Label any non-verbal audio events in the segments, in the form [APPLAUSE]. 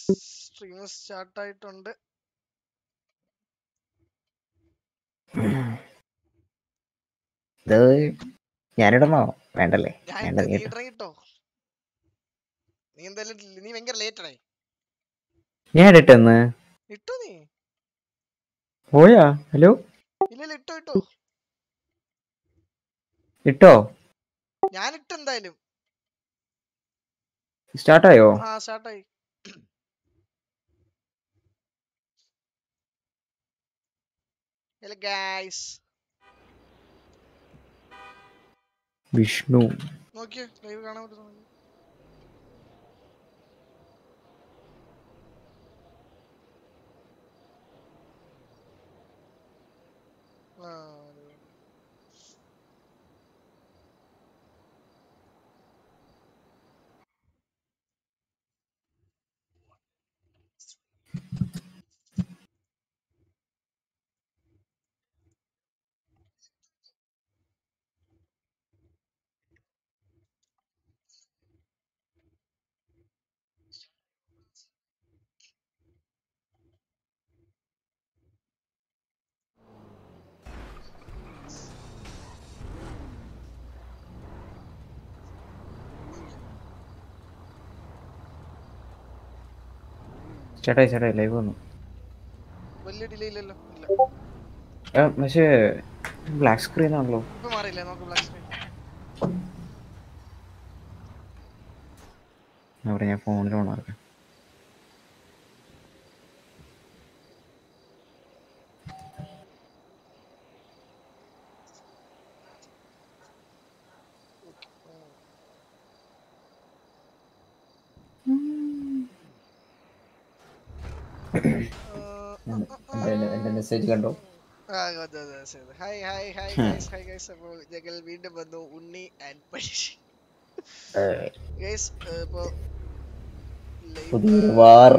Stream start ആയിട്ടുണ്ട്. ഇത് ഞാനിടണോ? വേണ്ടല്ലേ? വേണ്ട നീ ഇട്ടോ. നീ എന്തായാലും നീ ഭയങ്കര ലേറ്റ് ആയി ഞാൻ ഇടട്ടെന്ന് ഇട്ടോ നീ? പോയാ? ഹലോ? ഇല്ല ഇട്ടോ ഇട്ടോ. ഇട്ടോ? ഞാൻ ഇട്ട് എന്തായാലും. സ്റ്റാർട്ടായോ ആ സ്റ്റാർട്ടായി ഹലോ ഗായ്സ് വിഷ്ണു. നോക്കിയേ ലൈവ് കാണാൻ പറ്റുന്നു ആ. ചേട്ടായി ചേട്ടായി ലൈവ് വന്നു. വലിയ ഡിലേ ഇല്ലല്ലോ. ഇല്ല. പക്ഷേ ബ്ലാക്ക് സ്ക്രീൻ ആണല്ലോ. മാറിയില്ലേ? നോക്ക് ബ്ലാക്ക് സ്ക്രീൻ അവിടെ ഞാൻ ഫോണിൽ ഓണാക്കാം എന്റെ മെസ്സേജ് കണ്ടോ. Hi hi hi. Guys hi guys അപ്പോൾ ഞങ്ങൾ വീണ്ടും വന്നു ഉണ്ണി ആൻഡ് പരീക്ഷ. ഗൈസ് പുതിയൊരു വാർ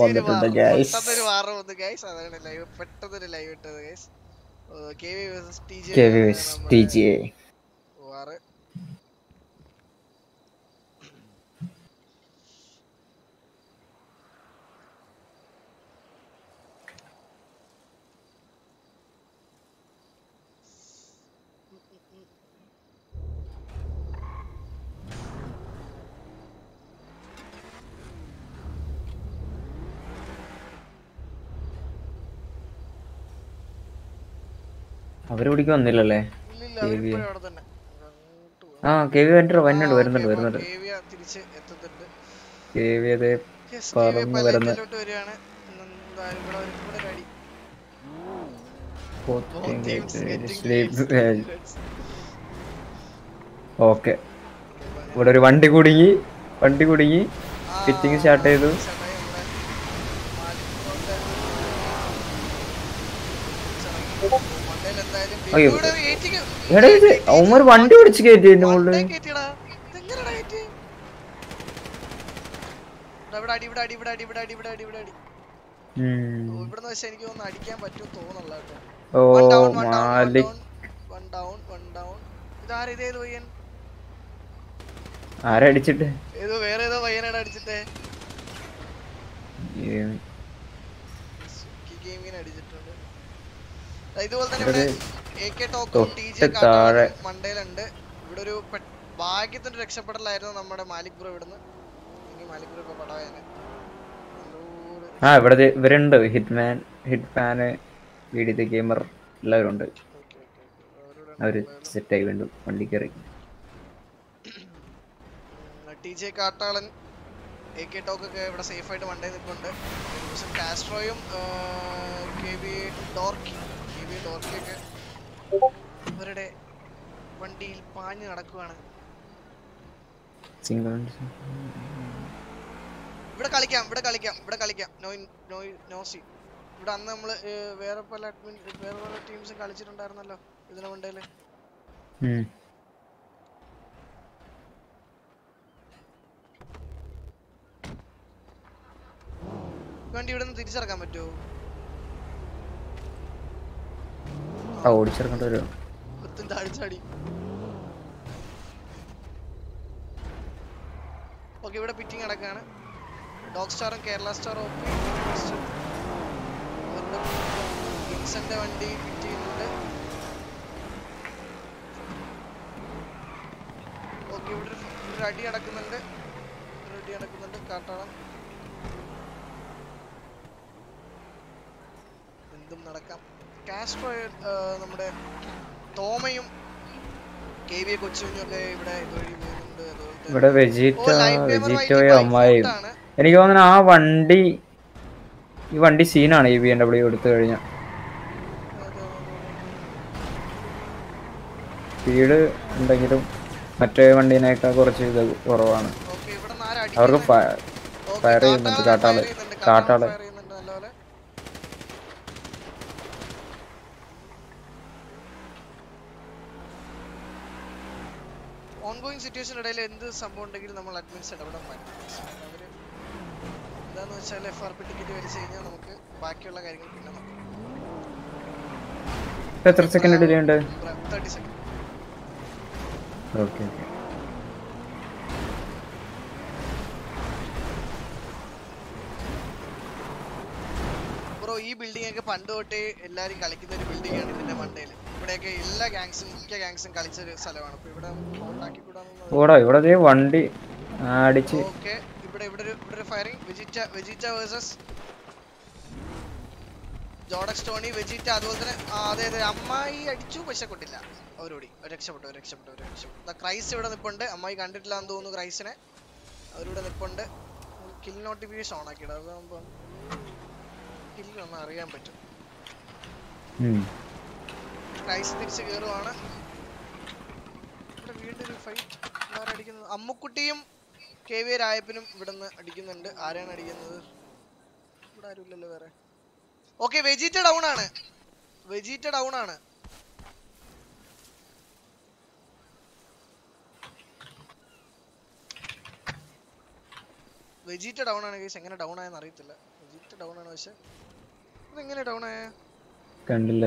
വന്നിട്ടുണ്ട് വാർ. ഗൈസ് പെട്ടെന്നൊരു വാർ വന്നു ഗൈസ് അതാണ് ലൈവ് പെട്ടെന്നൊരു ലൈവ് ഇട്ടത് guys K V versus T J K V T G A war അവർ പിടിക്ക് വന്നില്ലല്ലേ ആ കെ വി വന്നിട്ട് വരുന്നുണ്ട് ആ, വരുന്നുണ്ട്. വരുന്നുണ്ട് കെ വി അതേ പറന്ന് വരുന്ന-. ഓക്കെ ഇവിടെ ഒരു വണ്ടി കുടുങ്ങി വണ്ടി കുടുങ്ങി ഫിറ്റിംഗ് സ്റ്റാർട്ട് ചെയ്തു start ആയി നമ്മുടെ മാലിക്കോന്റെ മണ്ടയിൽ എന്തായാലും അയ്യോ. ഇവിടെ waiting- എടാ ഇത് അവന്മാർ വണ്ടി ഓടിച്ച് കയറ്റി എന്റെ മുകളിൽ മണ്ടയിൽ കയറ്റിയെടാ. ഇതെങ്ങനെടാ കയറ്റിയെ? ഇവിടെ ഇവിടെ അടി ഇവിടെ അടി ഇവിടെ അടി ഇവിടെ അടി ഇവിടെ അടി ഇവിടെ അടി ഉം. ഓ, ഇവിടുന്ന് പക്ഷെ എനിക്ക് തോന്നുന്നു അടിക്കാൻ പറ്റും തോന്നല്ല കേട്ടോ ഓ One down, one down, എടാ ഇത് down, വണ്ടി down, one എന്റെ മുകളിൽ ആരടിച്ചിട്ട് ഏതോ വേറെ ഏതോ പയ്യനാണ് അടിച്ചിട്ടേ. ഗെയിമിന് അടിച്ചിട്ടുണ്ട്. ഇതുപോലെ തന്നെ ടോക്കും താഴെ. മണ്ടയിലുണ്ട് ഇവിടെ ഒരു ഭാഗ്യത്തിന്റെ രക്ഷപ്പെടലായിരുന്നു നമ്മുടെ മാലിക് ബ്രോ ഇവിടുന്ന്. മാലിക് ബ്രോ ഇപ്പൊ പടായാന് ആ ഇവിടെ ഇവരുണ്ട്. ഹിറ്റ്മാൻ ഹിറ്റ്മാന് വീഡിയോ ഗെയിമർ എല്ലാവരും ഉണ്ട് അവർ സെറ്റായി വീണ്ടും വണ്ടി കയറി. ടി ജെ കാട്ടാളൻ എ കെ ടോക്കൊക്കെ ഇവിടെ സേഫ് ആയിട്ട് വണ്ടേ നിൽപ്പുണ്ട് കാസ്ട്രോയും K V Dorky K V ഡോർക്കിയൊക്കെ ഇവരുടെ വണ്ടിയിൽ പാഞ്ഞു നടക്കുകയാണ്. ഇവിടെ കളിക്കാം ഇവിടെ കളിക്കാം ഇവിടെ കളിക്കാം. No no no see. ഇവിടെ അന്ന് നമ്മൾ വേറെ പല അഡ്മിൻ വേറെ പല ടീംസ് കളിച്ചിട്ടുണ്ടായിരുന്നല്ലോ ഇതിനു വണ്ടേൽ വണ്ടി ഇവിടെ നിന്ന് തിരിച്ചിറക്കാൻ പറ്റുമോ ആ ഓടിച്ചിറങ്ങേണ്ട താഴ്ചാടി ഓക്കെ ഇവിടെ പിറ്റിങ് നടക്കാണ്. ഡോഗ് സ്റ്റാറും കേരള സ്റ്റാറും വിൻസന്റെ വണ്ടി പിറ്റ് ചെയ്യുന്നുണ്ട്. ഓക്കെ ഇവിടെ ഒരു അടി നടക്കുന്നുണ്ട് ഒരു അടി നടക്കുന്നുണ്ട് കാട്ടാളം എന്തും നടക്കാം. കാസ്ട്രോ നമ്മുടെ തോമയും കെ വി കൊച്ചുവിനൊക്കെ ഇവിടെ ഇവിടെ വെജിറ്റോ വെജീറ്റോയോ അമ്മായി. എനിക്ക് തോന്നുന്നു ആ വണ്ടി ഈ വണ്ടി സീനാണ് ഈ ബി എം ഡബ്ല്യു എടുത്തു കഴിഞ്ഞാൽ സ്പീഡ് ഉണ്ടെങ്കിലും മറ്റേ വണ്ടീനേക്കാൾ കുറച്ച് ഇത് കുറവാണ്. അവർക്ക് ഫയർ ചെയ്യുന്നുണ്ട് കാട്ടാൾ കാട്ടാൾ കാട്ടാളൻ ഫയർ ചെയ്യുന്നുണ്ട് നല്ലപോലെ. ഓൺഗോയിങ് സിറ്റുവേഷൻ ഇടയിൽ എന്ത് സംഭവം ഉണ്ടെങ്കിലും നമ്മൾ അഡ്മിൻസ് ഇടപെടാൻ പറ്റും അവർ എന്താന്ന് വെച്ചാൽ എഫ് ആർ പി ടിക്കറ്റ് വലിച്ചു കഴിഞ്ഞാൽ നമുക്ക് ബാക്കിയുള്ള കാര്യങ്ങൾ പിന്നെ നോക്കാം. എത്ര സെക്കൻഡ് ഡിലേ ഉണ്ട്? Thirty second okay okay bro ഈ ബിൽഡിംഗ് ഒക്കെ പണ്ട് തൊട്ടേ എല്ലാരും കളിക്കുന്ന ഒരു ബിൽഡിംഗ് ആണ് ഇതിന്റെ മണ്ടയിൽ ഇവിടെയൊക്കെ എല്ലാ ഗാങ്സും മിക്ക ഗാങ്സും കളിച്ച ഒരു സ്ഥലമാണ്. അപ്പൊ ഇവിടെ ഓടാ ഇവിടെ ദേ വണ്ടി അടിച്ച്. ഇവിടെ ഇവിടെ ഒരു ഇവിടെ ഒരു firing Vegeta Vegeta versus ജോഡക്സ് Tony Vegeta അതുപോലെ തന്നെ അതെ അതെ അമ്മായി അടിച്ചു പക്ഷെ കൊണ്ടില്ല. അവരോടി രക്ഷപ്പെട്ടു രക്ഷപ്പെട്ടു രക്ഷപ്പെട്ടു. ക്രൈസ് ഇവിടെ നിപ്പുണ്ട്. അമ്മായി കണ്ടിട്ടില്ല എന്ന് തോന്നുന്നു ക്രൈസിനെ. അവരിവിടെ നിപ്പുണ്ട്. കിൽ നോട്ടിഫിക്കേഷൻ ഓൺ ആക്കിയിട. അതാകുമ്പോൾ കില്ല് ഒന്ന് അറിയാൻ പറ്റും. ക്രൈസ് തിരിച്ച് കയറുവാണ് വീണ്ടും ഫൈറ്റ് അടിക്കുന്നത് അമ്മുക്കുട്ടിയും കെ വി രായപ്പനും ഇവിടെ നിന്ന് അടിക്കുന്നുണ്ട്. ആരാണ് അടിക്കുന്നത്? ഇവിടെ ആരുമില്ലല്ലോ വേറെ. ഓക്കെ വെജീറ്റ ഡൗൺ ആണ്. വെജീറ്റ ഡൗൺ ആണ്. വെജീറ്റ ഡൗൺ ആണ് കേസ് എങ്ങനെ ഡൗൺ ആയെന്ന് അറിയത്തില്ല. വെജീറ്റ ഡൗൺ ആണ് പക്ഷെ. എങ്ങനെ ഡൗൺ ആയ? കണ്ടില്ല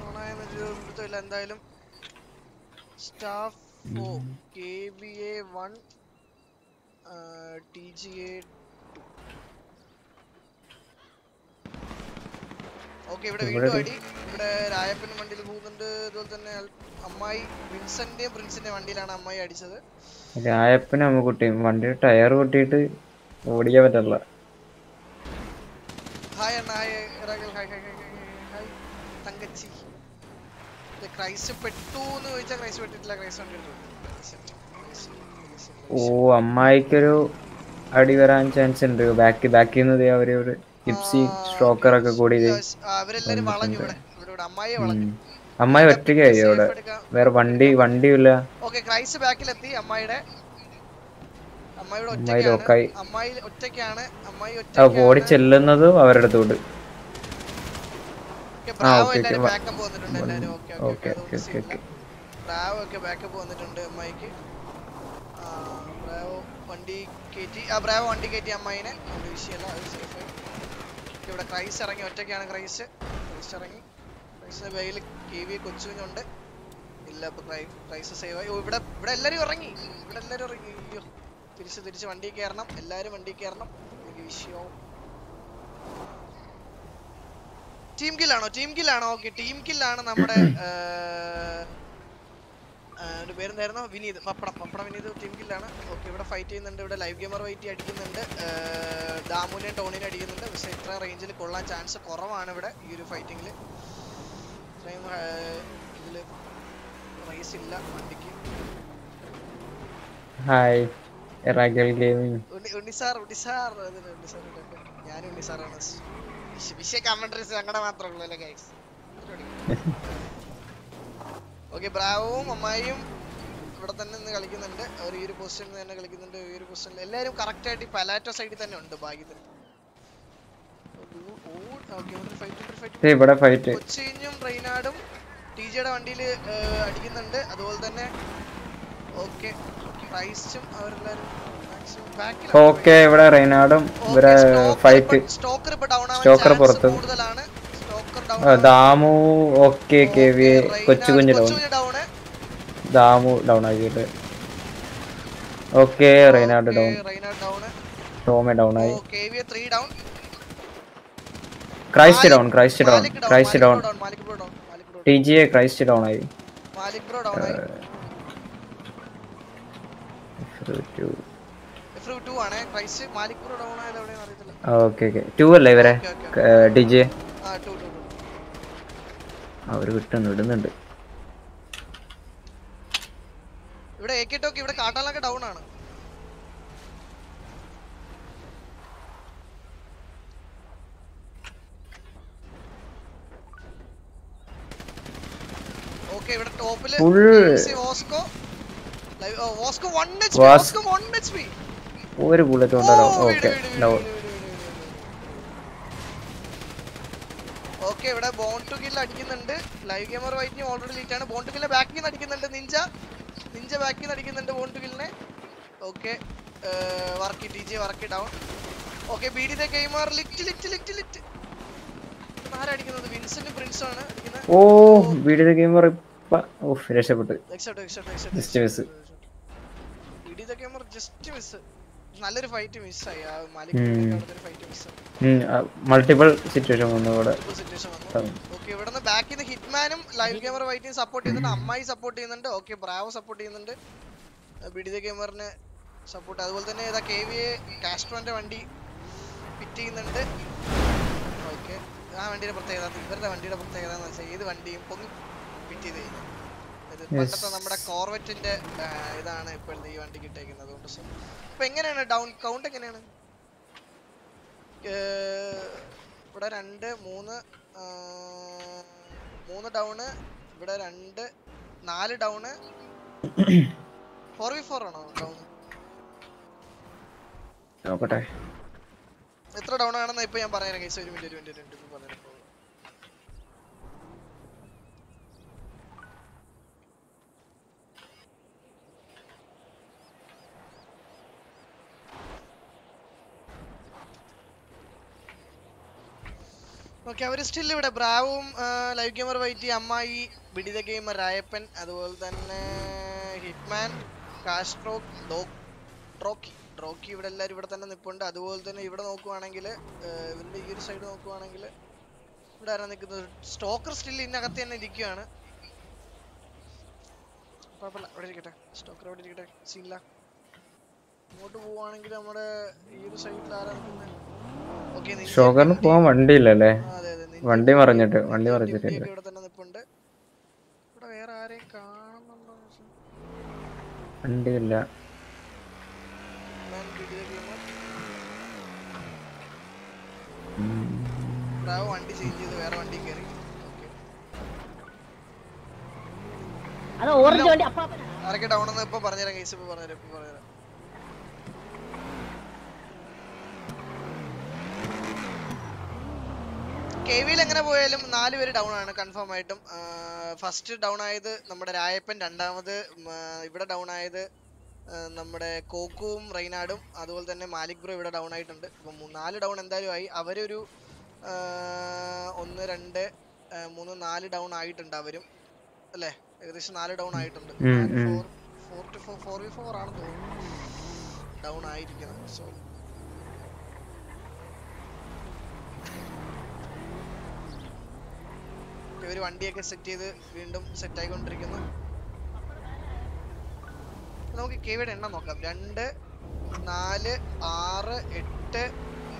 ഡൗൺ ആയെന്ന് പിടുത്തമില്ല എന്തായാലും staff okay B A one T G A two. Okay ഇവിടെ വീണ്ടും അടി. ഇവിടെ രായപ്പൻ വണ്ടിയിൽ പോകുന്നുണ്ട്. അതുപോലെ തന്നെ അമ്മായി വിൻസന്റെയും പ്രിൻസിന്റെയും വണ്ടിയിലാണ് അമ്മായി അടിച്ചത്. അമ്മക്കുട്ടിയും വണ്ടിയുടെ ടയർ പൊട്ടിയിട്ട് ഓടിക്കാൻ പറ്റില്ല ഹായ് അണ്ണ hi hi hi hi hi തങ്കച്ചി പെട്ടു എന്ന് ചോദിച്ചാൽ പെട്ടിട്ടില്ല ഓ അമ്മായിക്കൊരു അടി വരാൻ ചാൻസ് ഉണ്ട്. ബാക്കി ബാക്കിൽ നിന്ന് അവർ ഒരു ജിപ്സി സ്ട്രോക്കർ ഒക്കെ കൂടി അമ്മായി ഒറ്റയ്ക്കായി അവിടെ. വേറെ വണ്ടി വണ്ടിയില്ല. അമ്മായി ലോക്കായി ഓടി ചെല്ലുന്നതും അവരുടെ അടുത്തോട്ട് ഇവിടെ ക്രൈസ് ഇറങ്ങി ഒറ്റയ്ക്കാണ് ക്രൈസ്. ക്രൈസ് ഇറങ്ങി. ക്രൈസിന്റെ ബൈയിൽ കെ വി കൊച്ചുകുഞ്ഞുണ്ട് ഇല്ല ഇപ്പൊ ക്രൈസ് സേവ് ആയി. ഇവിടെ ഇവിടെ എല്ലാരും ഇറങ്ങി. ഇവിടെ എല്ലാരും ഇറങ്ങി. അയ്യോ. തിരിച്ച് തിരിച്ച് വണ്ടി കയറണം. എല്ലാരും വണ്ടി കയറണം. എനിക്ക് വിഷയവും. ടീം കിൽ കില്ലാണോ ടീം കിൽ കില്ലാണോ ഓക്കെ ടീം കിൽ ആണ് നമ്മുടെ [CLEARS THROAT] ഒരു പേരെന്തായിരുന്നു? വിനീത് പപ്പടം. പപ്പടം വിനീത് ടീം കില്ലാണ് ഓക്കെ ഇവിടെ ഫൈറ്റ് ചെയ്യുന്നുണ്ട്. ഇവിടെ ലൈവ് ഗെയിമർ വൈറ്റ് അടിക്കുന്നുണ്ട്. ദാമുനെയും ടോണിനെ അടിക്കുന്നുണ്ട്. പക്ഷെ ഇത്ര റേഞ്ചിൽ കൊള്ളാൻ ചാൻസ് കുറവാണ് ഇവിടെ ഈ ഒരു ഫൈറ്റിങ്ങിൽ ഇത്രയും ഇതിൽ ഇതിൽ റേസ് ഇല്ല വണ്ടിക്ക്. Hi gaming Unni sir Unni sir. ഞാൻ ഉണ്ണി ഉണ്ണിസാറാണ് വിഷയ കമന്ററീസ് ഞങ്ങളുടെ മാത്രമേ ഉള്ളൂ അല്ലേ ഗൈസ് ഓക്കെ ബ്രാവും അമ്മായിയും ഇവിടെ തന്നെ നിന്ന് കളിക്കുന്നുണ്ട്. അവർ ഈ ഒരു പൊസിഷനിൽ തന്നെ കളിക്കുന്നുണ്ട് ഈ ഒരു പൊസിഷനിൽ എല്ലാവരും കറക്റ്റ് ആയിട്ട് പലാറ്റോ സൈഡിൽ തന്നെ ഉണ്ട് ഭാഗ്യത്തിന്. ഇവിടെ ഫൈറ്റ് കൊച്ചിനും റെയ്നാടും ടി ജിയുടെ വണ്ടിയിൽ അടിക്കുന്നുണ്ട്. അതുപോലെ തന്നെ ഓക്കെ മാക്സിമം ബാക്കിൽ ഓക്കെ ഇവിടെ റെയ്നാടും ഇവിടെ ഫൈറ്റ് സ്റ്റോക്കർ പുറത്ത്. Damu okay K V Kochu Kunju down Damu down ആക്കിയിട്ട്. ഓക്കെ റെയ്നാർഡ് ഡൗൺ ടോമെ ഡൗൺ ആയി. Christ down Christ down Christ down T G A Christ down ആയി. മാലിക് ബ്രോ ഡൗൺ ആയി. ഓക്കെ ഓക്കെ ടു അല്ലേ ഇവരെ? Okay okay T G A ആ two two two അവർ വിട്ടുന്നു ഇടുന്നുണ്ട്. ഇവിടെ എ കെ ടോക്ക് ഇവിടെ കാട്ടാലൊക്കെ ഡൗൺ ആണ്. ഓക്കേ ഇവിടെ ടോപ്പിൽ ഫുൾ ഓസ്കോ ഓസ്കോ 1 എച്ച്പി ഓസ്കോ 1 HP ഒരു ബുള്ളറ്റ് ഉണ്ടല്ലോ കൊണ്ടാലോ ഓക്കെ ഡൗൺ. ഓക്കെ ഇവിടെ ബോൺ ടു കിൽ അടിക്കുന്നുണ്ട്. ലൈവ് ഗെയിമർ വൈറ്റിന് ഓൾറെഡി ലീറ്റ് ആണ്. ബോൺ ടു കില്ലിനെ ബാക്കിൽ നിന്ന് അടിക്കുന്നുണ്ട് നിഞ്ച നിഞ്ച ബാക്കിൽ നിന്ന് അടിക്കുന്നുണ്ട് born to കില്ലിനെ okay work T G work down okay B D the gamer lit lit lit lit ആരടിക്കുന്നത് Vincent Prince ആണ് അടിക്കുന്നത്. ഓ ദ ഗെയിമർ ഇപ്പ ഓഫ് രക്ഷപ്പെട്ടു. രക്ഷപ്പെട്ടു രക്ഷപ്പെട്ടു just miss B D the gamer just miss നല്ലൊരു fight miss ആയി. ആ Malik. Fight miss multiple situation വന്നു ഇവിടെ. ഓക്കെ ഇവിടെ നിന്ന് ബാക്കിൽ നിന്ന് ഹിറ്റ്മാനും ലൈവ് ഗെയിമർ വൈറ്റിയും സപ്പോർട്ട് ചെയ്യുന്നുണ്ട്. അമ്മായി സപ്പോർട്ട് ചെയ്യുന്നുണ്ട്. ഓക്കെ ബ്രാവോ സപ്പോർട്ട് ചെയ്യുന്നുണ്ട്. ബിഡിത ഗെയിമറിന് സപ്പോർട്ട് അതുപോലെ തന്നെ ഇതാ കെ വി കാസ്ട്രോന്റെ വണ്ടി പിറ്റ് ചെയ്യുന്നുണ്ട്. ഓക്കെ ആ വണ്ടിയുടെ പ്രത്യേകത ഇവരുടെ വണ്ടിയുടെ പ്രത്യേകത എന്ന് വെച്ചാൽ ഏത് വണ്ടിയും പൊങ്ങി പിറ്റ് ചെയ്ത് കഴിഞ്ഞു. ഇത് പണ്ടത്തെ നമ്മുടെ കോർവെറ്റിന്റെ ഇതാണ് ഇപ്പോഴത്തെ ഈ വണ്ടി കിട്ടേക്കുന്നത് അതുകൊണ്ട് സോ ഇപ്പൊ എങ്ങനെയാണ് ഡൗൺ കൗണ്ട് എങ്ങനെയാണ്? ഇവിടെ രണ്ട് മൂന്ന് മൂന്ന് ഡൗണ് ഇവിടെ രണ്ട് നാല് ഡൗണ് ഫോർ വി ഫോർ ആണോ ഡൗൺ നോക്കട്ടെ. എത്ര ഡൗൺ ആണെന്ന് ഇപ്പൊ ഞാൻ കേസ് ഒരു മിനിറ്റ് ഒരു മിനിറ്റ് രണ്ട് മിനിറ്റ് പറഞ്ഞുതരാം ഓക്കെ അവർ സ്റ്റിൽ ഇവിടെ. ബ്രാവും ലൈവ് ഗെയിമർ വൈറ്റി അമ്മായി വിടിത ഗെയിമർ രായപ്പൻ അതുപോലെ തന്നെ ഹിറ്റ്മാൻ കാസ്ട്രോ ഡ്രോക്കി ഡ്രോക്കി ഇവിടെ എല്ലാവരും ഇവിടെ തന്നെ നിൽപ്പുണ്ട് അതുപോലെ തന്നെ ഇവിടെ നോക്കുവാണെങ്കിൽ ഇവരുടെ ഈ ഒരു സൈഡ് നോക്കുവാണെങ്കിൽ ഇവിടെ ആരാ നിൽക്കുന്നത്? സ്റ്റോക്കർ സ്റ്റിൽ ഇതിനകത്ത് തന്നെ ഇരിക്കുകയാണ്. കുഴപ്പമില്ല അവിടെ ഇരിക്കട്ടെ. സ്റ്റോക്കർ അവിടെ ഇരിക്കട്ടെ. സീനില്ല ഇങ്ങോട്ട് പോവുകയാണെങ്കിൽ നമ്മുടെ ഈ ഒരു സൈഡിൽ ആരാ നിൽക്കുന്നത്? ഷോക്കറിന് പോവാൻ വണ്ടി ഇല്ലല്ലേ വണ്ടി മറിഞ്ഞിട്ട്, വണ്ടി മറിഞ്ഞിട്ട് വണ്ടിയില്ല. വണ്ടി ചേഞ്ച് ചെയ്ത് വേറെ വണ്ടി കയറി ഓക്കെ. അത് ഓറഞ്ച് വണ്ടി അപ്പ ആരൊക്കെ ഡൗൺ എന്ന് ഇപ്പൊ പറഞ്ഞുതരാം കേസ് ഇപ്പൊ പറഞ്ഞുതരാം ഇപ്പൊ പറഞ്ഞുതരാം. കെ വിയിൽ എങ്ങനെ പോയാലും നാല് പേര് ഡൗൺ ആണ് കൺഫേം ആയിട്ടും. ഫസ്റ്റ് ഡൗൺ ആയത് നമ്മുടെ രായപ്പൻ രണ്ടാമത് ഇവിടെ ഡൗൺ ആയത് നമ്മുടെ കോക്കുവും റൈനാടും അതുപോലെ തന്നെ മാലിക് ബ്രോ ഇവിടെ ഡൗൺ ആയിട്ടുണ്ട്. അപ്പം നാല് ഡൗൺ എന്തായാലും ആയി. അവരൊരു ഒന്ന് രണ്ട് മൂന്ന് നാല് ഡൗൺ ആയിട്ടുണ്ട് അവരും. അല്ലേ? ഏകദേശം നാല് ഡൗൺ ആയിട്ടുണ്ട്. ഫോർ ഫോർ ഫോർ ഫോർ ആണെന്ന് തോന്നുന്നു. ഡൗൺ ആയിരിക്കുന്നത് സോ ഇവർ വണ്ടിയൊക്കെ സെറ്റ് ചെയ്ത് വീണ്ടും സെറ്റ് ആയിക്കൊണ്ടിരിക്കുന്നു. നമുക്ക് കെവിയുടെ എണ്ണം നോക്കാം. രണ്ട് നാല് ആറ് എട്ട്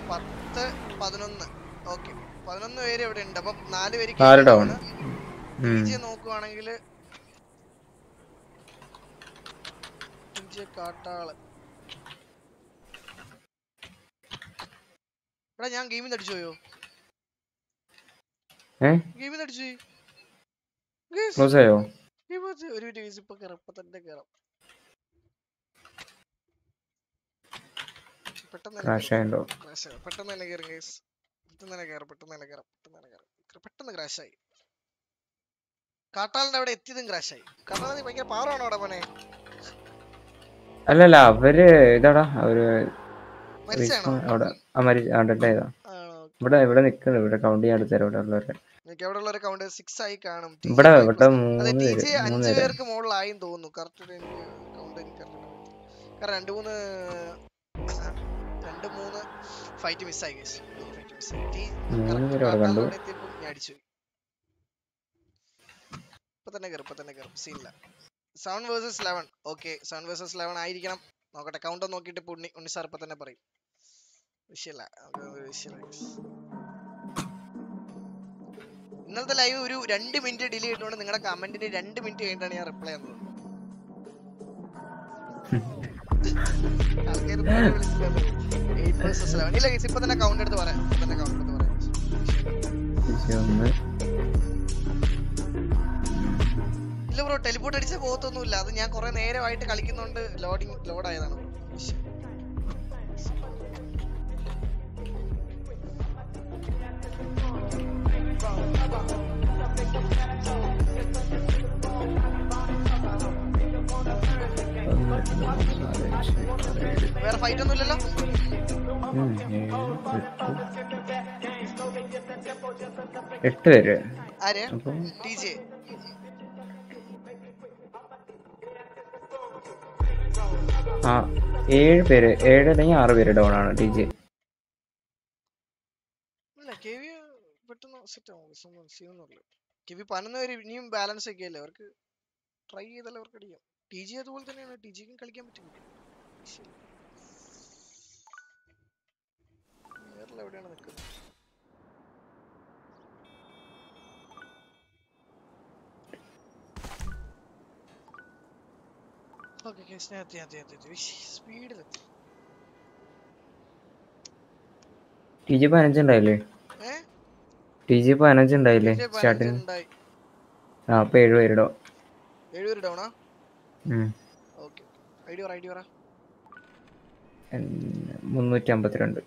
പത്ത് പതിനൊന്ന്. ഓക്കെ പതിനൊന്ന് പേര് ഇവിടെ ഉണ്ട്. അപ്പം നാല് പേര് നോക്കുവാണെങ്കിൽ കാട്ടാൾ. എടാ ഞാൻ ഗെയിമിൽ അടിച്ചു പോയോ ഏ ഗെയിമിൽ അടിച്ചു പോയി ക്ലോസ് ആയോ? ഒരു മിനിറ്റ് guys, ഇപ്പൊ കേറാം ഇപ്പൊ തന്നെ കേറാം. പെട്ടെന്ന് തന്നെ. പെട്ടെന്ന് തന്നെ കയറും ഗൈസ് പെട്ടെന്ന് തന്നെ കയറാം പെട്ടെന്ന് തന്നെ കയറാം പെട്ടെന്ന് തന്നെ കയറാം പെട്ടെന്ന് ക്രാഷ് ആയി. കാട്ടാളിന്റെ അവിടെ എത്തിയതും ക്രാഷ് ആയി. കാട്ടാളി ഭയങ്കര പാറാണോ അവിടെ പോനെ അല്ലല്ല അവർ ഇതാടാ അവർ ഇവിടെ ഇവിടെ നിക്കുന്നു ഇവിടെ കൗണ്ട് ചെയ്യാൻ എടുത്തരാം ഇവിടെ ഉള്ളവരെ. എനിക്ക് അവിടെ ഉള്ള ഒരു കൗണ്ട് സിക്സ് ആയി കാണും. ഇവിടെ ഇവിടെ അഞ്ച് പേർക്ക് മുകളിലായും തോന്നുന്നു. കറക്റ്റ് എനിക്ക് കൗണ്ട് എനിക്ക് കാരണം രണ്ട് മൂന്ന് രണ്ട് മൂന്ന് ഫൈറ്റ് മിസ്സായി മിസ്സായി ഞാൻ അടിച്ചു ഇപ്പൊ തന്നെ കയറും ഇപ്പൊ തന്നെ കയറും സീനില്ല seven versus eleven okay seven versus eleven ആയിരിക്കണം. നോക്കട്ടെ കൗണ്ട് നോക്കിയിട്ട് പുണ്ണി ഉണ്ണി ഉണ്ണി സാർ ഇപ്പൊ തന്നെ പറയും. വിഷയല്ല നമുക്ക് guys. ലൈവ് ഒരു രണ്ട് മിനിറ്റ് ഡിലേ ചെയ്തുകൊണ്ട് നിങ്ങളുടെ കമന്റിന് രണ്ട് മിനിറ്റ് കഴിഞ്ഞിട്ടാണ് ഞാൻ റിപ്ലൈ ആൾക്കാര് ഇപ്പൊ തന്നെ എടുത്ത് ഇല്ല ബ്രോ ടെലിപോർട്ട് അടിച്ച പോകത്തൊന്നുമില്ല അത് ഞാൻ കുറെ നേരമായിട്ട് കളിക്കുന്നോണ്ട് ലോഡിങ് ലോഡ് വേറെ ഫൈറ്റ് ഒന്നും ഇല്ലല്ലോ? എട്ട് എട്ട് പേര്. ആര്? ടി ജെ ആ ഏഴ് പേര് ഏഴ് അല്ലെങ്കിൽ ആറ് പേര് ഡൗൺ ആണ് ടി ജി ഇല്ല കെ വി പെട്ടെന്ന് സെറ്റ് ആവും ചെയ്യുന്നുള്ളു. കെ വി പതിനൊന്ന് പേര് ഇനിയും ബാലൻസ് ഒക്കെ അല്ലേ അവർക്ക് ട്രൈ ചെയ്താലേ അവർക്ക് അടിക്കാം ടി ജി അതുപോലെ തന്നെയാണ്. ടി ജിക്കും കളിക്കാൻ പറ്റും. വേറെ എവിടെയാണ് നിൽക്കുന്നത്? ഓക്കെ കേസ് ഞാൻ എത്തി എത്തി എത്തി എത്തി സ്പീഡിലെത്തി ടി ജി പതിനഞ്ചുണ്ടായില്ലേ ടി ജി പതിനഞ്ച് ഉണ്ടായില്ലേ സ്റ്റാർട്ടിങ്? ആ അപ്പൊ ഡൗണാ ഐ ഡി പറ ഐ ഡി പറ മുന്നൂറ്റി അമ്പത്തിരണ്ട്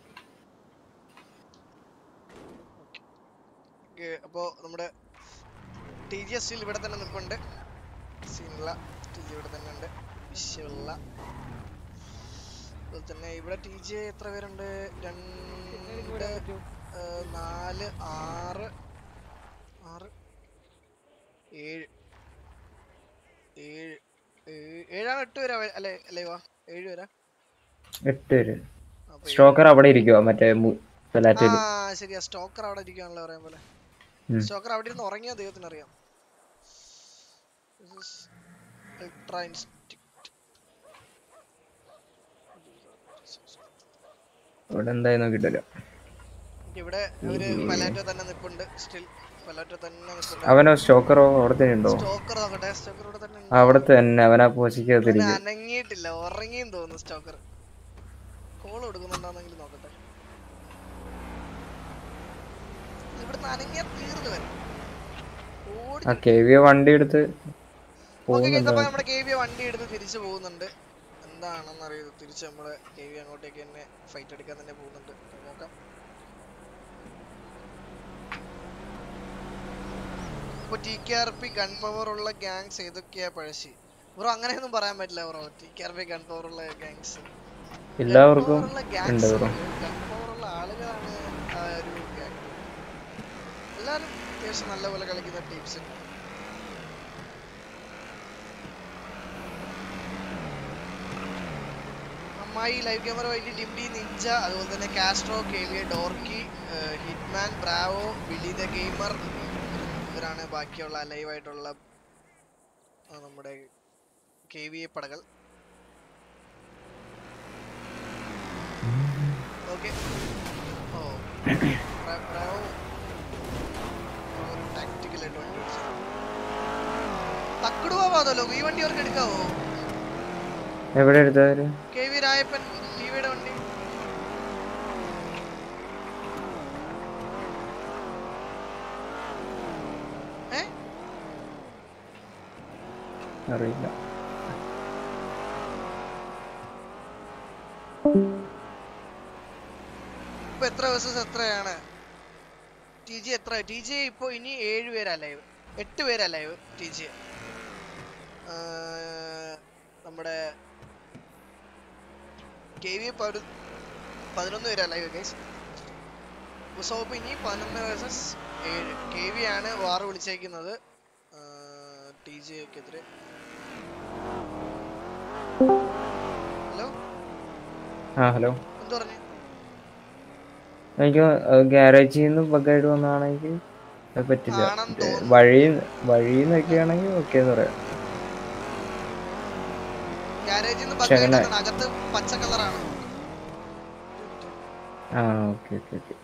അപ്പോൾ നമ്മുടെ ടി ജി എസ് ഇവിടെ തന്നെ നിൽപ്പുണ്ട്. സീനുള്ള ടി ജി ഇവിടെ തന്നെ ഉണ്ട്. വിഷയമുള്ള അതുപോലെ തന്നെ ഇവിടെ ടി ജി എത്ര പേരുണ്ട്? രണ്ട് നാല് ആറ് ആറ് ഏഴ് ഏഴ് ഏഴാ ഏഴാണ് എട്ട് വരാ അല്ലേ അല്ലേ വാ ഏഴ് വരാ? എട്ട് വരെ. സ്റ്റോക്കർ അവിടെ ഇരിക്കുവോ മറ്റേ ആ ശരിയാ സ്റ്റോക്കർ അവിടെ ഇരിക്കുകയാണല്ലോ പറയാൻ പോലെ. സ്റ്റോക്കർ അവിടെ ഇരുന്ന് ഉറങ്ങിയ ദൈവത്തിന് അറിയാം Instinct. ഇവിടെ എന്തായാലും കിട്ടില്ല ഇവിടെ ഒരു പലാറ്റോ തന്നെ നിപ്പുണ്ട്. സ്റ്റിൽ പലാറ്റോ തന്നെ നിപ്പുണ്ട്. അവനോ സ്റ്റോക്കറോ അവിടെ തന്നെ ഉണ്ടോ? സ്റ്റോക്കർ നോക്കട്ടെ. സ്റ്റോക്കർ ഇവിടെ തന്നെ. അവിടെ തന്നെ. അവനാ അവന് പോച്ചിക്കകത്തിരിക്കും അനങ്ങിയിട്ടില്ല. ഉറങ്ങിയെന്ന് തോന്നുന്നു സ്റ്റോക്കർ. കോൾ കൊടുക്കുന്നുണ്ടോന്നെങ്കിലും നോക്കട്ടെ. ഇവിടുന്ന് അനങ്ങിയാ തീർന്നു വരും. ആ കെ വി വണ്ടി എടുത്ത് നമ്മുടെ കെ വി വണ്ടി എടുത്ത് തിരിച്ചു പോകുന്നുണ്ട്. എന്താണെന്ന് അറിയത് തിരിച്ച് നമ്മൾ കെ വി അങ്ങോട്ടേക്ക് തന്നെ ഫൈറ്റ് എടുക്കാൻ തന്നെ പോകുന്നുണ്ട്. നോക്കാം. ഇപ്പൊ T K R P gun power ഉള്ള ഗാങ്സ് ഏതൊക്കെയാ പഴശ്ശി? ബ്രോ അങ്ങനെയൊന്നും പറയാൻ പറ്റില്ല bro. T K R P gun power ഉള്ള ഗാങ്സ് എല്ലാവർക്കും ഉണ്ട് ബ്രോ. ഗൺ പവർ ഉള്ള ആളുകളാണ് ഒരു ഗാങ് എല്ലാരും അത്യാവശ്യം നല്ലപോലെ കളിക്കുന്ന ടീംസ് അമ്മായി ലൈവ് ക്യാമറ വൈകി ഡിംഡി നിഞ്ച അതുപോലെ തന്നെ Castro K V Dorky Hitman Bravo Billy the gamer ഇവരാണ് ബാക്കിയുള്ള ലൈവ് ആയിട്ടുള്ള നമ്മുടെ കെ വി എ പടകൾ ഓക്കെ ഓ ഈ വണ്ടി അവർക്ക് എടുക്കാവോ? എവിടെ എടുത്തവര് കെ വി രായപ്പൻ ടിവിയുടെ വണ്ടി ഏ അറിയില്ല. ഇപ്പൊ എത്ര വേഴ്സസ് എത്രയാണ്? ടി ജി എത്ര? ടി ജി ഇപ്പൊ ഇനി ഏഴ് പേരാ ലൈവ് എട്ട് പേരാ ലൈവ് ടി ജി നമ്മുടെ കെ വി പതിനൊന്ന് പേരാ ലൈവ് ഗൈസ് ഉസോപ്പ് ഇനി പതിനൊന്ന് വേഴ്സസ് ഏഴ്. കെ വി ആണ് വാർ വിളിച്ചേക്കുന്നത്. ടി ജിക്കെതിരെ ഹലോ ആ ഹലോ. എനിക്ക് ഗ്യാരേജിൽ നിന്ന് ബഗ്ഗായിട്ട് വന്നതാണെങ്കിൽ പറ്റില്ല. വഴി വഴി വഴിന്നൊക്കെയാണെങ്കിൽ ഓക്കെ എന്ന് പറയാം. ആ ഓക്കെ ഓക്കെ ഓക്കെ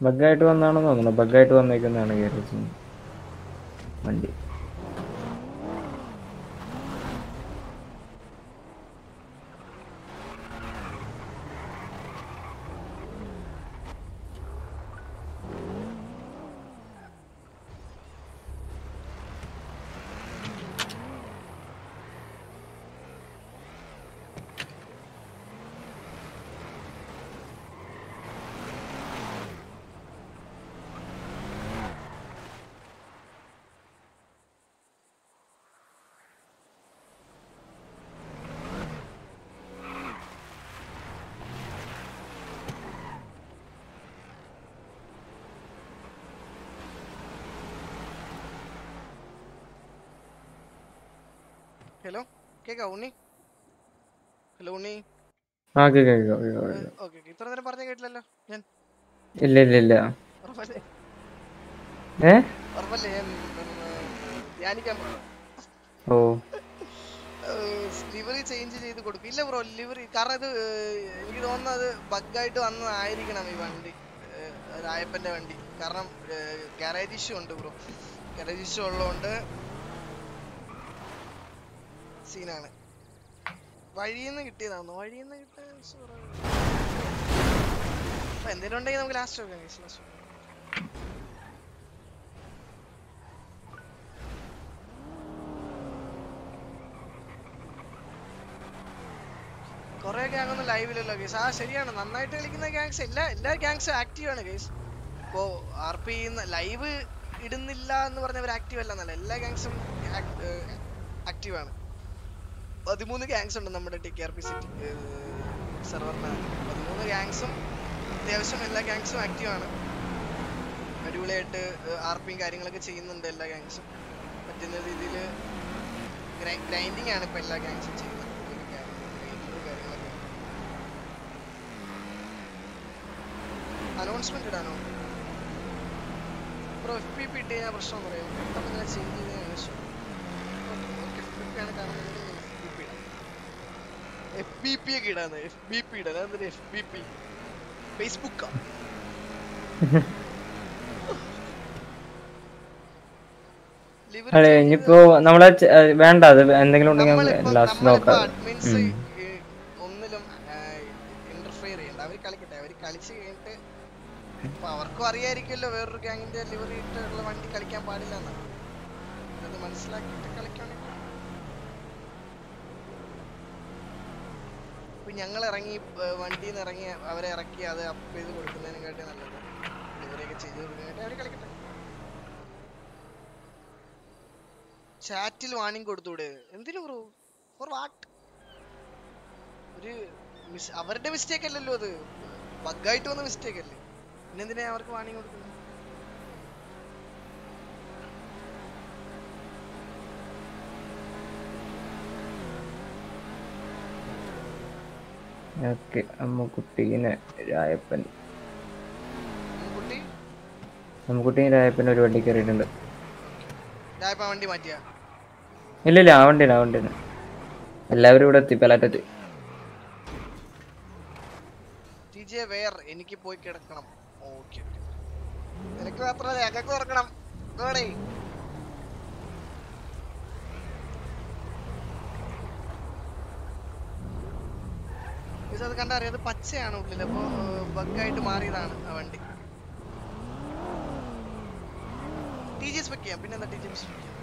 ബഗ്ഗായിട്ട് വന്നാണെന്ന് തോന്നുന്നു. ബഗ്ഗായിട്ട് വന്നേക്കുന്നതാണ് ഗ്യാരേജിൽ വണ്ടി ഹലോ കേക്കാ ഉണ്ണി? ഹലോ ഉണ്ണി? ആ. ഇത്ര നേരം പറഞ്ഞ കേട്ടില്ലല്ലോ ഞാൻ. ഇല്ല ഇല്ല ഇല്ല. ഉറപ്പല്ലേ? ഏ? ഉറപ്പല്ലേ ഞാൻ ധ്യാനിക്കാൻ ഓ. ലിവറി ചേഞ്ച് ചെയ്ത് കൊടുക്കും. ഇല്ല ബ്രോ ലിവറി കാരണം ഇത് എനിക്ക് തോന്നുന്നത് ബഗ്ഗായിട്ട് വന്നതായിരിക്കണം ഈ വണ്ടി. രായപ്പന്റെ വണ്ടി. കാരണം ഗാരേജ് ഇഷ്യൂ ഉണ്ട് ബ്രോ ഗാരേജ് ഇഷ്യൂ ഉള്ളതുകൊണ്ട് സീനാണ് വഴിന്ന് കിട്ടിയതാണോ? വഴിന്ന് കിട്ടിയ എന്തെങ്കിലും ഉണ്ടെങ്കിൽ നമുക്ക് ലാസ്റ്റ് നോക്കാം. കുറെ ഗ്യാങ് ഒന്നും ലൈവിലല്ലോ ഗേസ് ആ ശരിയാണ്. നന്നായിട്ട് കളിക്കുന്ന ഗ്യാങ്സ് എല്ലാ എല്ലാ ഗ്യാങ്സും ആക്റ്റീവ് ആണ് ഗേസ് ഇപ്പോ ആർ പി ലൈവ് ഇടുന്നില്ല എന്ന് പറഞ്ഞവർ ആക്റ്റീവ് അല്ല എന്നല്ല. എല്ലാ ഗ്യാങ്സും ആക്റ്റീവ് ആണ്. പതിമൂന്ന് ഗാങ്സ് ഉണ്ട് നമ്മുടെ T K R P city സെർവറിനകത്ത് പതിമൂന്ന് ഗാങ്സും അത്യാവശ്യം എല്ലാ ഗാങ്സും ആക്റ്റീവ് ആണ്. അടിപൊളിയായിട്ട് ആർ പിയും കാര്യങ്ങളൊക്കെ ചെയ്യുന്നുണ്ട് എല്ലാ ഗാങ്സും പറ്റുന്ന രീതിയിൽ ഗ്രൈൻഡിങ് ആണ് ഇപ്പൊ എല്ലാ ഗ്യാങ്സും ചെയ്യുന്നത്. അനൗൺസ്മെന്റ് ഇടാനോ? ബ്രോ എഫ് പി പി ഇട്ട് കഴിഞ്ഞാൽ പ്രശ്നം പറയാം പെട്ടെന്ന് ഇങ്ങനെ ചെയ്തതിനു ശേഷം എഫ് പി പി ആണ് കാണുന്നത് എഫ് പി ഒക്കെ ഇടാന്ന്. എഫ് ബി പി ഇടാൻ. എന്തിനാ എഫ് ബി പി ഫേസ്ബുക്കാ അതെ ഇനിയിപ്പോ നമ്മളെ വേണ്ട അത് എന്തെങ്കിലും ഉണ്ടെങ്കിൽ ലാസ്റ്റ് നോക്കാം. ഒന്നിലും ഇന്റർഫിയർ ചെയ്യണ്ട. അവർ കളിക്കട്ടെ. അവർ കളിച്ച് കഴിഞ്ഞിട്ട് ഇപ്പൊ അവർക്കും അറിയായിരിക്കുമല്ലോ വേറൊരു ഗാങ്ങിന്റെ ലിവറി ഇട്ടുള്ള വണ്ടി കളിക്കാൻ പാടില്ല എന്നാണ് മനസ്സിലാക്കിയിട്ട് കളിക്കുകയാണെങ്കിൽ ഇപ്പൊ ഞങ്ങൾ ഇറങ്ങി വണ്ടിയിൽ നിന്ന് ഇറങ്ങി അവരെ ഇറക്കി അത് അപ്പ് ചെയ്ത് കൊടുക്കുന്നതിനെക്കാട്ടി നല്ലത്. ഇവരെയൊക്കെ ചെയ്ത് കൊടുക്കുന്നതിനെ അവർ കളിക്കട്ടെ. ചാറ്റിൽ വാണിംഗ് കൊടുത്തൂടെ എന്തിനു ബ്രോ? ഫോർ വാട്ട് ഒരു അവരുടെ മിസ്റ്റേക്ക് അല്ലല്ലോ അത്. ബഗ്ഗായിട്ട് വന്ന മിസ്റ്റേക്ക് അല്ലേ? പിന്നെന്തിനാ അവർക്ക് വാണിംഗ് കൊടുക്കുന്നത്? ഓക്കെ അമ്മുക്കുട്ടീനെ രായപ്പൻ. കുട്ടി അമ്മുക്കുട്ടീനെ രായപ്പൻ ഒരു വണ്ടി കയറിയിട്ടുണ്ട് രായപ്പൻ വണ്ടി മാറ്റിയാ? ഇല്ല ഇല്ല ആ വണ്ടിയാണ് ആ വണ്ടിയാണ്. എല്ലാവരും ഇവിടെ എത്തി പലാറ്റത്ത്. എനിക്ക് പോയി കിടക്കണം. ഓക്കെ നിനക്ക് മാത്രമല്ല ഞങ്ങൾക്ക് തുറക്കണം ഇതോടെ അത് കണ്ടറിയാം അത് പച്ചയാണ് ഉള്ളിൽ അപ്പൊ ബഗ്ഗായിട്ട് മാറിയതാണ് ആ വണ്ടി. ടി ജി സ്പെക്ക് ചെയ്യാം പിന്നെന്താ ടി ജി സ്പെക്ക് ചെയ്യാം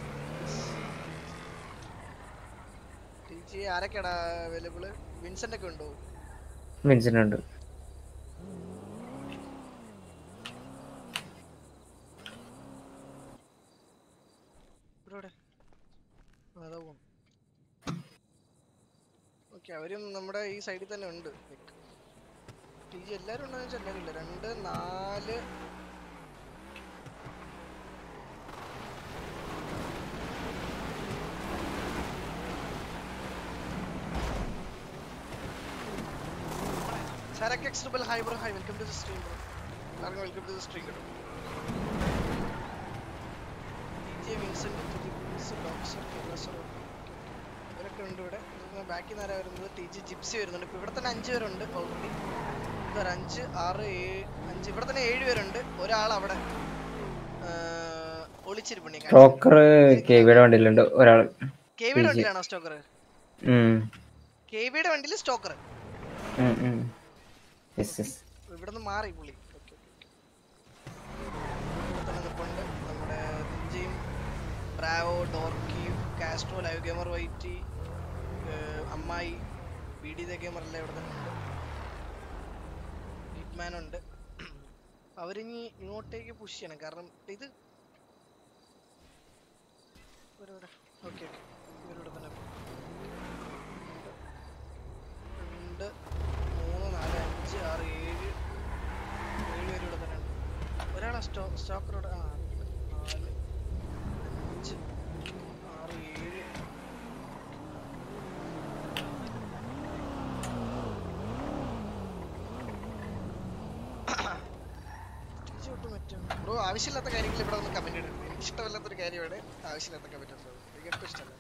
ടി ജി ആരൊക്കെയാടാ അവൈലബിൾ വിൻസെന്റ് ഒക്കെ ഉണ്ടോ? മിൻസിനുണ്ട് ഇവിടെ അതാ പോകും ഓക്കെ അവരും നമ്മുടെ ഈ സൈഡിൽ തന്നെ ഉണ്ട്. പി ജി എല്ലാവരും ഉണ്ടോ എന്ന് വെച്ചാൽ രണ്ട് നാല്. ഇവരൊക്കെ ഉണ്ട് ഇവിടെ. ബാക്കി നേരെ വരുന്നത്? ടി ജി ജിപ്സി വരുന്നുണ്ട്. ഇപ്പൊ ഇവിടെ തന്നെ അഞ്ച് പേരുണ്ട്. ഓൾറെഡി ഇതൊരു അഞ്ച് ആറ് ഏഴ് അഞ്ച്. ഇവിടെ തന്നെ ഏഴ് പേരുണ്ട്. ഒരാൾ അവിടെ ഒളിച്ചിരിപ്പുണ്ടെങ്കിൽ സ്റ്റോക്കർ കെവിയുടെ വണ്ടിയിലുണ്ട്. ഒരാൾ വണ്ടിയിലാണോ സ്റ്റോക്കർ വണ്ടിയിൽ സ്റ്റോക്കർ നിന്ന് മാറി പുള്ളി. നമ്മുടെ ദിഞ്ചയും Bravo Dorky Castro live gamer Whitey Ammayi B D എല്ലാം ഇവിടെ തന്നെ ഉണ്ട് ഹിറ്റ്മാൻ ഉണ്ട് അവരിനി ഇങ്ങോട്ടേക്ക് പുഷ് ചെയ്യണം. കാരണം ഇത് ഓക്കെ ഓക്കെ ഇവരിവിടെ തന്നെ രണ്ട് മൂന്ന് നാല് അഞ്ച് ആറ് ഏഴ് ഏഴ് പേരിവിടെ തന്നെ ഉണ്ട്. ഒരാളാ സ്റ്റോ സ്റ്റോക്കറോട് ആ ഉണ്ട്. നാല് അഞ്ച് ആറ് ഏഴ് ബ്രോ ആവശ്യമില്ലാത്ത കാര്യങ്ങൾ ഇവിടെ ഒന്ന് കമന്റ് ഇടരുത് എനിക്ക് ഇഷ്ടമല്ലാത്തൊരു കാര്യമാണ് ആവശ്യമില്ലാത്ത കമന്റ് എനിക്ക് ഏറ്റവും ഇഷ്ടമല്ല.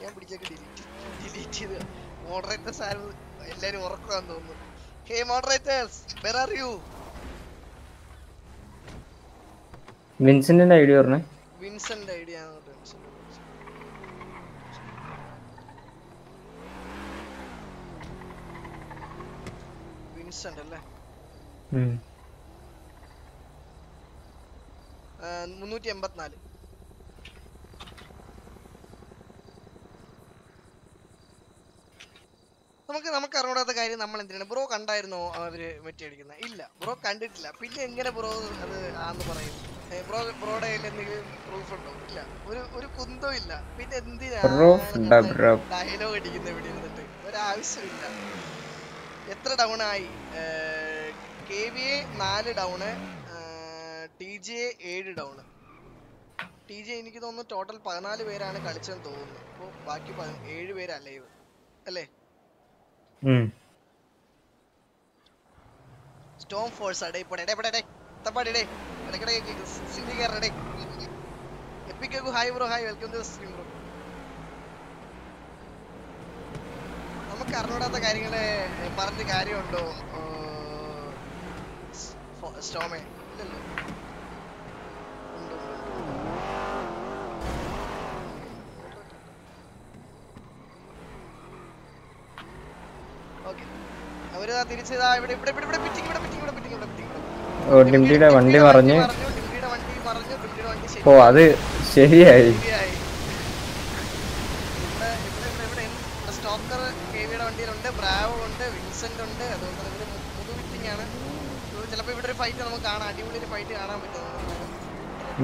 ഞാൻ പിടിച്ചൊക്കെ ഡിലീറ്റ് ഡിലീറ്റ് ചെയ്ത് മോഡറേറ്റേഴ്സ് ആരും എല്ലാവരും ഉറക്കാന്ന് തോന്നുന്നു. Hey moderators where are you വിൻസെന്റിന്റെ idea പറഞ്ഞേ. വിൻസെന്റ് ഐഡിയ ആണ് വിൻസെന്റ് അല്ലേ ഉം ആ, മുന്നൂറ്റി എൺപത്തിനാല് നമുക്ക് നമുക്ക് അറിഞ്ഞൂടാത്ത കാര്യം നമ്മൾ എന്തിനാണ് ബ്രോ കണ്ടായിരുന്നോ അവർ മറ്റേ അടിക്കുന്നത് ഇല്ല ബ്രോ കണ്ടിട്ടില്ല. പിന്നെ എങ്ങനെ ബ്രോ അത് ആന്ന് പറയും? ബ്രോ ബ്രോയുടെ കയ്യിൽ എന്തെങ്കിലും പ്രൂഫ് ഉണ്ടോ? ഇല്ല. ഒരു ഒരു ഇല്ല. പിന്നെ bro. ഡയലോഗ് അടിക്കുന്ന ഇവിടെ ഇരുന്നിട്ട്? ഒരാവശ്യമില്ല. എത്ര ഡൗൺ ആയി? കെ വി എ നാല് ഡൗണ് ടി ജി എ ഏഴ് ഡൗണ് ടി ജി എനിക്ക് തോന്നുന്നു ടോട്ടൽ പതിനാല് പേരാണ് കളിച്ചതെന്ന് തോന്നുന്നു. അപ്പോ ബാക്കി ഏഴ് പേരല്ല ലൈവ് അല്ലേ? സ്റ്റോം ഫോഴ്സ് അടേ ഇപ്പോൾ എടേ ഇവിടെ തപ്പാടിടേ ഇടയ്ക്കിടെ സിന്ധി കയറടേ എപ്പിക്കു hi bro hi welcome to stream bro നമുക്ക് അറിഞ്ഞൂടാത്ത കാര്യങ്ങൾ പറഞ്ഞ കാര്യമുണ്ടോ? സ്റ്റോമേ ഇല്ലല്ലോ ഉണ്ട്, ഉണ്ട്, ഉണ്ട്. Okay. തിരിച്ച് ദാ ഇവിടെ ഇവിടെ ഇവിടെ ഇവിടെ പിറ്റിങ് ഇവിടെ പിറ്റിങ് ഇവിടെ പിറ്റിങ് ഇവിടെ പിറ്റിങ് ഓ ഡിംഡിയുടെ വണ്ടി മറിഞ്ഞ്? ഓ അത് ശരിയായി. സ്റ്റോക്കർ കെവിയുടെ വണ്ടിയിലുണ്ട് ബ്രാവോ ഉണ്ട് വിൻസെന്റ് ഉണ്ട് ആണ്. ചിലപ്പോ ഇവിടെ ഒരു ഫൈറ്റ് നമുക്ക് കാണാം അടിപൊളി ഒരു ഫൈറ്റ് കാണാൻ പറ്റും.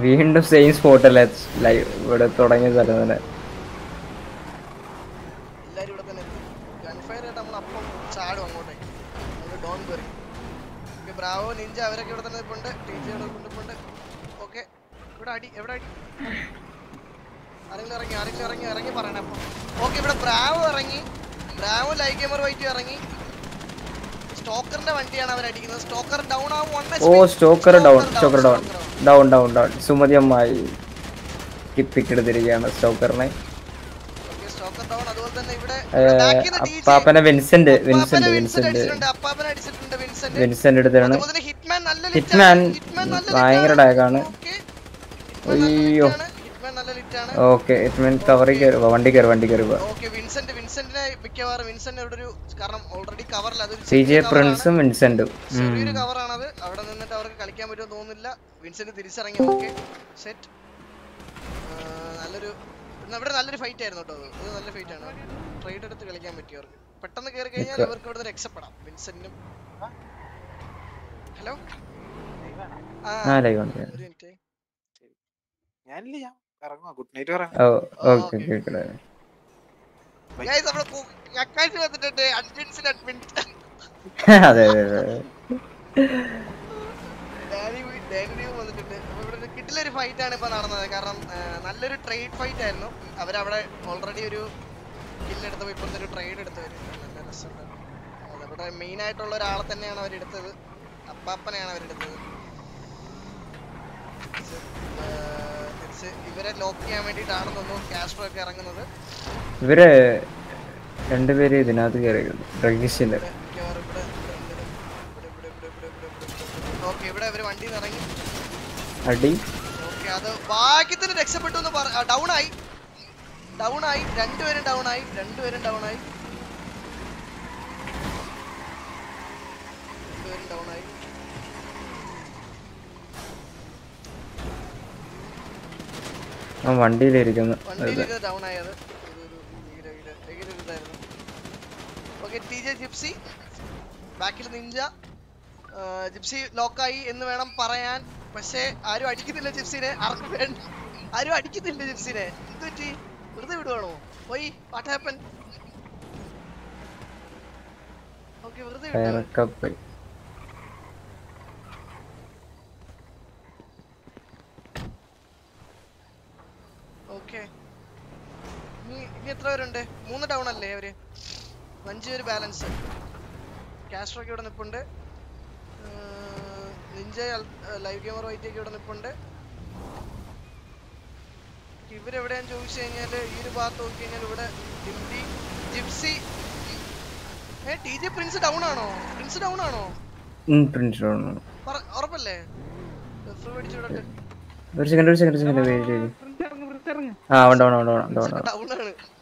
വീണ്ടും സെയിം സ്പോട്ടല്ലേ ലൈവ് ഇവിടെ തുടങ്ങിയ സ്ഥലം തന്നെ എല്ലാരും ഇവിടെ തന്നെ ഗൺഫയർ ആയിട്ട് നമ്മൾ അപ്പം ചാടും അങ്ങോട്ടേക്ക് നമ്മൾ ഡോൺ കയറി ബ്രാവോ നിഞ്ച അവരൊക്കെ ഇവിടെ തന്നെ നിൽപ്പുണ്ട് ടീച്ചറുടെ നിൽപ്പുണ്ട് ഓക്കെ. ഇവിടെ അടി എവിടെ അടി? ആരെങ്കിലും ഇറങ്ങി ആരെങ്കിലും ഇറങ്ങി ഇറങ്ങി പറയണേ അപ്പം. ഓക്കെ ഇവിടെ ബ്രാവോ ഇറങ്ങി. ബ്രാവോ ലൈഗേമർ വൈറ്റ് ഇറങ്ങി. സ്റ്റോക്കറിന്റെ വണ്ടിയാണ് അവർ അടിക്കുന്നത്. സ്റ്റോക്കർ ഡൗൺ ആവും ഓ stalker down stalker down down down down Sumathi അമ്മായി കിപ്പിക്കെടുത്തിരിക്കുകയാണ് സ്റ്റോക്കറിനെ. അപ്പാപ്പനെ വിൻസെന്റ് വിൻസെന്റ് വിൻസെന്റ്. വിൻസെന്റ്. എടുത്താണ് ഹിറ്റ്മാൻ ഭയങ്കര ഡാഗാണ് അയ്യോ. ഓക്കെ ഹിറ്റ്മാൻ കവറിൽ കയറുക വണ്ടി കയറുക വണ്ടി കയറുക വിൻസെന്റിനെ സി ജെ. പ്രിൻസും വിൻസെന്റും. കവറാണത് അവിടെ നിന്നിട്ട് അവർക്ക് കളിക്കാൻ പറ്റുമെന്ന് തോന്നുന്നില്ല. വിൻസെന്റ് തിരിച്ചിറങ്ങി. ഓക്കെ സെറ്റ് നല്ലൊരു ഇവിടെ നല്ലൊരു ഫൈറ്റ് ആയിരുന്നു കേട്ടോ അത്. ഇത് നല്ല ഫൈറ്റ് ആണ്. ട്രേഡ് എടുത്ത് കളിക്കാൻ പറ്റിയവർക്ക് പെട്ടെന്ന് കയറി കഴിഞ്ഞാൽ ഇവർക്ക് ഇവിടെ രക്ഷപ്പെടാം. വിൻസെന്റും ഹലോ? ആ ലൈവ് ഞാനില്ല ഞാൻ ഇറങ്ങുവാ. ഗുഡ് നൈറ്റ് പറയാം ഓക്കെ ഗൈസ് നമ്മൾ വന്നിട്ടുണ്ട്. അഡ്മിൻസിന് അഡ്മിൻ. [LAUGHS] അതെ ഡാനി വന്നിട്ടുണ്ട്. ഇവിടെ ഒരു കിട്ടിലൊരു ഫൈറ്റ് ആണ് ഇപ്പൊ നടന്നത്. കാരണം നല്ലൊരു ട്രേഡ് ഫൈറ്റ് ആയിരുന്നു. അവരവിടെ ഓൾറെഡി ഒരു കില്ലെടുത്തപ്പോ ഇപ്പോഴത്തെ ഒരു ട്രേഡ് എടുത്ത് വരും. നല്ല രസമുണ്ട്. മെയിൻ ആയിട്ടുള്ള ഒരാളെ തന്നെയാണ് അവരെടുത്തത് അപ്പാപ്പനെയാണ് അവരെടുത്തത് ഇവരെ ലോക്ക് ചെയ്യാൻ വേണ്ടിട്ടാണ് തോന്നുന്നു കാസ്ട്രോ ഒക്കെ ഇറങ്ങുന്നത് ഇവരെ രണ്ടുപേര് ഇതിനകത്ത് കയറിയിരുന്നു ഡ്രഗ്സിന്റെ ഓക്കെ ഇവിടെ അവർ വണ്ടിയിൽ ഇറങ്ങി അടി ഓക്കെ അത് ഭാഗ്യത്തിന് രക്ഷപ്പെട്ടു എന്ന് ഡൗൺ ആയി ഡൗൺ ആയി രണ്ടുപേരും ഡൗൺ ആയി രണ്ടുപേരും ഡൗൺ ആയി രണ്ടുപേരും ഡൗൺ ആയി. ആ വണ്ടിയിലിരിക്കുന്നു. ഡൗൺ ആയത്. ജിപ്സി ബാക്കിൽ നിഞ്ച ജിപ്സി ലോക്കായി എന്ന് വേണം പറയാൻ. പക്ഷേ ആരും അടിക്കുന്നില്ല ജിപ്സിനെ ആർക്കും വേണ്ട. ആരും അടിക്കുന്നില്ല ജിപ്സിനെ എന്ത് പറ്റി? വെറുതെ വിടുവാണോ? പോയി വാട്ട് ഹാപ്പൻ ഓക്കെ വെറുതെ വിട്ടോ ടയറൊക്കെ പോയി ഓക്കെ എത്ര പേരുണ്ട്? മൂന്ന് ടൗൺ അല്ലേ അവർ? അഞ്ച് പേര് ബാലൻസ് കാസ്ട്രോക്ക് ഇവിടെ നിപ്പുണ്ട്. നിഞ്ച ലൈവ് ഗെയിമർ വൈറ്റൊക്കെ ഇവിടെ നിപ്പുണ്ട്. ഇവരെവിടെയാന്ന് ചോദിച്ചു കഴിഞ്ഞാൽ ഈ ഒരു ഭാഗത്ത് നോക്കി കഴിഞ്ഞാൽ ഇവിടെ ഡിംഡി gypsy A T J prince down ആണോ? പ്രിൻസ് ഡൗൺ ആണോ? ഉറപ്പല്ലേ? വിടട്ടെ ഒരു സെക്കൻഡ് ഒരു സെക്കൻഡ് വെയിറ്റ് ആ ഉണ്ട് ഉണ്ട് ഉണ്ട് ഉണ്ട് ഉണ്ട് ഡൗൺ ആണ് പ്രിൻസ് ഇറങ്ങാനൊക്കെ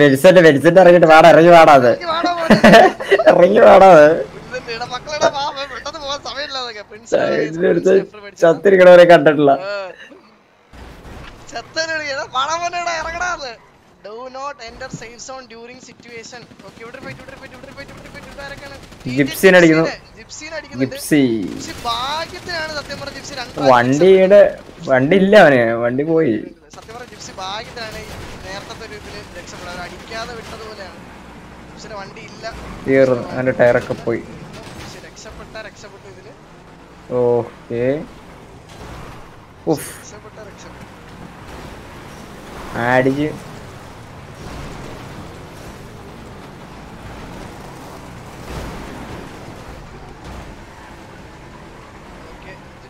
വെലിസന്റെ വെലിസന്റെ ഇറങ്ങിട്ട് പാടാ ഇറങ്ങി പാടാ അത്. ഇറങ്ങി പാടാ അത്. ചത്തിരിക്കണവരെ കണ്ടിട്ടില്ല. വണ്ടിയുടെ വണ്ടി ഇല്ല അവന്. വണ്ടി പോയി. സത്യം പറഞ്ഞ ജിപ്സി ഭാഗ്യത്തിലാണ് നേരത്തെ ഒരു ഇതിൽ അവർ അടിക്കാതെ വിട്ടതുപോലെയാണ് ജിപ്സിയുടെ വണ്ടി ഇല്ല. അതിന്റെ ടയറൊക്കെ പോയി. രക്ഷപ്പെട്ട രക്ഷപ്പെട്ടു ഇതിൽ. ഓക്കേ. രക്ഷപ്പെട്ട രക്ഷപ്പെട്ടു. അടിച്ച്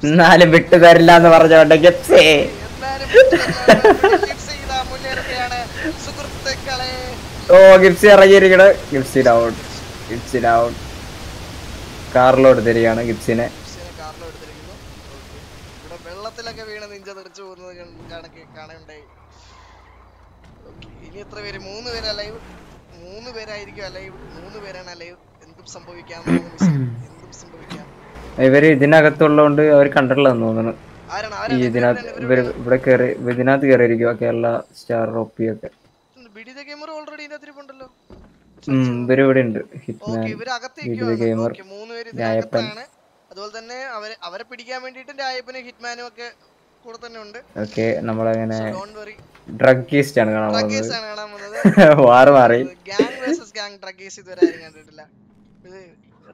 എന്നാലും വിട്ടു തരില്ല എന്ന് പറഞ്ഞോണ്ട് ഗപ്സേ [LAUGHS] ഓ ഗിപ്സി ഇറങ്ങിയിരിക്കണ്. ഗിപ്സി ഡൗൺ ഗിപ്സി ഡൗൺ കാറിലോട്ട് തരികയാണ് ഗിപ്സിനെ. വെള്ളത്തിലൊക്കെ വീണ് നിഞ്ച തെറിച്ചു പോകുന്നത് കണക്ക് കാണുണ്ടായി ഇനി എത്ര പേര്? മൂന്ന് പേര് അലൈവ്. മൂന്ന് പേരായിരിക്കും അലൈവ്. മൂന്ന് പേരാണ് അലൈവ്. എന്തും സംഭവിക്കാം. [CLEARS THROAT] എന്തും സംഭവിക്കാം. ഇവർ ഇതിനകത്തുള്ളതുകൊണ്ട് അവർ കണ്ടിട്ടില്ലെന്ന് തോന്നുന്നു. ഈ ഇതിനകത്ത് ഇവർ ഇവിടെ കയറി ഇതിനകത്ത് കയറിയിരിക്കുക കേരള സ്റ്റാർ റോപ്പി ഒക്കെ ഇവർ ഇവിടെ ഉണ്ട് ഹിറ്റ്മാൻ ഗെയിമർ രായപ്പൻ. അതുപോലെ തന്നെ അവരെ അവരെ പിടിക്കാൻ വേണ്ടിയിട്ട് രായപ്പനും ഹിറ്റ്മാനും ഒക്കെ കൂടെ തന്നെ ഉണ്ട്. ഓക്കെ നമ്മളങ്ങനെ ഡ്രഗീസ്റ്റ് ആണ് കാണാൻ പോകുന്നത്. [LAUGHS] വാറ് മാറി. ഗാങ് വേഴ്സസ് ഗാങ് ഡ്രഗേഴ്സ് ഇതുവരെ ആരും കണ്ടിട്ടില്ല.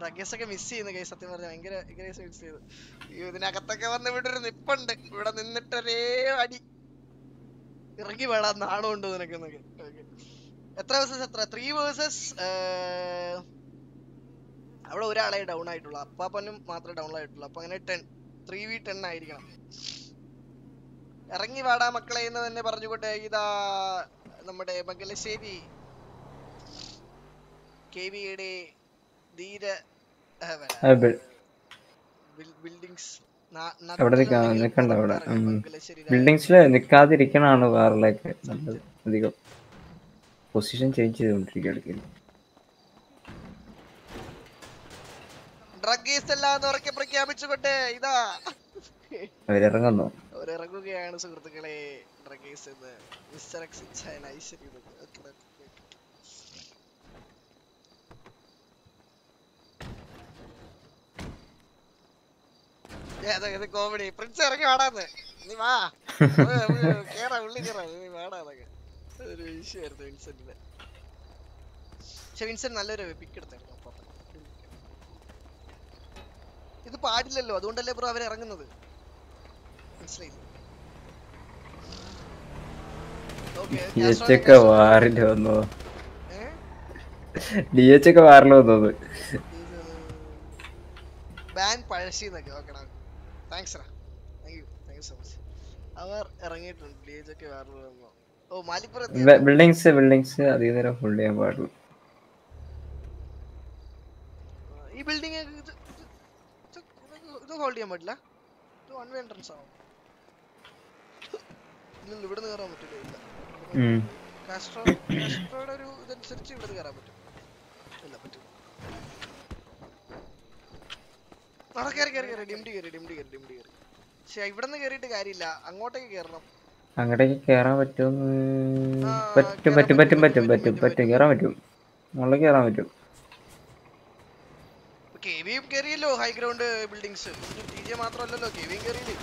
ഡ്രഗേഴ്സ് മിസ് ചെയ്യുന്നു കൈ സത്യം പറഞ്ഞാൽ ഭയങ്കര മിസ് ചെയ്തു ഇതിനകത്തൊക്കെ വന്ന് ഇവിടെ ഒരു നിപ്പുണ്ട്. ഇവിടെ നിന്നിട്ടൊരേ അടി. ഇറങ്ങി വേണം നാണമുണ്ട് Okay. എത്ര വേഴ്സസ് എത്ര? ത്രീ വേഴ്സസ് അവിടെ ഒരാളെ ഡൗൺ ആയിട്ടുള്ളൂ. അപ്പാപ്പനും മാത്രമേ ഡൗൺ ആയിട്ടുള്ളൂ. അപ്പൊ അങ്ങനെ ടെൻ ത്രീ വി ടെൻ ആയിരിക്കണം. ഇറങ്ങി വാടാ മക്കളെ എന്ന് തന്നെ പറഞ്ഞുകൊണ്ട് ഇതാ നമ്മുടെ മംഗലശ്ശേരി കെ വിയുടെ ധീര ബിൽഡിങ്സ് അവിടെ നിക്കണ്ട അവിടെ. ബിൽഡിങ്സിൽ നിൽക്കാതിരിക്കണാണ് കാറിലേക്ക് നല്ലത്. അധികം പൊസിഷൻ ചേഞ്ച് ചെയ്തുകൊണ്ടിരിക്കുക ഇടയ്ക്ക് ഡ്രഗീസ് എല്ലാം എന്ന് ഉറക്കെ പ്രഖ്യാപിച്ചുകൊണ്ട് ഇതാ. അവരിറങ്ങുന്നു. അവരിറങ്ങുകയാണ് സുഹൃത്തുക്കളെ. ഡ്രഗീസ് എന്ന് mister X Aishwarya comedy prince ഇറങ്ങി വാടാന്ന്. നീ വാ. [LAUGHS] നമുക്ക് ഉള്ളി കേറാ. നീ വാടാ അതൊക്കെ. ഒരു വിഷയമായിരുന്നു വിൻസെന്റിന്റെ വിൻസെന്റിന്. പക്ഷെ വിൻസെന്റ് നല്ലൊരു പിക്ക് എടുത്തായിരുന്നു ഇത് പാടില്ലല്ലോ. അതുകൊണ്ടല്ലേ ബ്രോ അവർ ഇറങ്ങുന്നത്? മനസ്സിലായില്ല? ഒക്കെ വാറിൽ വന്നു. ഡി എച്ച് ഒക്കെ വാറിൽ വന്നത്. ബാൻ പഴശ്ശിന്നൊക്കെ ഓക്കെടാ താങ്ക്സ് റാ thank you thank you so much അവർ ഇറങ്ങിയിട്ടുണ്ട്. എച്ച് ഒക്കെ വേറെ ഓ മാലിപ്പുറത്ത്? ബിൽഡിങ്സ് ബിൽഡിങ്സ് അധികം നേരം ഫുൾ ചെയ്യാൻ പാടുള്ളൂ ഈ ബിൽഡിംഗ് ഇത് ഹോൾഡ് ചെയ്യാൻ പറ്റില്ല. ഇത് വൺ വേ എൻട്രൻസ് ആവും. ഇല്ല ഇവിടെ നിന്ന് കയറാൻ പറ്റില്ല ഇല്ല. കാസ്ട്രോ കാസ്ട്രോയുടെ ഒരു ഇതനുസരിച്ച് ഇവിടെ നിന്ന് കയറാൻ പറ്റും. ഇല്ല പറ്റും അവിടെ കയറി കയറി കയറി ഡിംഡി കയറി ഡിംഡി കയറി ഡിംഡി കയറി പക്ഷെ ഇവിടന്ന് കയറിയിട്ട് കാര്യമില്ല. അങ്ങോട്ടേക്ക് കയറണം അങ്ങോട്ടേക്ക് കേറാൻ പറ്റും. പറ്റും പറ്റും പറ്റും, പറ്റും പറ്റും, പറ്റും കേറാൻ പറ്റും. മുകളിൽ കേറാൻ പറ്റും. കെവിയും കയറിയല്ലോ high ground buildings T J മാത്രമല്ലല്ലോ കെവിയും കയറിയില്ലേ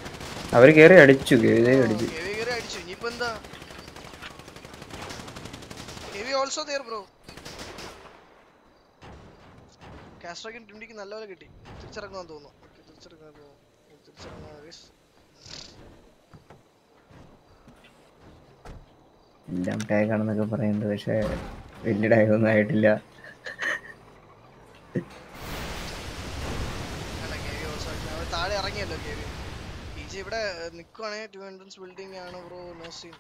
അവർ കേറി അടിച്ചു കേറി അടിച്ചു. കെവി അടിച്ചു. ഇനിയിപ്പോ എന്താ കെവി ഓൾസോ ബ്രോ കാസ്ട്രോക്കും ടിംഡിക്ക് നല്ലപോലെ കിട്ടി. തിരിച്ചിറങ്ങുമെന്ന് തോന്നുന്നു. Okay, തിരിച്ചിറങ്ങാൻ തോന്നുന്നു. തിരിച്ചിറങ്ങാൻ guys. എല്ലാം ടാഗ് ആണെന്നൊക്കെ പറയുന്നുണ്ട്. പക്ഷെ വലിയ ടാഗ് ആയിട്ടില്ല. താഴെ ഇറങ്ങിയല്ലോ കെവി ഇവിടെ നിക്കുവാണെങ്കിൽ ടു എൻട്രൻസ് ബിൽഡിംഗ് ആണ് ബ്രോ നോ സീൻ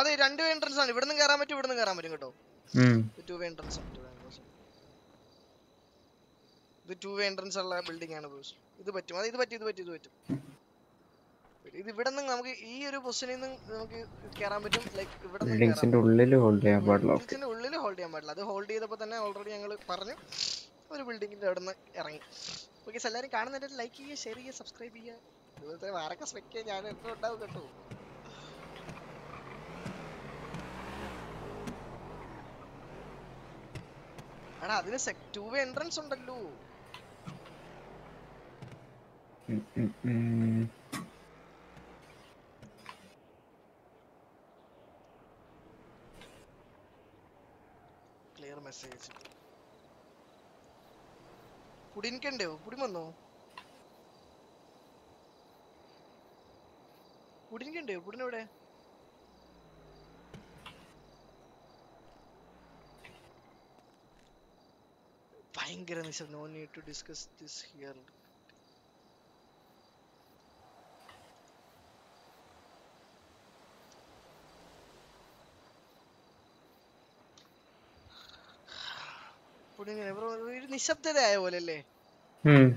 അതെ രണ്ട് എൻട്രൻസ് ആണ്. ഇവിടുന്ന് കേറാൻ പറ്റും ഇവിടുന്ന് കേറാൻ പറ്റും കേട്ടോ. ടു വേ എൻട്രൻസ് ഇത് ടു വേ എൻട്രൻസ് ഉള്ള ബിൽഡിംഗ് ആണ് ബ്രൂസ് ഇത് പറ്റും. അതെ ഇത് പറ്റും ഇത് പറ്റും ഇത് പറ്റും. ഇത് ഇവിടെ നിന്ന് നമുക്ക് ഈ ഒരു പൊസിഷനിൽ നിന്ന് നമുക്ക് കേറാൻ പറ്റും. ലൈക്ക് ഇവിടെ ബിൽഡിംഗ്സിന്റെ ഉള്ളിൽ ഹോൾഡ് ചെയ്യാൻ പാടില്ല ബിൽഡിംഗ്സിന്റെ ഉള്ളിൽ ഹോൾഡ് ചെയ്യാൻ പാടില്ല. അത് ഹോൾഡ് ചെയ്തപ്പോൾ തന്നെ ഓൾറെഡി ഞങ്ങൾ പറഞ്ഞു ഒരു ബിൽഡിംഗിന്റെ അവിടെ നിന്ന് ഇറങ്ങി. ഓക്കെ എല്ലാവരും കാണുന്നുണ്ടെങ്കിൽ ലൈക്ക് ചെയ്യുക ഷെയർ ചെയ്യുക സബ്സ്ക്രൈബ് ചെയ്യുക. ഇതുപോലത്തെ വേറെ സ്പെക്ട് ഞാൻ എപ്പോഴും ഉണ്ടാവും കേട്ടോ. എടാ അതിന് ടു വേ എൻട്രൻസ് ഉണ്ടല്ലോ. ക്ലിയർ മെസ്സേജ് കുടിനിക്കണ്ടോ കുടി വന്നോ? കുടിനിക്കണ്ടോ പുടിൻ ഭയങ്കര നിശബ്ദം. No need to discuss this here ഒരു നിശബ്ദത ആയ പോലെ അല്ലേ?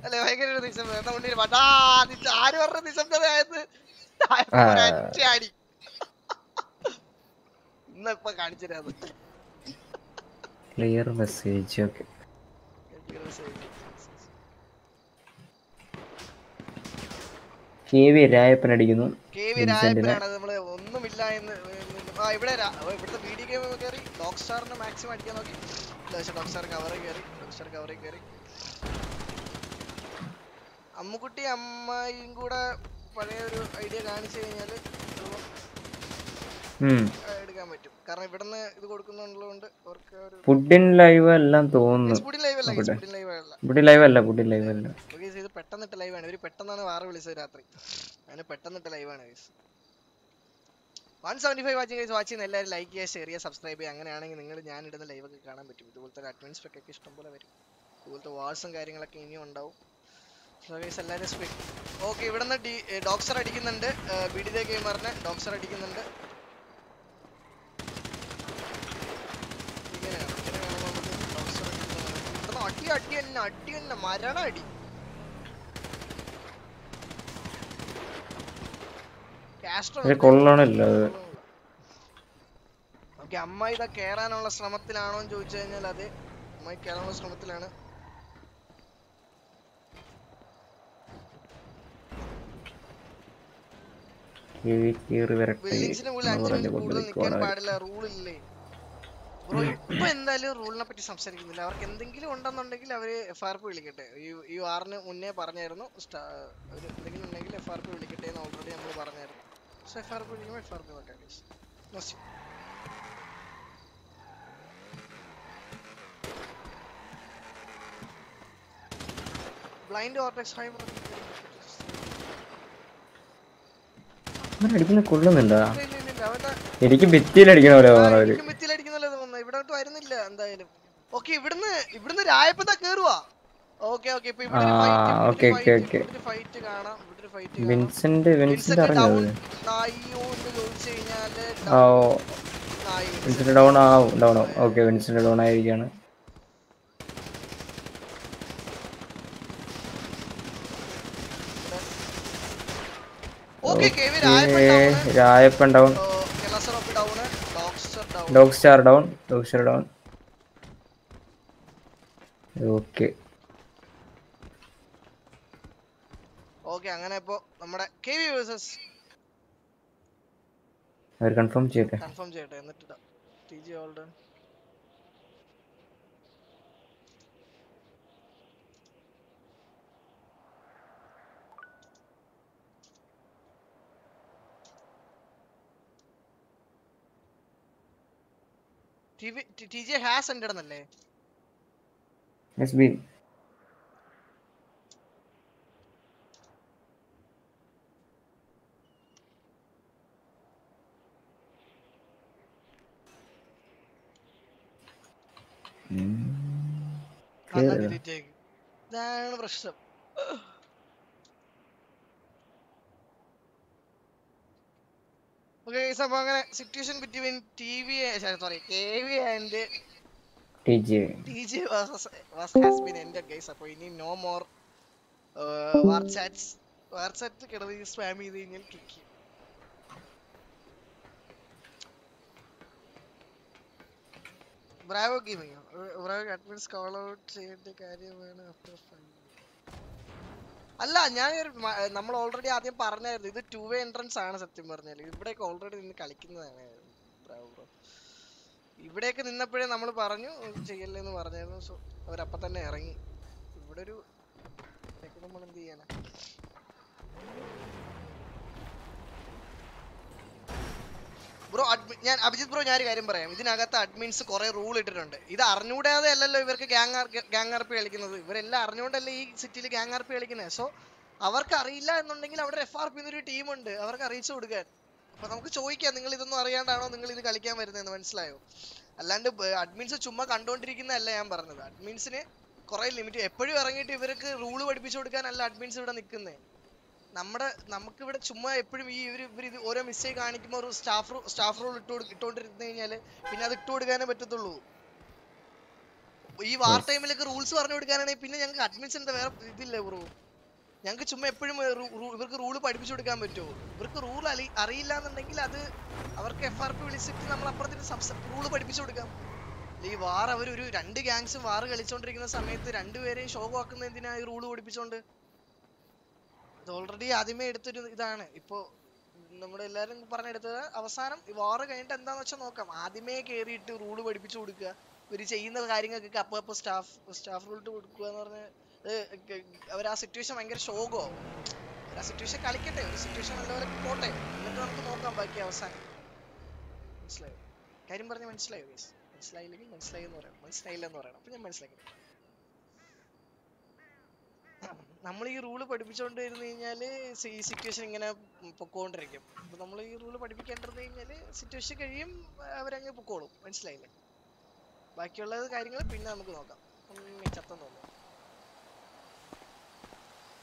അല്ലെ ഭയങ്കര ഒരു നിശബ്ദത. നിശ- ആര് പറഞ്ഞ നിശബ്ദതയായത്? അടി ഇന്ന് ഇപ്പൊ കാണിച്ചത് clear message okay K V Rayappan അടിക്കുന്നു. K V വിൻസെന്റിനെ. രായപ്പനാണ് നമ്മൾ ഒന്നുമില്ല എന്ന് ആ ഇവിടെ ഇവിടുത്തെ വീഡിയോ ഗെയിം കയറി ഡോക് സ്റ്റാറിന് മാക്സിമം അടിക്കാൻ നോക്കി. പക്ഷെ സ്റ്റാർ കവറിൽ കയറി ഡോഗ് സ്റ്റാർ കയറി അമ്മുക്കുട്ടി അമ്മായിയും കൂടെ പഴയ ഒരു ഐഡിയ കാണിച്ചു ആ, എടുക്കാൻ പറ്റും. കാരണം ഇവിടുന്ന് ഇത് കൊടുക്കുന്നുള്ളതുകൊണ്ട് അവർക്ക് ഒരു പുഡിൻ ലൈവ് എല്ലാം തോന്നുന്നു സ്പുഡിൻ ലൈവ് അല്ല ലൈവ് അല്ല. ലൈവ് അല്ല ലൈവ് അല്ല. ഇത് പെട്ടെന്നിട്ട് ലൈവാണ് ഇവർ പെട്ടെന്നാണ് വാറ് വിളിച്ചത് രാത്രി. അങ്ങനെ പെട്ടെന്നിട്ട് seventy five watching guys watching എല്ലാവരും ലൈക്ക് ചെയ്യുക ഷെയർ ചെയ്യുക സബ്സ്ക്രൈബ് ചെയ്യുക. അങ്ങനെയാണെങ്കിൽ നിങ്ങൾ ഞാൻ ഇടുന്ന ലൈവ് ഒക്കെ കാണാൻ പറ്റും. ഇതുപോലത്തെ അഡ്വൻസ് ഒക്കെ ഇഷ്ടംപോലെ വരും. ഇതുപോലത്തെ വാൾസും കാര്യങ്ങളൊക്കെ ഇനിയും ഉണ്ടാവും. എല്ലാവരും ഓക്കെ ഇവിടെ നിന്ന് ഡോക്സർ അടിക്കുന്നുണ്ട്. ബി ഡി ഗെയിമറിന് ഡോക്സർ അടിക്കുന്നുണ്ട് ഇങ്ങനെയാണ് ഇങ്ങനെയാണ് നമുക്ക് ഡോക്സർ അടിക്കുന്നത് ഇവിടുന്ന് അടി അടി തന്നെ അടി തന്നെ മരണ അടി. കൊള്ളണല്ലോ ഓക്കെ അമ്മ ഇതാ കേറാനുള്ള ശ്രമത്തിലാണോ എന്ന് ചോദിച്ചു കഴിഞ്ഞാൽ അതെ. അമ്മ കേറാനുള്ള ശ്രമത്തിലാണ്. കൂടുതൽ നിൽക്കാൻ പാടില്ല റൂളില്ലേ ഇല്ലേ? ബ്രോ ഇപ്പൊ എന്തായാലും റൂളിനെ പറ്റി സംസാരിക്കുന്നില്ല. അവർക്ക് എന്തെങ്കിലും ഉണ്ടെന്നുണ്ടെങ്കിൽ അവർ എഫ് ആർ പി വിളിക്കട്ടെ. യു ഈ വാറിന് മുന്നേ പറഞ്ഞായിരുന്നു. ഒരു എന്തെങ്കിലും ഉണ്ടെങ്കിൽ എഫ് ആർ പി വിളിക്കട്ടെ എന്ന് ഓൾറെഡി നമ്മൾ പറഞ്ഞായിരുന്നു. സോ എഫ് ആർ പി വിളിക്കുമ്പോൾ എഫ് ആർ പി നോക്കാം. Merci. ബ്ലൈൻഡ് ഓർട്ടെക്സ് ഹൈ അടിക്കുന്ന കൊള്ളുന്നുണ്ടോ എനിക്ക് ഭിത്തിയിൽ അടിക്കണ പോലെ അവർ മിത്തിലടിക്കുന്നല്ലേ തോന്നുന്നത് ഇവിടെ വരുന്നില്ല എന്തായാലും. ഓക്കെ ഇവിടുന്ന് ഇവിടുന്ന് രായപ്പത കേറുവാ. ഓക്കെ ഓക്കെ ഇപ്പൊ ഇവിടെ ഫൈറ്റ് കാണാം ഇവിടെ ഫൈറ്റ് വിൻസെന്റ് വിൻസെന്റ് അറിഞ്ഞത് ഡൗൺ എന്ന് ചോദിച്ചു കഴിഞ്ഞാൽ വിൻസെന്റ്. ഡൗൺ ആവും ഡൗൺ ആവും. ഓക്കെ വിൻസെന്റ് ഡൗൺ ആയിരിക്കാണ്. രായപ്പൻ ഡൗൺ രായപ്പൻ ഡൗൺ കെലസറോപ്പ് down ഡോക്സ്റ്റർ down dog star down dog star down okay okay അങ്ങനെ ഇപ്പോ നമ്മുടെ കെവി വേഴ്സസ് അവർ കൺഫേം ചെയ്യട്ടെ. കൺഫേം ചെയ്യട്ടെ. എന്നിട്ട് ടി ജി ഓൾഡൻ ടി ജി ഹാസ് എന്റെ എന്നല്ലേ? എസ് ബി അതാ delete ആക്കി. ഇതാണ് പ്രശ്നം. ഓക്കെ അപ്പോൾ അങ്ങനെ situation between T V sorry K V and T G T G was has been end guys അപ്പോൾ ഇനി no more war chats war chat കിടന്ന് സ്പാം ചെയ്ത് കഴിഞ്ഞാൽ kick Bravo gaming Bravo admins call out ചെയ്യേണ്ട കാര്യമാണ് after അല്ല ഞാൻ നമ്മൾ ഓൾറെഡി ആദ്യം പറഞ്ഞായിരുന്നു ഇത് ടു വേ എൻട്രൻസ് ആണ് സത്യം പറഞ്ഞാൽ ഇവിടെയൊക്കെ ഓൾറെഡി നിന്ന് കളിക്കുന്നതാണ് ബ്രോ ഇവിടെയൊക്കെ നിന്നപ്പോഴേ നമ്മൾ പറഞ്ഞു ചെയ്യല്ലെന്ന് പറഞ്ഞായിരുന്നു. സോ അവരപ്പ തന്നെ ഇറങ്ങി. ഇവിടെ ഒരു നമ്മൾ എന്ത് ചെയ്യാനാ? ബ്രോ ഞാൻ അഭിജിത് ബ്രോ ഞാനൊരു കാര്യം പറയാം. ഇതിനകത്ത് അഡ്മിൻസ് കുറെ റൂൾ ഇട്ടിട്ടുണ്ട്. ഇത് അറിഞ്ഞുകൂടാതെ അല്ലല്ലോ ഇവർക്ക് ഗ്യാങ് ഗ്യാങ് ആർപ്പി കളിക്കുന്നത്. ഇവരെല്ലാം അറിഞ്ഞുകൊണ്ടല്ലേ ഈ സിറ്റിയിൽ ഗ്യാങ് ആർപ്പി കളിക്കുന്നത് സോ അവർക്ക് അറിയില്ല എന്നുണ്ടെങ്കിൽ അവിടെ എഫ് ആർ പി എന്നൊരു ടീമുണ്ട് അവർക്ക് അറിയിച്ചു കൊടുക്കാൻ. അപ്പൊ നമുക്ക് ചോദിക്കാം നിങ്ങൾ ഇതൊന്നും അറിയാണ്ടാണോ? നിങ്ങൾ ഇത് കളിക്കാൻ വരുന്നതെന്ന് മനസ്സിലായോ? അല്ലാണ്ട് അഡ്മിൻസ് ചുമ്മാ കണ്ടോണ്ടിരിക്കുന്നതല്ല ഞാൻ പറഞ്ഞത്. അഡ്മിൻസിന് കുറെ ലിമിറ്റ് എപ്പോഴും ഇറങ്ങിയിട്ട് ഇവർക്ക് റൂൾ പഠിപ്പിച്ചു കൊടുക്കാനല്ല അഡ്മിൻസ് ഇവിടെ നിൽക്കുന്നത് നമ്മുടെ നമുക്ക് ഇവിടെ ചുമ്മാ എപ്പോഴും ഈ ഒരു ഇവർ ഇത് ഓരോ മിസ്റ്റേക്ക് കാണിക്കുമ്പോൾ ഒരു സ്റ്റാഫ് സ്റ്റാഫ് റൂൾ ഇട്ട് ഇട്ടുകൊണ്ടിരുന്നു കഴിഞ്ഞാൽ കഴിഞ്ഞാൽ പിന്നെ അത് ഇട്ട് കൊടുക്കാനേ പറ്റത്തുള്ളൂ. ഈ വാർ ടൈമിലൊക്കെ റൂൾസ് പറഞ്ഞു കൊടുക്കാനാണെങ്കിൽ പിന്നെ ഞങ്ങൾക്ക് അഡ്മിഷൻ വേറെ ഇതില്ല ബ്രോ ഞങ്ങൾക്ക് ചുമ്മാ എപ്പോഴും ഇവർക്ക് റൂൾ പഠിപ്പിച്ചു കൊടുക്കാൻ പറ്റുമോ ഇവർക്ക് റൂൾ അറിയില്ല എന്നുണ്ടെങ്കിൽ അത് അവർക്ക് എഫ് ആർ പി വിളിച്ചിട്ട് നമ്മൾ അപ്പുറത്തിന് റൂൾ പഠിപ്പിച്ചു കൊടുക്കാം. ഈ വാർ അവർ ഒരു രണ്ട് ഗ്യാങ്സും വാർ കളിച്ചോണ്ടിരിക്കുന്ന സമയത്ത് രണ്ടുപേരെയും ആക്കുന്ന എന്തിനാ ഈ റൂൾ പഠിപ്പിച്ചോണ്ട്? ഓൾറെഡി ആദ്യമേ എടുത്തൊരു ഇതാണ്. ഇപ്പോ നമ്മുടെ എല്ലാരും പറഞ്ഞെടുത്തത് അവസാനം വാറ് കഴിഞ്ഞിട്ട് എന്താന്ന് വെച്ചാൽ നോക്കാം. ആദ്യമേ കേറിയിട്ട് റൂൾ പഠിപ്പിച്ചു കൊടുക്കുക. ഇവർ ചെയ്യുന്ന കാര്യങ്ങൾക്കൊക്കെ അപ്പൊ അപ്പൊ സ്റ്റാഫ് സ്റ്റാഫ് റൂൾ ഇട്ട് കൊടുക്കുക എന്ന് പറഞ്ഞ അവർ ആ സിറ്റുവേഷൻ ഭയങ്കര ഷോകോ ആ സിറ്റുവേഷൻ കളിക്കട്ടെ. ഒരു സിറ്റുവേഷൻ നല്ലപോലെ പോട്ടെ. എന്നിട്ട് നമുക്ക് നോക്കാം ബാക്കി അവസാനം. മനസ്സിലായോ? കാര്യം പറഞ്ഞ മനസ്സിലായോ? മനസ്സിലായില്ലെങ്കിൽ മനസ്സിലായി എന്ന് പറയാം. മനസ്സിലായില്ല എന്ന് പറയണം. അപ്പൊ ഞാൻ മനസ്സിലാക്കി. നമ്മൾ ഈ റൂൾ പഠിപ്പിച്ചുകൊണ്ട് ഇരുന്ന് കഴിഞ്ഞാൽ ഈ സിറ്റുവേഷൻ ഇങ്ങനെ പൊക്കോണ്ടിരിക്കും. അപ്പൊ നമ്മൾ ഈ റൂൾ പഠിപ്പിക്കേണ്ടത് കഴിഞ്ഞാൽ സിറ്റുവേഷൻ കഴിയും അവരങ്ങ് പൊക്കോളും. മനസ്സിലായില്ലേ? ബാക്കിയുള്ള കാര്യങ്ങൾ പിന്നെ നമുക്ക് നോക്കാം. ചത്തം തോന്നുന്നു.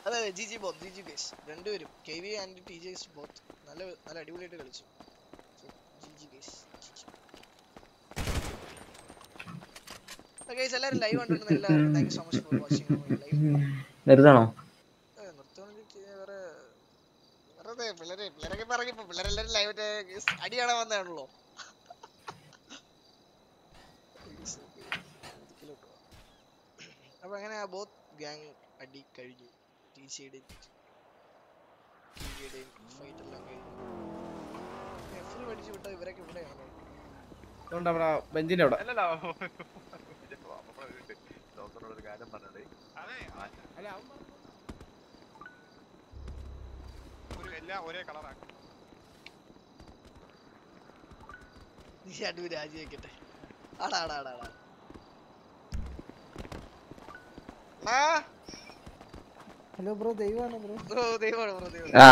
അതെ അതെ G G both G G base രണ്ടുപേരും K V and T J both നല്ല നല്ല അടിപൊളിയായിട്ട് കളിച്ചു. ജി ജി ബേസ് ഗൈസ് എല്ലാവരും ലൈവ് കണ്ടിട്ടുണ്ട് എല്ലാവരും thank you so much for watching live നിർത്തണോ? അപ്പൊ അങ്ങനെ ബോത്ത് ഗാങ് അടി കഴിഞ്ഞു. ടി സിയുടെ ഫൈറ്റ് എല്ലാം കഴിഞ്ഞു. എഫിൽ പഠിച്ചു വിട്ട ഇവരൊക്കെ ഇവിടെയാണ്? ബെഞ്ചിന്റെ അവിടെ. കാര്യം പറഞ്ഞത്. അല്ല. ഒരു എല്ലാം ഒരേ കളറാണ് നീ രണ്ടുപേരും രാജിവെക്കട്ടെ ആടാ ആടാ ആടാ ആടാ. ഹലോ ബ്രോ ദൈവമാണ് ബ്രോ ബ്രോ ദൈവമാണ് ബ്രോ ദൈവം ആ.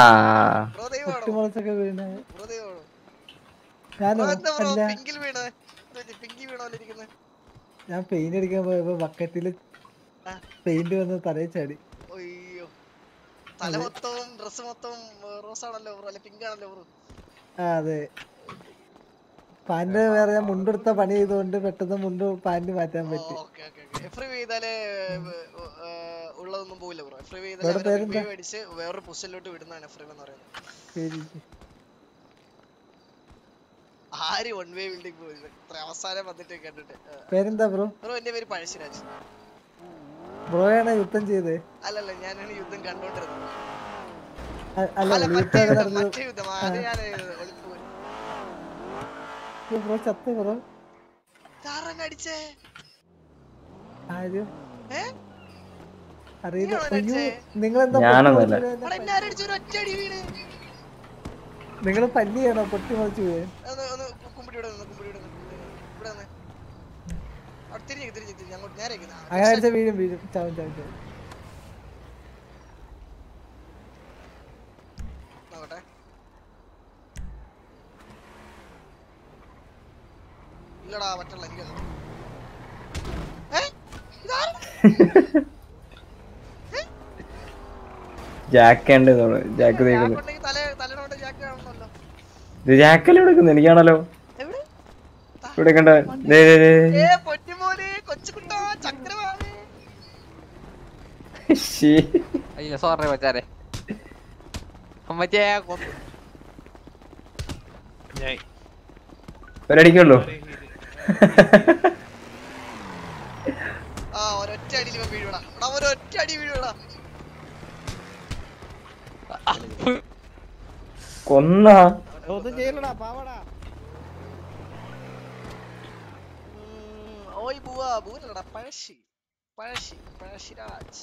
ബ്രോ ദൈവമാണോ? കുട്ടിമുളച്ചൊക്കെ വീണേ. ബ്രോ ദൈവമാണോ? ഞാൻ പെയിന്റ് അടിക്കാൻ പോയപ്പോ ബക്കറ്റിൽ. പെയിന്റ് വന്ന് തലയിൽ ചാടി. അയ്യോ. തല മൊത്തവും ഡ്രസ് മൊത്തവും റോസ് ആണല്ലോ ബ്രോ അല്ലെ പിങ്ക് ആണല്ലോ ബ്രോ അതെ. പാന്റ് വേറെ ഞാൻ മുണ്ടെടുത്ത പണി ചെയ്തുകൊണ്ട് പെട്ടെന്ന് മുണ്ട് പാന്റ് മാറ്റാൻ പറ്റി. ഉള്ളതൊന്നും പോവില്ല ബ്രോ എഫ്രി ചെയ്താൽ? അടിച്ച് വേറൊരു പൊസിഷനിലോട്ട് വിടുന്നതാണ് എഫ്രി എന്ന് പറയുന്നത്. ആര് വൺ വേ ബിൽഡിംഗ് പോയി ഇത്ര അവസാനം വന്നിട്ട് കണ്ടിട്ട് പേരെന്താ ബ്രോ ബ്രോ എന്റെ പേര് പഴശ്ശിരാജ്. ബ്രോയാണ് യുദ്ധം ചെയ്ത്? അല്ലല്ല ഞാനാണ് യുദ്ധം കണ്ടോണ്ടിരുന്നത്. അല്ല മറ്റേ യുദ്ധം അത് ഞാൻ ബ്രോ ചത്ത് ബ്രോ ഇതാരെന്നെ അടിച്ചേ ആരും അറിയില്ല. അയ്യോ? നിങ്ങളെന്താ നിങ്ങൾ പല്ലിയാണോ പൊട്ടി മറിച്ചു പോയത് ഒന്ന് ഒന്ന് കു- കുമ്പിടി ഇവിടെ നിന്ന് കുമ്പിടി ഇവിടെ നിന്ന് ഇവിടെ നിന്ന് അവിടെ തിരിഞ്ഞു തിരിഞ്ഞു തിരിഞ്ഞു അങ്ങോട്ട് നേരെ അങ്ങനെ അടിച്ച വീഴും വീഴും. ചാവും ചാവും ചാവും. നോക്കട്ടെ. ഇല്ലടാ പറ്റുള്ള എനിക്ക്? ജാക്ക് ഉണ്ട് ജാക്ക് ഇത് ജാക്കല്ലേ എടുക്കുന്നു എനിക്കാണല്ലോ. എവിടെ? ഇവിടെ കണ്ട? ശ്ശീ. അയ്യോ സോറി മച്ചാരെ അമ്മച്ചേ കൊന്നു ഞാൻ ഒരടിക്കുള്ളൂ ആ ഒരൊറ്റ അടിയിൽ വീഴുവടാ ഒരൊറ്റ അടി വീഴുവടാ കൊന്ന ഒന്നും ചെയ്യലടാ പാവടാ ഉം, ഓയ് ബുവാ പഴശ്ശി പഴശ്ശി പഴശ്ശിരാജ്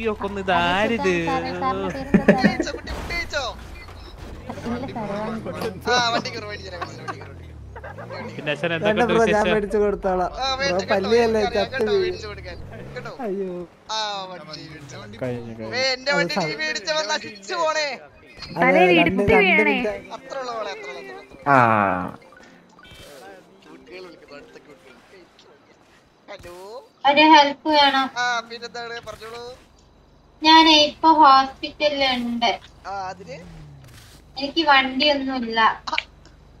മിനിറ്റ്. അത്ര ഉള്ള പിന്നെ അത്ര ഉള്ള അത്ര ഉള്ള ആ. ക്യൂട്ടുകൾ വിളിക്കുന്നു അടുത്ത ക്യൂട്ടുകൾ ഹലോ? ഹെൽപ്പ് വേണം. ആ പിന്നെന്താണ്? പറഞ്ഞോളൂ. ഞാൻ ഇപ്പൊ ഹോസ്പിറ്റലിലുണ്ട്. ആ അതിന്? എനിക്ക് വണ്ടിയൊന്നുമില്ല.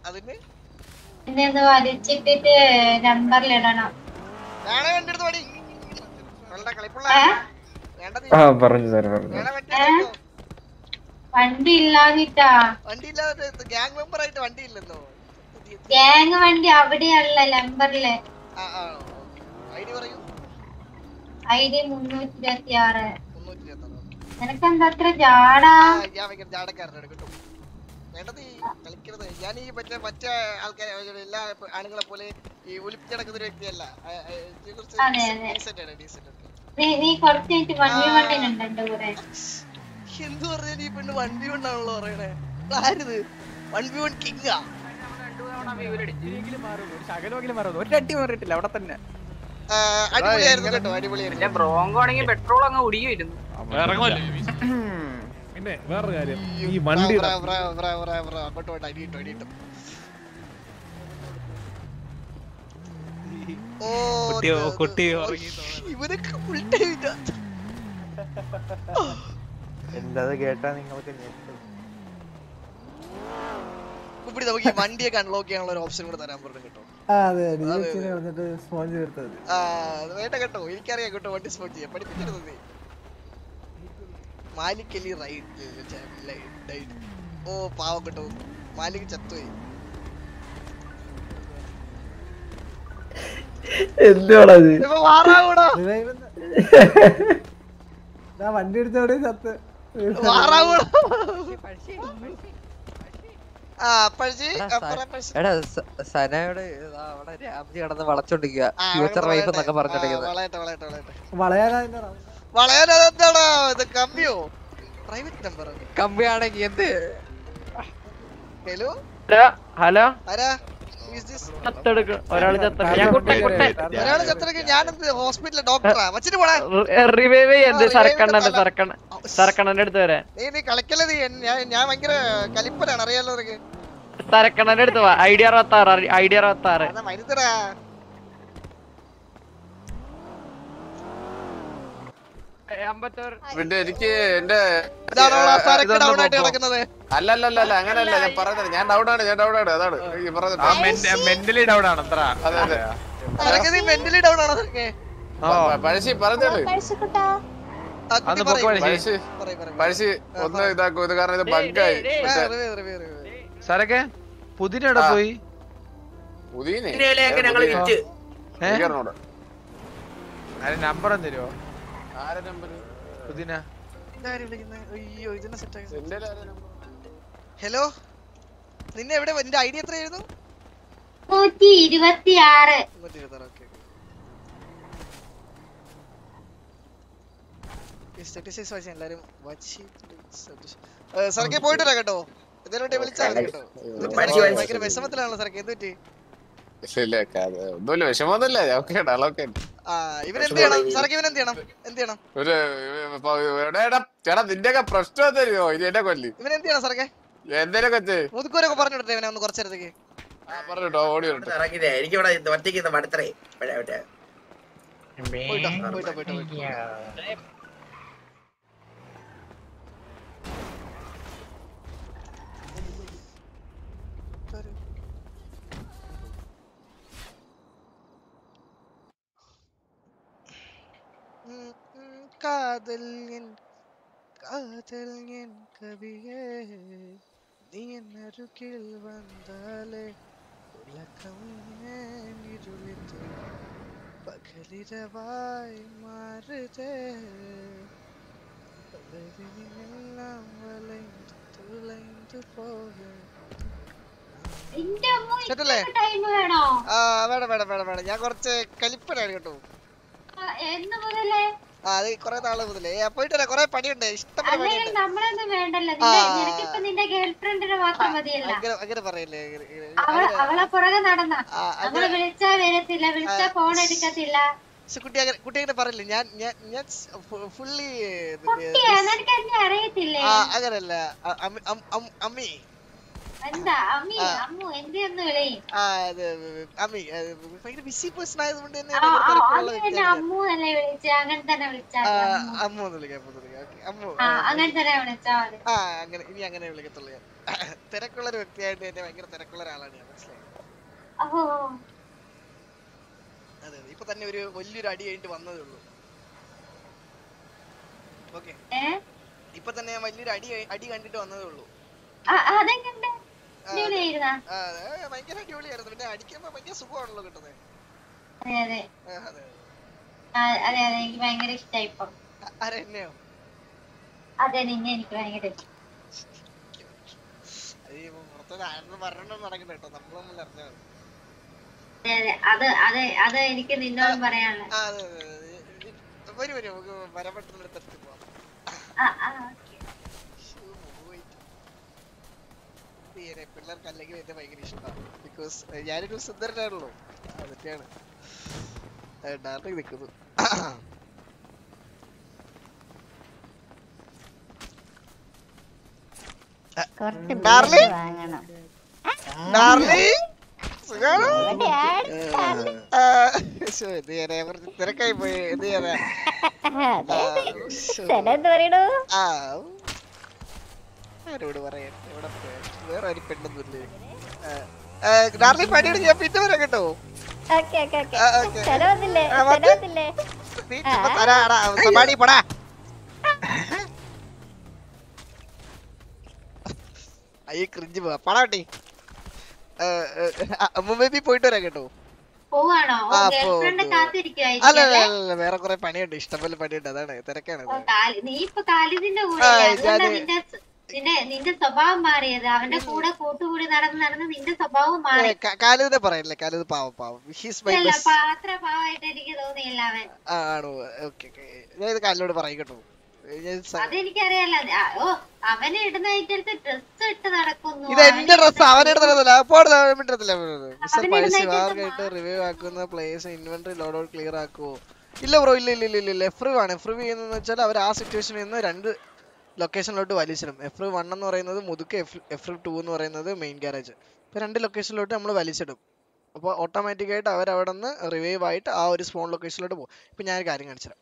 അതിന്? എന്നെ ഒന്ന് വലിച്ചിട്ടിട്ട് നമ്പറിൽ ഇടണം വണ്ടി വേണ്ട പറഞ്ഞു സാർ പറഞ്ഞു. വണ്ടി എടുത്തോ. വണ്ടി വണ്ടി ഇല്ലാതെ ഗ്യാങ് മെമ്പർ ആയിട്ട് വണ്ടി ഇല്ലല്ലോ ഗ്യാങ് വണ്ടി അവിടെയല്ല നമ്പറിൽ. ആ ആ ഐ ഡി മുന്നൂറ്റി ഇരുപത്തി ആറ് നിനക്കെന്താ അത്ര ജാടാ? ഞാൻ ഭയങ്കര ജാടക്കാരനാണ് കേട്ടോ. വേണ്ടത് ഈ കളിക്കരുത്. ഞാൻ ഈ മറ്റേ മറ്റേ ആൾക്കാരെ എല്ലാ ആണുങ്ങളെ പോലെ ഈ നടക്കുന്ന ഒരു വ്യക്തിയല്ല. എന്ത് പറഞ്ഞാൽ ഈ പെണ്ണ് വൺ ബി വൺ ആണല്ലോ പറയണേ ആരിത് വൺ ബി വൺ കിങ്ങാ ശകലമെങ്കിലും മാറുന്നു ഒരടി മാറിയിട്ടില്ല അവിടെ തന്നെ. അടിപൊളിയായിരുന്നു കേട്ടോ അടിപൊളിയായിരുന്നു ബ്രോങ്കോ ആണെങ്കിൽ പെട്രോൾ അങ്ങ് പിന്നെ വേറൊരു കാര്യം ഈ വണ്ടി ബ്രാ, ബ്രാ, ബ്രാ, ബ്രാ, ബ്രാ. അങ്ങോട്ട് അടി കിട്ടും എന്തത് നിങ്ങൾക്ക്. കുപ്പിടി നമുക്ക് ഈ വണ്ടിയൊക്കെ അൺലോക്ക് ചെയ്യാനുള്ള ഒരു ഓപ്ഷൻ കൂടെ തരാൻ പറഞ്ഞു കേട്ടോ. വേണ്ട കേട്ടോ. എനിക്കറിയാം കേട്ടോ വണ്ടി സ്പോഞ്ച് ചെയ്യാം പഠിപ്പിക്കരുത് നീ മാലിക്കലി റൈറ്റ് ഓ പാവം കേട്ടോ. മാലിക് ചത്തുപോയി. എന്തുവാണത് [LAUGHS] വണ്ടി എടുത്തോടെ ചത്ത്. വാറാവൂടാ. എടാ, സനയോട് അവിടെ രാംജി കിടന്ന് വളച്ചോണ്ടിരിക്കുക ഫ്യൂച്ചർ വൈഫ് എന്നൊക്കെ പറഞ്ഞോണ്ടിരിക്കുന്നത് കമ്പിയോ? പ്രൈവറ്റ് നമ്പർ കമ്പിയാണെങ്കി എന്ത്? Hello hello? ആരാ? ഒരാൾ ഞാൻ ഹോസ്പിറ്റലിലെ ഡോക്ടറാ. വച്ചിട്ട് പോടാ. റിവൈവ് അടുത്ത് നീ നീ കളിക്കല്ലേ നീ? ഞാൻ ഞാൻ ഭയങ്കര കലിപ്പനാണ്. അറിയാലോ നിനക്ക്. അടുത്ത് ഐഡിയ അറുപത്തി ആറ് ഐഡിയ അറുപത്തി ആറ് പിന്നെ എനിക്ക് എന്റെ ഇതാണോ ആ സരക്ക് ഡൗൺ ആയിട്ട് കിടക്കുന്നത്? അല്ല അല്ല അല്ല അല്ല അങ്ങനല്ല ഞാൻ പറഞ്ഞത്. ഞാൻ ഡൗട്ടാണ് ഞാൻ ഡൗട്ടാണ് അതാണ് ഈ പറഞ്ഞത്. മെന്റലി ഡൗൺ ആണ് അത്ര. അതെ അതെ. മെന്റലി ഡൗൺ ആണോ പഴശ്ശി പറയ്. പഴശ്ശി ഒന്ന് ഇതാക്കും ഇത് കാരണം ഇത് ബഗ്ഗായി. സരക്കെ പുതിന എവിടെ പോയി? എനിക്കറിഞ്ഞൂടാ. നമ്പർ തരുമോ ആരെ നമ്പർ പുതിന? അയ്യോ ഇതിനെ സെറ്റ് ആക്കി ഹലോ നിന്നെ എവിടെ നിന്റെ ഐഡി എത്രയായിരുന്നു? നൂറ്റി ഇരുപത്തി ആറ് സർക്കെ പോയിട്ടില്ല കേട്ടോ. ഇതിലോട്ട് വിളിച്ചാൽ ഭയങ്കര വിഷമത്തിലാണല്ലോ സർക്കെ എന്ത് പറ്റി ഒന്നുമില്ല വിഷമമൊന്നുമില്ല. ഓക്കെ ഡയലോഗ് ആ ഇവൻ എന്ത് ചെയ്യണം? സർക്കെ ഇവൻ എന്ത് ചെയ്യണം? എന്ത് ചെയ്യണം? ഒരു ചേട്ടാ നിന്റെയൊക്കെ പ്രശ്നം തരുമോ ഇനി എന്നെ കൊല്ലി. ഇവൻ എന്ത് ചെയ്യണം സർക്കെ എന്തേലൊക്കെ ചെയ്യ്. മുതുക്കൂരൊക്കെ പറഞ്ഞു വിടട്ടെ ഇവനെ ഒന്ന് കുറച്ചേരത്തേക്ക്. പറഞ്ഞിട്ടോ ഓടി വരട്ടെ. എനിക്കിവിടെ ഒറ്റയ്ക്ക് മടുത്തറേ. പോയിട്ടോ പോയിട്ടോ പോയിട്ടോ പോയിട്ടോ ഉം, காதல் என் காதல் என் கவியே நீ என் அருகில் வந்தாலே உலகமே இருளிது பகலிரவாய் மாறுதே எல்லாம் வளைந்து തുളൈந்து പോകും സെറ്റല്ലേ ആ വേണം വേണം വേണം വേണം ഞാൻ കുറച്ച് കലിപ്പനാണ് കേട്ടോ എന്ന് മുതലേ അത് കുറെ നാൾ മുതലേ. പോയിട്ട് വരാം കുറെ പണിയുണ്ട്. മതിയല്ല. അങ്ങനെ അങ്ങനെ പറയല്ലേ കുട്ടി അങ്ങനെ കുട്ടി അങ്ങനെ പറയില്ല? ഞാൻ ഞാൻ ഞാൻ ഫുള്ളി അങ്ങനല്ല. അമ്മി- ഭയങ്കര ബിസി പേഴ്സൺ ആയതുകൊണ്ട് തന്നെ അമ്മി എന്നെ അങ്ങനെ വിളിക്കാം അമ്മു ആ അങ്ങനെ ഇനി വിളിക്കത്തുള്ളൂ ഞാൻ. [COUGHS] തിരക്കുള്ള ഒരു വ്യക്തിയായിട്ട് എന്നെ ഭയങ്കര തിരക്കുള്ള ഒരാളാണ് ഞാൻ മനസ്സിലായി? അതെ ഇപ്പൊ തന്നെ ഒരു വലിയൊരു അടി കഴിഞ്ഞിട്ട് വന്നതേ ഉള്ളൂ. ഓക്കെ. ഇപ്പൊ തന്നെ ഞാൻ വലിയൊരു അടി അടി കണ്ടിട്ട് വന്നതേ ഉള്ളൂ. അതെങ്ങനെ ഭയങ്കര അടിപൊളിയായിരുന്നു. പിന്നെ അടിക്കുമ്പോ ഭയങ്കര സുഖമാണല്ലോ കിട്ടുന്നത്. അതെ അതെ. അതെ. അതെ എനിക്ക് ഭയങ്കര ഇഷ്ടായി ഇപ്പൊ. അതെ നിന്നെ എനിക്ക് ഭയങ്കര അത് അതെ. അതെ എനിക്ക് നിന്നോട് പറയാനുള്ള വരും വരൂ. നമുക്ക് വരപ്പെട്ടുള്ള തരത്തിൽ പോവാം ആ ആ ശ്ശോ, പോയി. തീരെ പിള്ളേർക്ക് അല്ലെങ്കിൽ എന്നെ ഭയങ്കര ഇഷ്ടമാണ് ബിക്കോസ് ഞാനൊരു സുന്ദരനാണല്ലോ. അതൊക്കെയാണ്. ഡാർലിംഗ്? നിൽക്കുന്നു തിരക്കായി പോയി. എന്ത് ചെയ്യാനാ ആ, ശ്ശോ. സ്ഥലം പറയണു ആ ആരോട് പറയാൻ? എവിടെ പോയാ? വേറെ ഒരു പെണ്ണൊന്നുമില്ലേ? ഡാർലി പണിയോട് ഞാൻ പിന്നെ വരാം കേട്ടോ. സമാടി പോടാ അയ്യ ക്രിഞ്ച് പോവാ. മുംബൈ പോയിട്ട് വരാം കേട്ടോ. വേറെ കൊറേ പണിയുണ്ട്. ഇഷ്ടംപോലെ പണിയുണ്ട്. അതാണ് തിരക്കാണ് കാലി- നീ ഇപ്പൊ കൂടെ നിന്റെ നിന്റെ സ്വഭാവം മാറിയത്. അവന്റെ കൂടെ കൂട്ടുകൂടി നടന്ന് നടന്ന് നിന്റെ സ്വഭാവം മാറി. കാലിത പറയല്ലേ? കാലിത പാവം പാവം. ഹിസ് മൈ ബെസ്റ്റ് പാത്ര പാവായിട്ട് എനിക്ക് തോന്നിയില്ല അവൻ ആണോ? Okay okay. ഞാൻ ഇത് കാലിനോട് പറയും കേട്ടോ. അതെനിക്കറിയാലോ ഓ അവനെ ഇടുന്ന ഐറ്റത്ത് ഡ്രസ് ഇട്ട് നടക്കുന്നു. ഇത് എന്റെ ഡ്രസ് അവനെ അപ്പോൾ റിവ്യൂ ആക്കുന്ന place inventory load out clear ആക്കുവോ? ഇല്ല ബ്രോ ഇല്ല ഇല്ല ഇല്ല ഇല്ല. ഇല്ല എഫ്രീവ് ആണ്. എഫ്രീവ് ചെയ്യുന്നതെന്ന് വെച്ചാൽ അവർ ആ സിറ്റുവേഷനിൽ നിന്ന് രണ്ട് ലൊക്കേഷനിലോട്ട് വലിച്ചിടും. എഫ് വൺ എന്ന് പറയുന്നത് മുതുക്ക് എഫ് എഫ് ടു എന്ന് പറയുന്നത് മെയിൻ ഗ്യാരേജ് ഇപ്പോൾ രണ്ട് ലൊക്കേഷനിലോട്ട് നമ്മൾ വലിച്ചിടും. അപ്പോൾ ഓട്ടോമാറ്റിക്കായിട്ട് അവർ അവിടെ നിന്ന് റിവൈവ് ആയിട്ട് ആ ഒരു സ്പോൺ ലൊക്കേഷനിലോട്ട് പോകും. ഇപ്പം ഞാനൊരു കാര്യം കാണിച്ചുതരാം.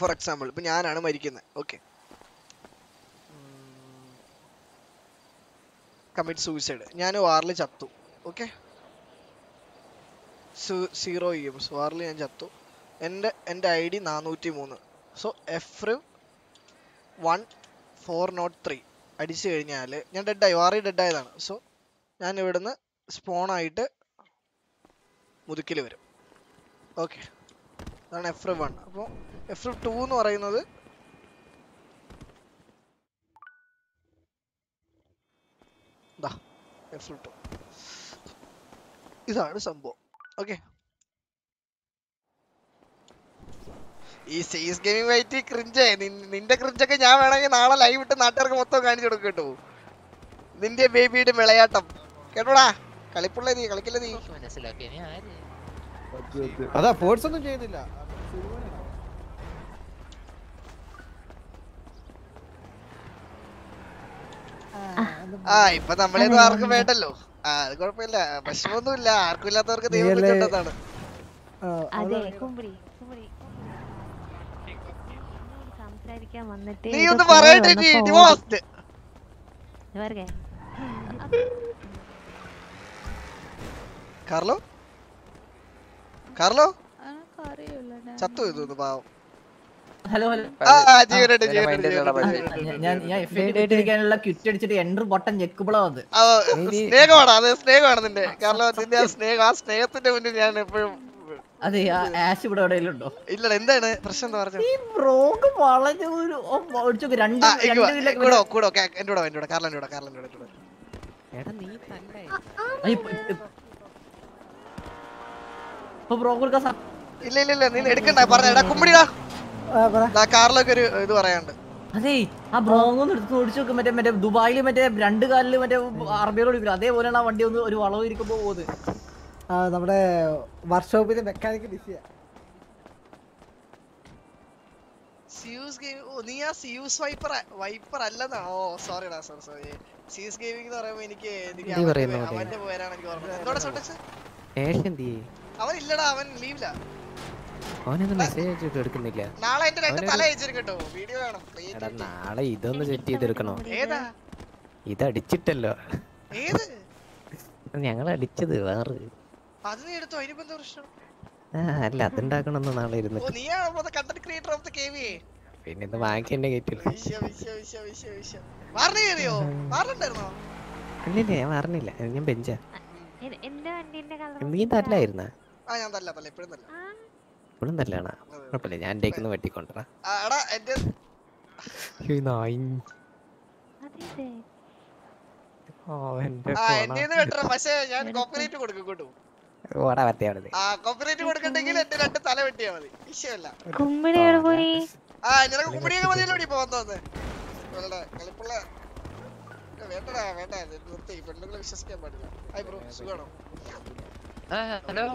ഫോർ എക്സാമ്പിൾ ഇപ്പം ഞാനാണ് മരിക്കുന്നത്. ഓക്കെ കമ്മിറ്റ് സൂയിസൈഡ് ഞാൻ വാറിൽ ചത്തു. ഓക്കെ സീറോ ഇ എംസ് വാറിൽ ഞാൻ ചത്തു. എന്റെ എന്റെ ഐ ഡി നാനൂറ്റി മൂന്ന് so F one four not three അടിച്ചു കഴിഞ്ഞാൽ ഞാൻ ഡെഡായി വാറി ഡെഡായതാണ് സോ ഞാൻ ഇവിടുന്ന് സ്പോണായിട്ട് മുതുക്കിൽ വരും. ഓക്കെ അതാണ് എഫ് വൺ അപ്പോൾ എഫ് ടു എന്ന് പറയുന്നത് ഇതാണ് സംഭവം. ഓക്കെ ഈ സീസ് ഗെയിമിംഗ് വൈറ്റ് ക്രിഞ്ചേ നിന്റെ ക്രിഞ്ചൊക്കെ ഞാൻ വേണമെങ്കിൽ നാളെ ലൈവ് ഇട്ട് നാട്ടുകാർക്ക് മൊത്തം കാണിച്ചു കൊടുക്കും കേട്ടോ. നിന്റെ ബേബിയുടെ വിളയാട്ടം. കേട്ടോടാ? കളിപ്പുള്ള നീ കളിക്കില്ല നീ? അതാ ഫോഴ്സ് ഒന്നും ചെയ്യുന്നില്ല. ആ ഇപ്പൊ നമ്മളേതും ആർക്കും വേണ്ടല്ലോ. ആ അത് കുഴപ്പമില്ല. വിഷമൊന്നുമില്ല ആർക്കും ഇല്ലാത്തവർക്ക് ദൈവം കിട്ടുന്നതാണ് അതെ കുമ്പിടി. സംസാരിക്കാൻ വന്നിട്ട് നീ ഒന്ന് പറയട്ടെ നീ. ഡിവോഴ്സ്ഡ് ഇവർക്ക്. കാർലോ? കാർലോ? ചത്തു ഇതൊന്ന് പാവം. Hello hello. ക്വിറ്റ് അടിച്ചിട്ട് എൻഡർ ബട്ടൺ ഞെക്കുമ്പോഴാ അത്. ആ, സ്നേഹമാണ് അത് സ്നേഹമാണ് നിന്റെ. കാരണം നിന്റെ ആ സ്നേഹം ആ സ്നേഹത്തിന്റെ മുന്നിൽ ഞാൻ എപ്പോഴും അതെ ആഷ് ഇവിടെ എവിടെയെങ്കിലും ഉണ്ടോ ഇല്ല എന്താണ്? പ്രശ്നം എന്താ പറഞ്ഞത് ഈ ബ്രോക്ക് വളരെ ഒരു ഓ, ഒഴിച്ച് രണ്ട് ആ, കൂടോ കൂടോ എന്റെ കൂടെ എന്റെ കൂടെ കാർലന്റെ കൂടെ കൂടെ എന്റെ കൂടെ. ആ, ഇപ്പൊ- ബ്രോ കൊടുക്കാൻ ഇല്ല ഇല്ല ഇല്ല നീ എടുക്കണ്ട പറഞ്ഞ എടാ കുമ്പിടിടാ ദാ കാറിലൊക്കെ ഒരു ഇത് പറയാണ്ട് അതേ ആ ബ്രോങ് ഒന്ന് എടുത്ത് ഓടിച്ചു നോക്കും മറ്റേ മറ്റേ ദുബായിൽ മറ്റേ രണ്ട് കാലിൽ മറ്റേ അറബികളോട് ഇരിക്കും അതേപോലെയാണ് ആ വണ്ടി ഒന്ന് ഒരു വളവ് ഇരിക്കുമ്പോ പോകുന്നത് ആ നമ്മുടെ വർക്ക്ഷോപ്പിലെ മെക്കാനിക് ബിസിയാ. സിയൂസ് ഗെയിം ഓ നീ ആ സിയൂസ് വൈപ്പർ വൈപ്പർ അല്ലെന്നാ? ഓ സോറി ഡാ സോറി സോറി സിയൂസ് ഗെയിമിംഗ് എന്ന് പറയുമ്പോ എനിക്ക് അവന്റെ പേരാണ് എനിക്ക് ഓർമ്മ എന്തോടെ സോട്ടക്സ് ദി അവൻ ഇല്ലടാ അവൻ ലീവില്ല അവനൊന്നും മെസ്സേജ് അയച്ചിട്ട് എടുക്കുന്നില്ല. നാളെ ഇതൊന്ന് സെറ്റ് ചെയ്തെടുക്കണോ? ഏതാ? ഇത് അടിച്ചിട്ടല്ലോ ഏത്? ഞങ്ങൾ അടിച്ചത് വേറെ. അത് നീ എടുത്തോ അതിനിപ്പോ എന്താ പ്രശ്നം? അല്ല അതുണ്ടാക്കണമെന്ന് നാളെ ഇരുന്ന് നീയാണ് content creator of the K V പിന്നെ ഇത് വാങ്ങിക്കാൻ എന്നെ കയറിയോ? വാറിനുണ്ടായിരുന്നോ? ഞാൻ പറഞ്ഞില്ല ഞാൻ ബെഞ്ചാ. നീ തല്ലായിരുന്ന? ആ ഞാൻ തല്ല തല്ല. എപ്പോഴും ഇപ്പോഴും തല്ലാണ്? കുഴപ്പമില്ല ഞാൻ എന്റെ ഒന്ന് വെട്ടിക്കൊണ്ടറാ പക്ഷേ ഞാൻ കോപ്പറേറ്റ് കൊടുക്കും ഓടാ പറ്റിയാണത് ആ കോപ്പറേറ്റ് കൊടുക്കണ്ടെങ്കിൽ എന്റെ രണ്ട് തല വെട്ടിയാ മതി. വിഷയമല്ല. കുമ്പിടി പോയി? ആ നിനക്ക് കുമ്പിടിയൊക്കെ മതിയല്ലോ ഇപ്പൊ വന്നു വന്ന് വെള്ളടാ, കളിപ്പുള്ള വേണ്ടടാ വേണ്ട. നിർത്തി. പെണ്ണുങ്ങളെ വിശ്വസിക്കാൻ പാടില്ല. ഹായ് ബ്രോ സുഖാണോ? ഹലോ.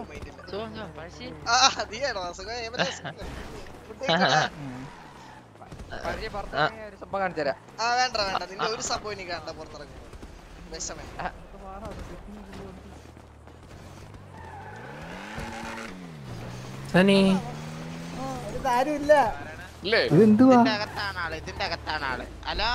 ആ നീയാണോ? സുഖം? ആ. വേണ്ട വേണ്ട. നിന്റെ ഒരു സംഭവം ഇനി കാണണ്ട പുറത്തിറങ്ങി വിഷമേ. സനി. ഇതെന്തുവാ? ഇതിന്റെ അകത്താണ് ആൾ. ഹലോ?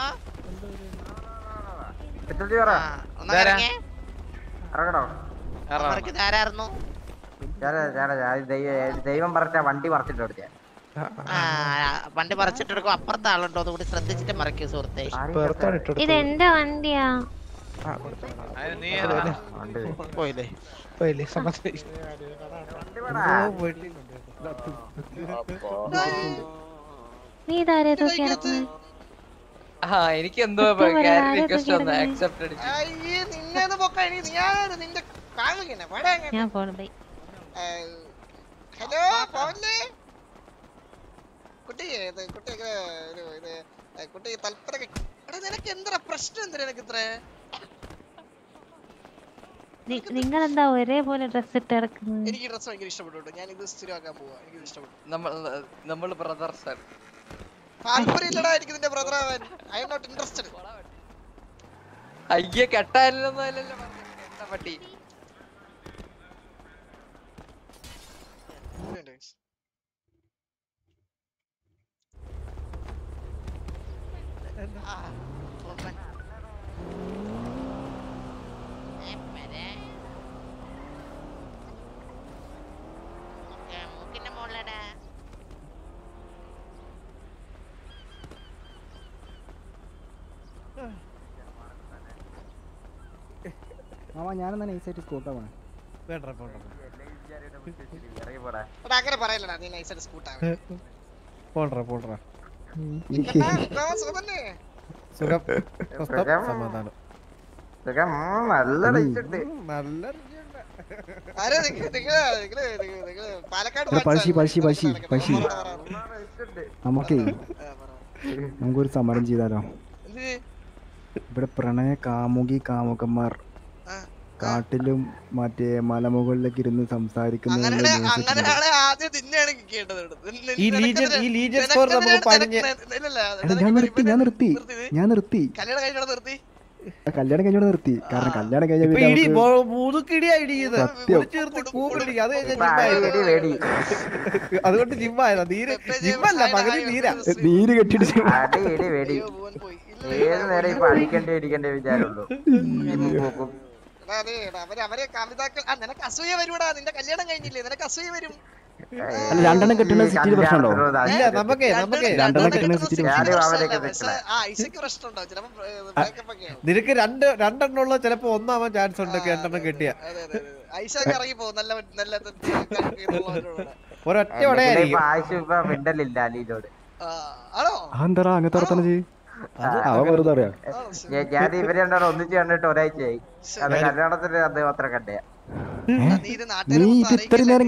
ദൈവം പറഞ്ഞ വണ്ടി മറച്ചിട്ട് കൊടുത്തേ ആ വണ്ടി മറിച്ചിട്ടെടുക്കും അപ്പുറത്തെ ആളുണ്ടോ? അതുകൂടി ശ്രദ്ധിച്ചിട്ട് മറക്കൂ സുഹൃത്തെ. ഇത് എന്റെ വണ്ടിയാ? പോയില്ലേ? പോയില്ലേ സമ്മതി നീ ഇതാരെ തൂക്കി നടക്കുന്നത് ആ എനിക്ക് എന്തോ റിക്വസ്റ്റ് അക്സെപ്റ്റ്? അടിച്ചു. അയ്യേ നിന്നെ ഞാൻ നിന്റെ പടം ഞാൻ പോണു ബൈ. ഹലോ പോവല്ലേ കുട്ടി കുട്ടിയൊക്കെ ഒരു ഇത് കുട്ടി തൽപ്പര എടാ നിനക്ക് എന്താ പ്രശ്നം? എന്താ നിനക്ക് ഇത്ര നിങ്ങൾ എന്താ ഒരേപോലെ ഡ്രസ് ഇട്ട് ഇറക്കുന്നത് എനിക്ക് ഡ്രസ് ഭയങ്കര ഇഷ്ടപ്പെട്ടു. ഞാൻ ഇത് സ്ഥിരമാക്കാൻ പോവാ. എനിക്ക് ഇഷ്ടപ്പെട്ടു. നമ്മൾ നമ്മൾ ബ്രദർസ് ആണ്. താല്പര്യമില്ലടാ എനിക്ക് നിന്റെ ബ്രദർ ആവാൻ. ഐ ആം നോട്ട് ഇൻട്രസ്റ്റഡ് അയ്യേ കെട്ടാനില്ലെന്നോ അല്ലല്ലോ കെട്ട പട്ടി? മൂക്കിന്റെ മുകളിലടാ മാമ ഞാനെന്നാ നൈസായിട്ട് സ്കൂട്ടാ പോണേ. അങ്ങനെ പറയല്ലടാ നീ നൈസായിട്ട് സ്കൂട്ടാ പോണ്ട പോണ്ട സുഖം. സമാധാനം. സുഖം. നല്ല ടേസ്റ്റ് നല്ല. നമുക്കേ നമുക്കൊരു സമരം ചെയ്താലോ? ഇവിടെ പ്രണയ കാമുകി കാമുകന്മാർ. കാട്ടിലും മറ്റേ മലമുകളിലേക്ക് ഇരുന്ന് സംസാരിക്കുന്ന ഞാൻ നിർത്തി ഞാൻ നിർത്തി ഞാൻ നിർത്തി. കല്യാണം കഴിഞ്ഞോടെ നിർത്തി? കാരണം കല്യാണം കഴിഞ്ഞ അതുകൊണ്ട് ജിമ്മായതാ. നീര് ജിമ്മല്ല പകുതി നീരാ. നീര് കെട്ടിട്ട് അടി ഇടി വെടി. ഏത് നേരം ഇപ്പൊ അടിക്കണ്ടേ ഇടിക്കണ്ടേ വിചാരമുള്ളൂ. അവരെ കവിതാക്കൾ നിനക്ക് അസൂയ വരുവാടാ നിന്റെ കല്യാണം കഴിഞ്ഞില്ലേ? നിനക്ക് അസൂയ വരും. അല്ല രണ്ടെണ്ണം കെട്ടുന്ന സിറ്റിയിൽ പ്രശ്നമുണ്ടോ? ഇല്ല നമുക്ക് നമുക്ക് രണ്ടെണ്ണം കെട്ടുന്ന സിറ്റിയിൽ നിനക്ക് രണ്ട് രണ്ടെണ്ണം ഉള്ള ചിലപ്പോ ഒന്നാവാൻ ചാൻസ് ഉണ്ട് രണ്ടെണ്ണം കിട്ടിയ. [LAUGHS] ഒരൊറ്റ ആണോ? അങ്ങനത്തെ ഞാൻ- ഇവർ രണ്ടാണ് ഒന്നിച്ച് കണ്ടിട്ട് ഒരാഴ്ചയായി. അത് കല്യാണത്തിന് അത് മാത്രം കണ്ടേ നീ ഇത് ഇത്രയും നേരം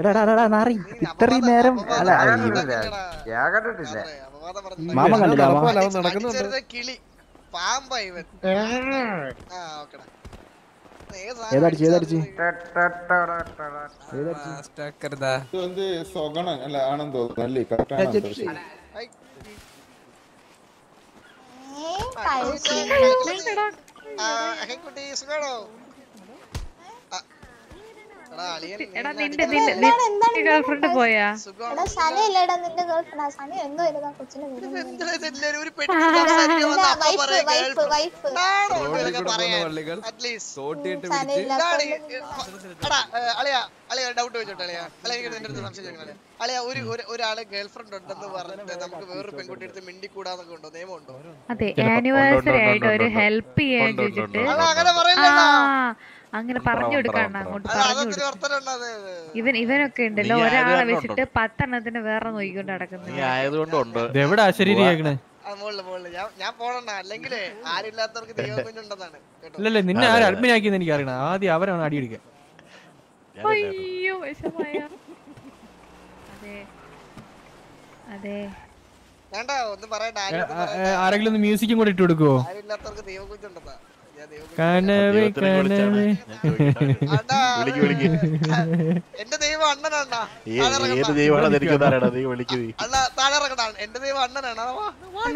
എടാ, നാറി ഇത്രയും നേരം അല്ല ഞാൻ. കണ്ടിട്ടില്ല. മാമ കണ്ടില്ല മാമ കുഴപ്പമില്ല, അവൻ ഗേൾഫ്രണ്ട് പോയാ? എടാ, ഏ, അളിയാ, അളിയാ, നിന്റെ അടുത്ത് സംശയം അളിയാ. ഒരു ഒരു- ഒരാൾ ഗേൾഫ്രണ്ട് ഉണ്ടെന്ന് പറഞ്ഞിട്ട് നമുക്ക് വേറൊരു പെൺകുട്ടി എടുത്ത് മിണ്ടിക്കൂടാന്നൊക്കെ ഉണ്ടോ? നിയമമുണ്ടോ അതെ ആനിവേഴ്സറി ആയിട്ട് ഒരു ഹെൽപ്പ് ചെയ്യാൻ ചോദിച്ചിട്ട്. അല്ല, അങ്ങനെ പറഞ്ഞു കൊടുക്കണം അങ്ങോട്ട് പറഞ്ഞു ഉണ്ട് ഇവൻ ഇവനൊക്കെ ഉണ്ടല്ലോ ഒരാളെ വെച്ചിട്ട് പത്തെണ്ണത്തിന് വേറെ നോക്കിക്കൊണ്ട് നടക്കുന്നത് എവിടെ അശരീരിയാക്കണേ ഇല്ലല്ലേ നിന്നെ ആരും അഡ്മിൻ ആക്കിയെന്ന് എനിക്ക് അറിയണം ആദ്യം അവരാണ് അടിയെടുക്കുക അയ്യോ വിഷമായ അതെ അതെ. ആരെങ്കിലും ഒന്ന് മ്യൂസിക്കും കൂടെ ഇട്ട് കൊടുക്കുവോ? കനവേ കനവേ. അണ്ണാ, വിളിക്ക് വിളിക്ക്. എന്റെ ദൈവം അണ്ണനാണ്. ഏ- ഏത് ദൈവമാണ് നീ വിളിക്ക് നീ. അല്ല താഴെ ഇറങ്ങണ എന്റെ ദൈവം അണ്ണനാണ്.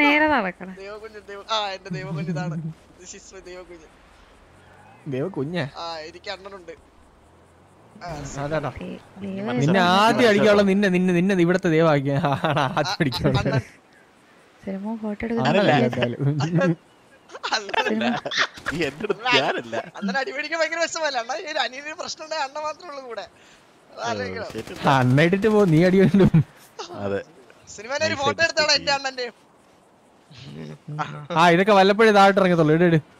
നേരെ നടക്കണം ദൈവകുഞ്ഞ് ദൈവം ആ എന്റെ ദൈവ കുഞ്ഞ് ഇതാണ്. ദൈവകുഞ്ഞ് is my ദൈവ കുഞ്ഞ്. ദേവ കുഞ്ഞാ. ആ എനിക്ക് അണ്ണനുണ്ട്. നിന്നെ ആദ്യം അടിക്കാനുള്ള നിന്നെ നിന്നെ നിന്നെ ഇവിടത്തെ ദേവാക്കിയാണ് ആദ്യം അടിക്കാനുള്ള സിനിമ ഫോട്ടോ എടുക്കുന്ന അണ്ണ ഇട്ടിട്ട് പോ നീ അടി വേണ്ടും. അതെ. സിനിമയിൽ ഒരു ഫോട്ടോ എടുത്താടാ എന്റെ അണ്ണന്റെ. ആ ഇതൊക്കെ വല്ലപ്പോഴും താഴോട്ട് ഇറങ്ങത്തുള്ളൂ ഇട് ഇട്. ഞങ്ങളങ്ങനെ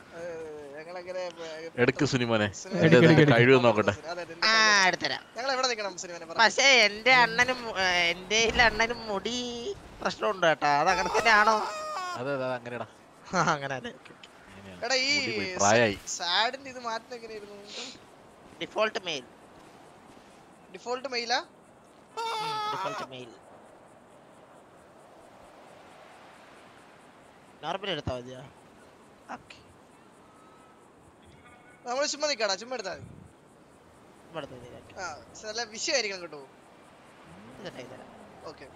എടുക്ക് സിനിമനെ. കഴിവ് നോക്കട്ടെ. ആ എടുത്തരാം. ഞങ്ങൾ എവിടെ നിൽക്കണം സിനിമനെ? പക്ഷേ എന്റെ അണ്ണനും എന്റെ അണ്ണനും മുടി പ്രശ്നമുണ്ട് കേട്ടോ. അത് അങ്ങനെ തന്നെയാണോ അതെ അതെ അങ്ങനെടാ അങ്ങനെ എടാ ഈ. സാഡിന്റെ ഇത് മാറ്റം എങ്ങനെയായിരുന്നു? ഡിഫോൾട്ട് മെയിൽ ഡിഫോൾട്ട് മെയിലാ ഡിഫോൾട്ട് മെയിൽ നോർമൽ എടുത്താ മതിയാ? ഓക്കെ. നമ്മൾ ചുമ്മാ നിൽക്കടാ ചുമ്മാ എടുത്താൽ മതി. ആ നല്ല വിഷയമായിരിക്കണം കേട്ടോ. Okay.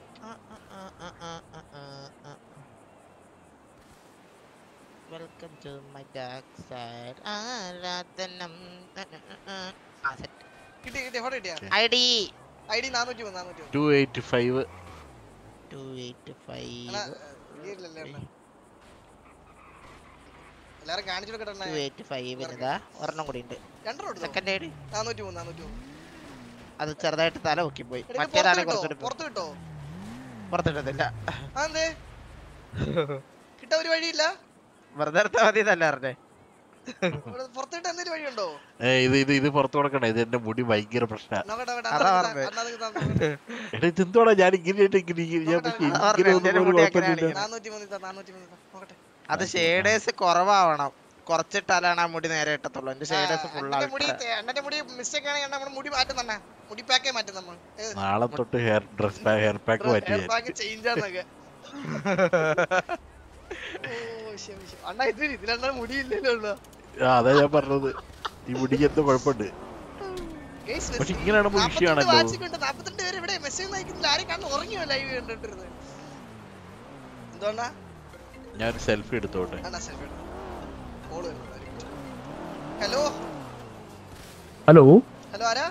Welcome to my dark side ആരാധനം. കിട്ടി കിട്ടി ഫോട്ടോ കിട്ടിയാ? I D. ഐ ഡി നാനൂറ്റി മൂന്ന് നാനൂറ്റി two eighty five. Two eight five? എല്ലാരും കാണിച്ചു കൊടുക്കട്ടെ ഇതാ ഒരെണ്ണം കൂടി ഉണ്ട്. രണ്ടെണ്ണം സെക്കൻഡ് ഐ ഡി നാനൂറ്റി മൂന്ന് നാനൂറ്റി മൂന്ന് അത് ചെറുതായിട്ട് തല പൊക്കി പോയി. മറ്റേതാണ് കുറച്ചുകൂടി പുറത്ത് കിട്ടോ? പുറത്തിട്ടതില്ല. അതെന്തേ? ഒരു വഴിയില്ല? വെറുതെ എടുത്താൽ മതി എന്നല്ല പറഞ്ഞേ. ഇവിടെ പുറത്തിട്ട് എന്തെങ്കിലും വഴിയുണ്ടോ? ഏ ഇത് ഇത് ഇത് പുറത്തു കൊടുക്കണേ ഇത് എന്റെ മുടി ഭയങ്കര പ്രശ്ന. ഞാൻ ഇങ്ങനെ അതാ ഷേഡേഴ്സ് കുറവാവണം. കുറച്ചിട്ടാലാണ് ആ മുടി നേരെ ഇട്ടത്തുള്ളൂ എന്റെ ഷേഡേഴ്സ് ഫുൾ അണ്ണന്റെ മുടി അണ്ണന്റെ മുടി മിസ്റ്റേക്ക് ആണെങ്കിൽ നമ്മുടെ മുടി മാറ്റും തന്നെ. മുടി പാക്കേ മാറ്റും നമ്മൾ നാളെ തൊട്ട് ഹെയർ ഡ്രസ് ഹെയർ പാക്ക് മാറ്റി ഹെയർ പാക്ക് ചേഞ്ച് ആണെന്നൊക്കെ അണ്ണാ ഇത് ഇതിലെണ്ണ മുടി ഇല്ലല്ലോ ആ അതാ ഞാൻ പറഞ്ഞത്. ഈ മുടിക്ക് എന്തോ കുഴപ്പമുണ്ട്? പക്ഷെ ഇങ്ങനെയാണ് വിഷയമാണല്ലോ പേര് ഇവിടെ മെസ്സേജ് അയക്കുന്നില്ല ആരും കണ്ട് ഉറങ്ങിയോ ലൈവ് കണ്ടിട്ടിരുന്നത് എന്തുകൊണ്ടാ ഞാൻ സെൽഫി എടുത്തോട്ടെ. ഹലോ ഹലോ ഹലോ ആരാ?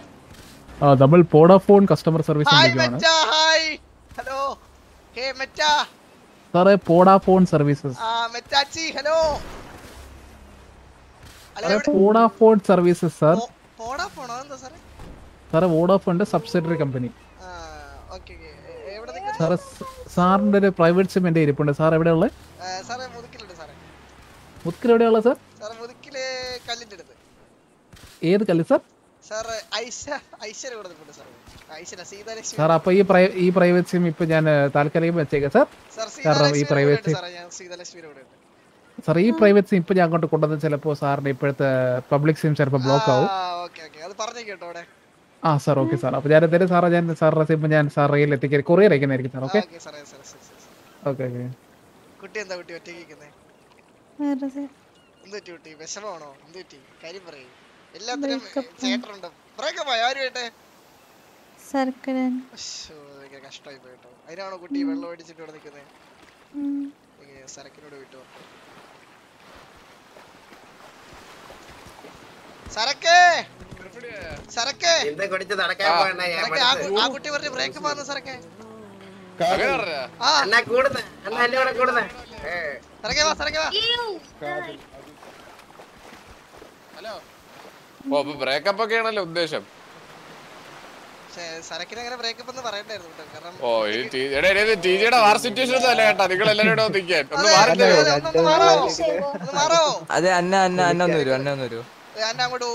ആ നമ്മൾ പോഡാഫോൺ കസ്റ്റമർ സർവീസ് ഹായ് വിളിക്കുകയാണ്. മെച്ച ഹായ് ഹലോ ഹേ മെച്ച. സാറേ പോഡാഫോൺ സർവീസസ് ആ മെച്ചാച്ചി ഹലോ സാറേ പോഡാഫോൺ സർവീസസ് സർ പോഡാഫോൺ എന്താ സാറേ സാറേ വോഡാഫോണിന്റെ സബ്സിഡറി കമ്പനി ഓക്കേ ഓക്കെ എവിടെ നിൽക്കുന്നു? സാറേ സാറിന്റെ ഒരു പ്രൈവറ്റ് സിം എന്റെ ഇരിപ്പുണ്ട്. സാർ എവിടെയുള്ളത് സാറേ മുതുക്കിലുണ്ട് സാറേ. മുത്കിൽ എവിടെയുള്ളത് സാർ? സാറേ മുതുക്കിൽ കല്ലിന്റെ അടുത്ത്. ഏത് കല്ല് സാർ? സാർ അപ്പൊ ഈ ഈ പ്രൈവറ്റ് സിം ഇപ്പൊ ഞാൻ താൽക്കാലികം വെച്ചേക്കാം സാർ. കാരണം ഈ പ്രൈവറ്റ് സാർ ഈ പ്രൈവറ്റ് സിം ഇപ്പൊ ഞാൻ അങ്ങോട്ട് കൊണ്ടുവന്ന് ചിലപ്പോ സാറിന്റെ ഇപ്പോഴത്തെ പബ്ലിക് സിം ചിലപ്പോൾ ബ്ലോക്ക് ആവും. ആ സാർ ഓക്കെ സാർ. അപ്പൊ ഞാൻ എന്തായാലും സാറേ ഞാൻ സാറിന്റെ സിം ഞാൻ സാർ കയ്യിൽ എത്തിക്കാൻ കൊറിയർ അയക്കുന്നതായിരിക്കും സാർ ഓക്കെ. Okay okay. കുട്ടി എന്താ കുട്ടി ഒറ്റയ്ക്ക് നിൽക്കുന്നേ എന്ത് പറ്റി കുട്ടി? വിഷമമാണോ? എന്ത് പറ്റി? കാര്യം പറയൂ. എല്ലാത്തിനും ചേട്ടറുണ്ട് ബ്രേക്കപ്പ് ആയി? ആരും ആയിട്ടെ കഷ്ടമായി പോയിട്ടോ അതിനാണോ കുട്ടി വെള്ളം അടിച്ചിട്ട് ഇവിടെ നിൽക്കുന്നത് സരക്കിനോട് വിട്ടു സരക്കേ സരക്കേ എന്താ കുടിച്ച് നടക്കാൻ പോകണ്ട ആ മടുത്ത്. കു- ആ കുട്ടി പറഞ്ഞു ബ്രേക്കപ്പ് ആണെന്ന് സരക്കേ ഓ അപ്പൊ ബ്രേക്കപ്പ് ഒക്കെ ആണല്ലോ ഉദ്ദേശം. പക്ഷേ അങ്ങനെ ബ്രേക്കപ്പ് എന്ന് പറയണ്ടായിരുന്നു കാരണം ഓ ഈ വാർ സിറ്റുവേഷൻ ഒന്നും അല്ല കേട്ടാ. നിങ്ങൾ എല്ലാവരും ഒന്ന് മാറി അതെ അന്ന അന്ന അന്ന ഒന്ന് വരൂ അന്ന ഒന്ന് വരൂ. അങ്ങോട്ട്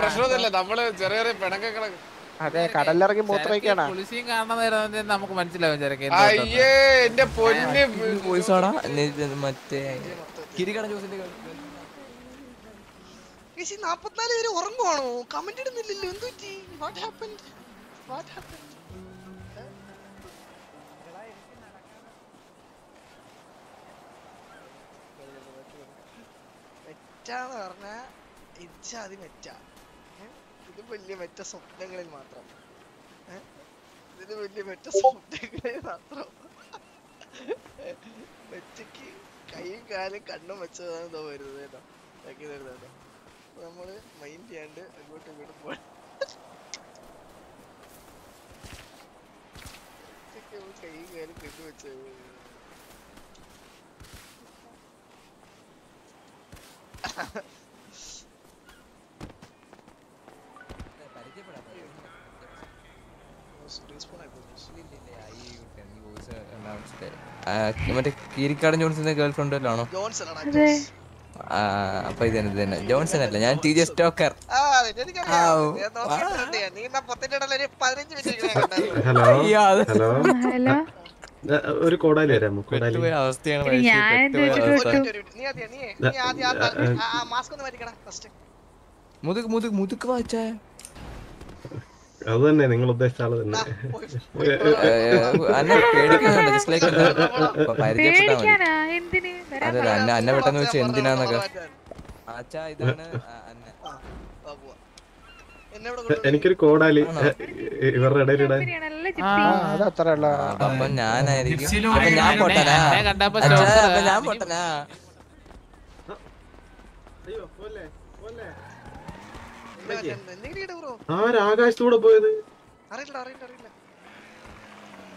പ്രശ്നമൊന്നുമില്ല. നമ്മൾ ചെറിയ ചെറിയ പിണക്കങ്ങളെ. അതെ കടലിറങ്ങി മൂത്രമൊക്കെയാണ് പുളിസിയും നേരം നമുക്ക് മനസ്സിലാവും ചെറുക്കെ അയ്യേ എന്റെ പൊന്ന്. പോയിസോടാ മറ്റേ കിരികട നാപ്പത്തിനാല് പേര് ഉറങ്ങുവാണോ? കമന്റ് ഇടുന്നില്ലല്ലോ. എന്തുപറ്റി? വാട്ട് ഹാപ്പൻഡ് വാട്ട് ഹാപ്പൻഡ് മെറ്റാന്ന് പറഞ്ഞ അത് മെറ്റ? ഇത് വലിയ മെറ്റ സ്വപ്നങ്ങളിൽ മാത്രം? ഇതിന് വലിയ മെറ്റ സ്വപ്നങ്ങളിൽ മാത്രം? മെറ്റയ്ക്ക് കൈയും കാലും കണ്ണും വെച്ചതാണ് ഇതോ വരുന്നത് കേട്ടോ തരുന്നത് കേട്ടോ നമ്മൾ മൈൻഡ് ചെയ്യാണ്ട് അങ്ങോട്ടും ഇങ്ങോട്ടും പോയി കൈ കാലും കണ്ണു വെച്ചത് മറ്റേ കീരിക്കാടൻ ജോൺസിന്റെ ഗേൾ ഫ്രണ്ട് വല്ലാണോ അപ്പൊ ഇത് തന്നെ തന്നെ ജോൺസൺ അല്ല ഞാൻ T J stalker hello hello? ഒരു കോടാലി വരാമോ കോടാലി. അത് തന്നെ നിങ്ങൾ ഉദ്ദേശിച്ച ആൾ തന്നെ. [LAUGHS] എന്തിനാന്നൊക്കെ. ആച്ചാ ഇതാണ് എനിക്കൊരു കോടാലി. ഇവരുടെ ഞാനായിരിക്കും. ഞാൻ ഞാൻ ആകാശത്തൂടെ പോയത്?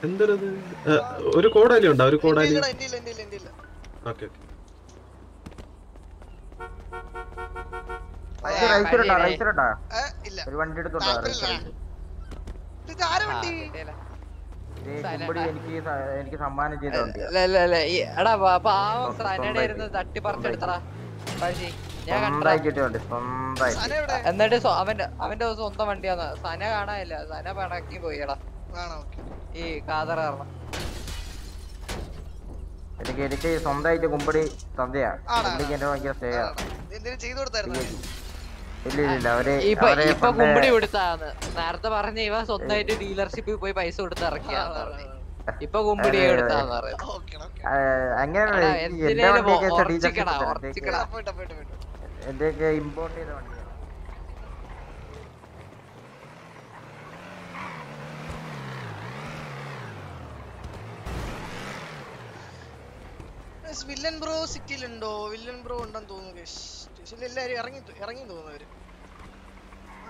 എന്തൊരു ഒരു കോടാലി ഉണ്ടോ? ഒരു കോടാലി. Okay okay. എനിക്ക് എന്നിട്ട് അവന്റെ അവന്റെ സ്വന്തം വണ്ടിയാന്ന്. സന കാണാനില്ല. സന പടക്കി പോയിടാ ഈ കാതറ കാരണം. എനിക്ക് എനിക്ക് സ്വന്തമായിട്ട് കുമ്പടി തന്തയാ. കുമ്പടിക്ക് ചെയ്തു കൊടുത്തായിരുന്നു? ഇപ്പൊ കുമ്പിടി നേരത്തെ പറഞ്ഞ ഇവ സ്വന്തമായിട്ട് ഡീലർഷിപ്പിൽ പോയി പൈസ കൊടുത്ത് ഇറക്കിയ പറഞ്ഞു. ഇപ്പൊ കുമ്പിടി കൊടുത്താന്ന് പറയുന്നത് വില്ലൻ ബ്രോ സിറ്റിയിലുണ്ടോ വില്ലൻ ബ്രോ ഉണ്ടെന്ന് തോന്നുന്നു സ്റ്റേഷനിൽ എല്ലാരും ഇറങ്ങി ഇറങ്ങി തോന്നുന്നു അവർ.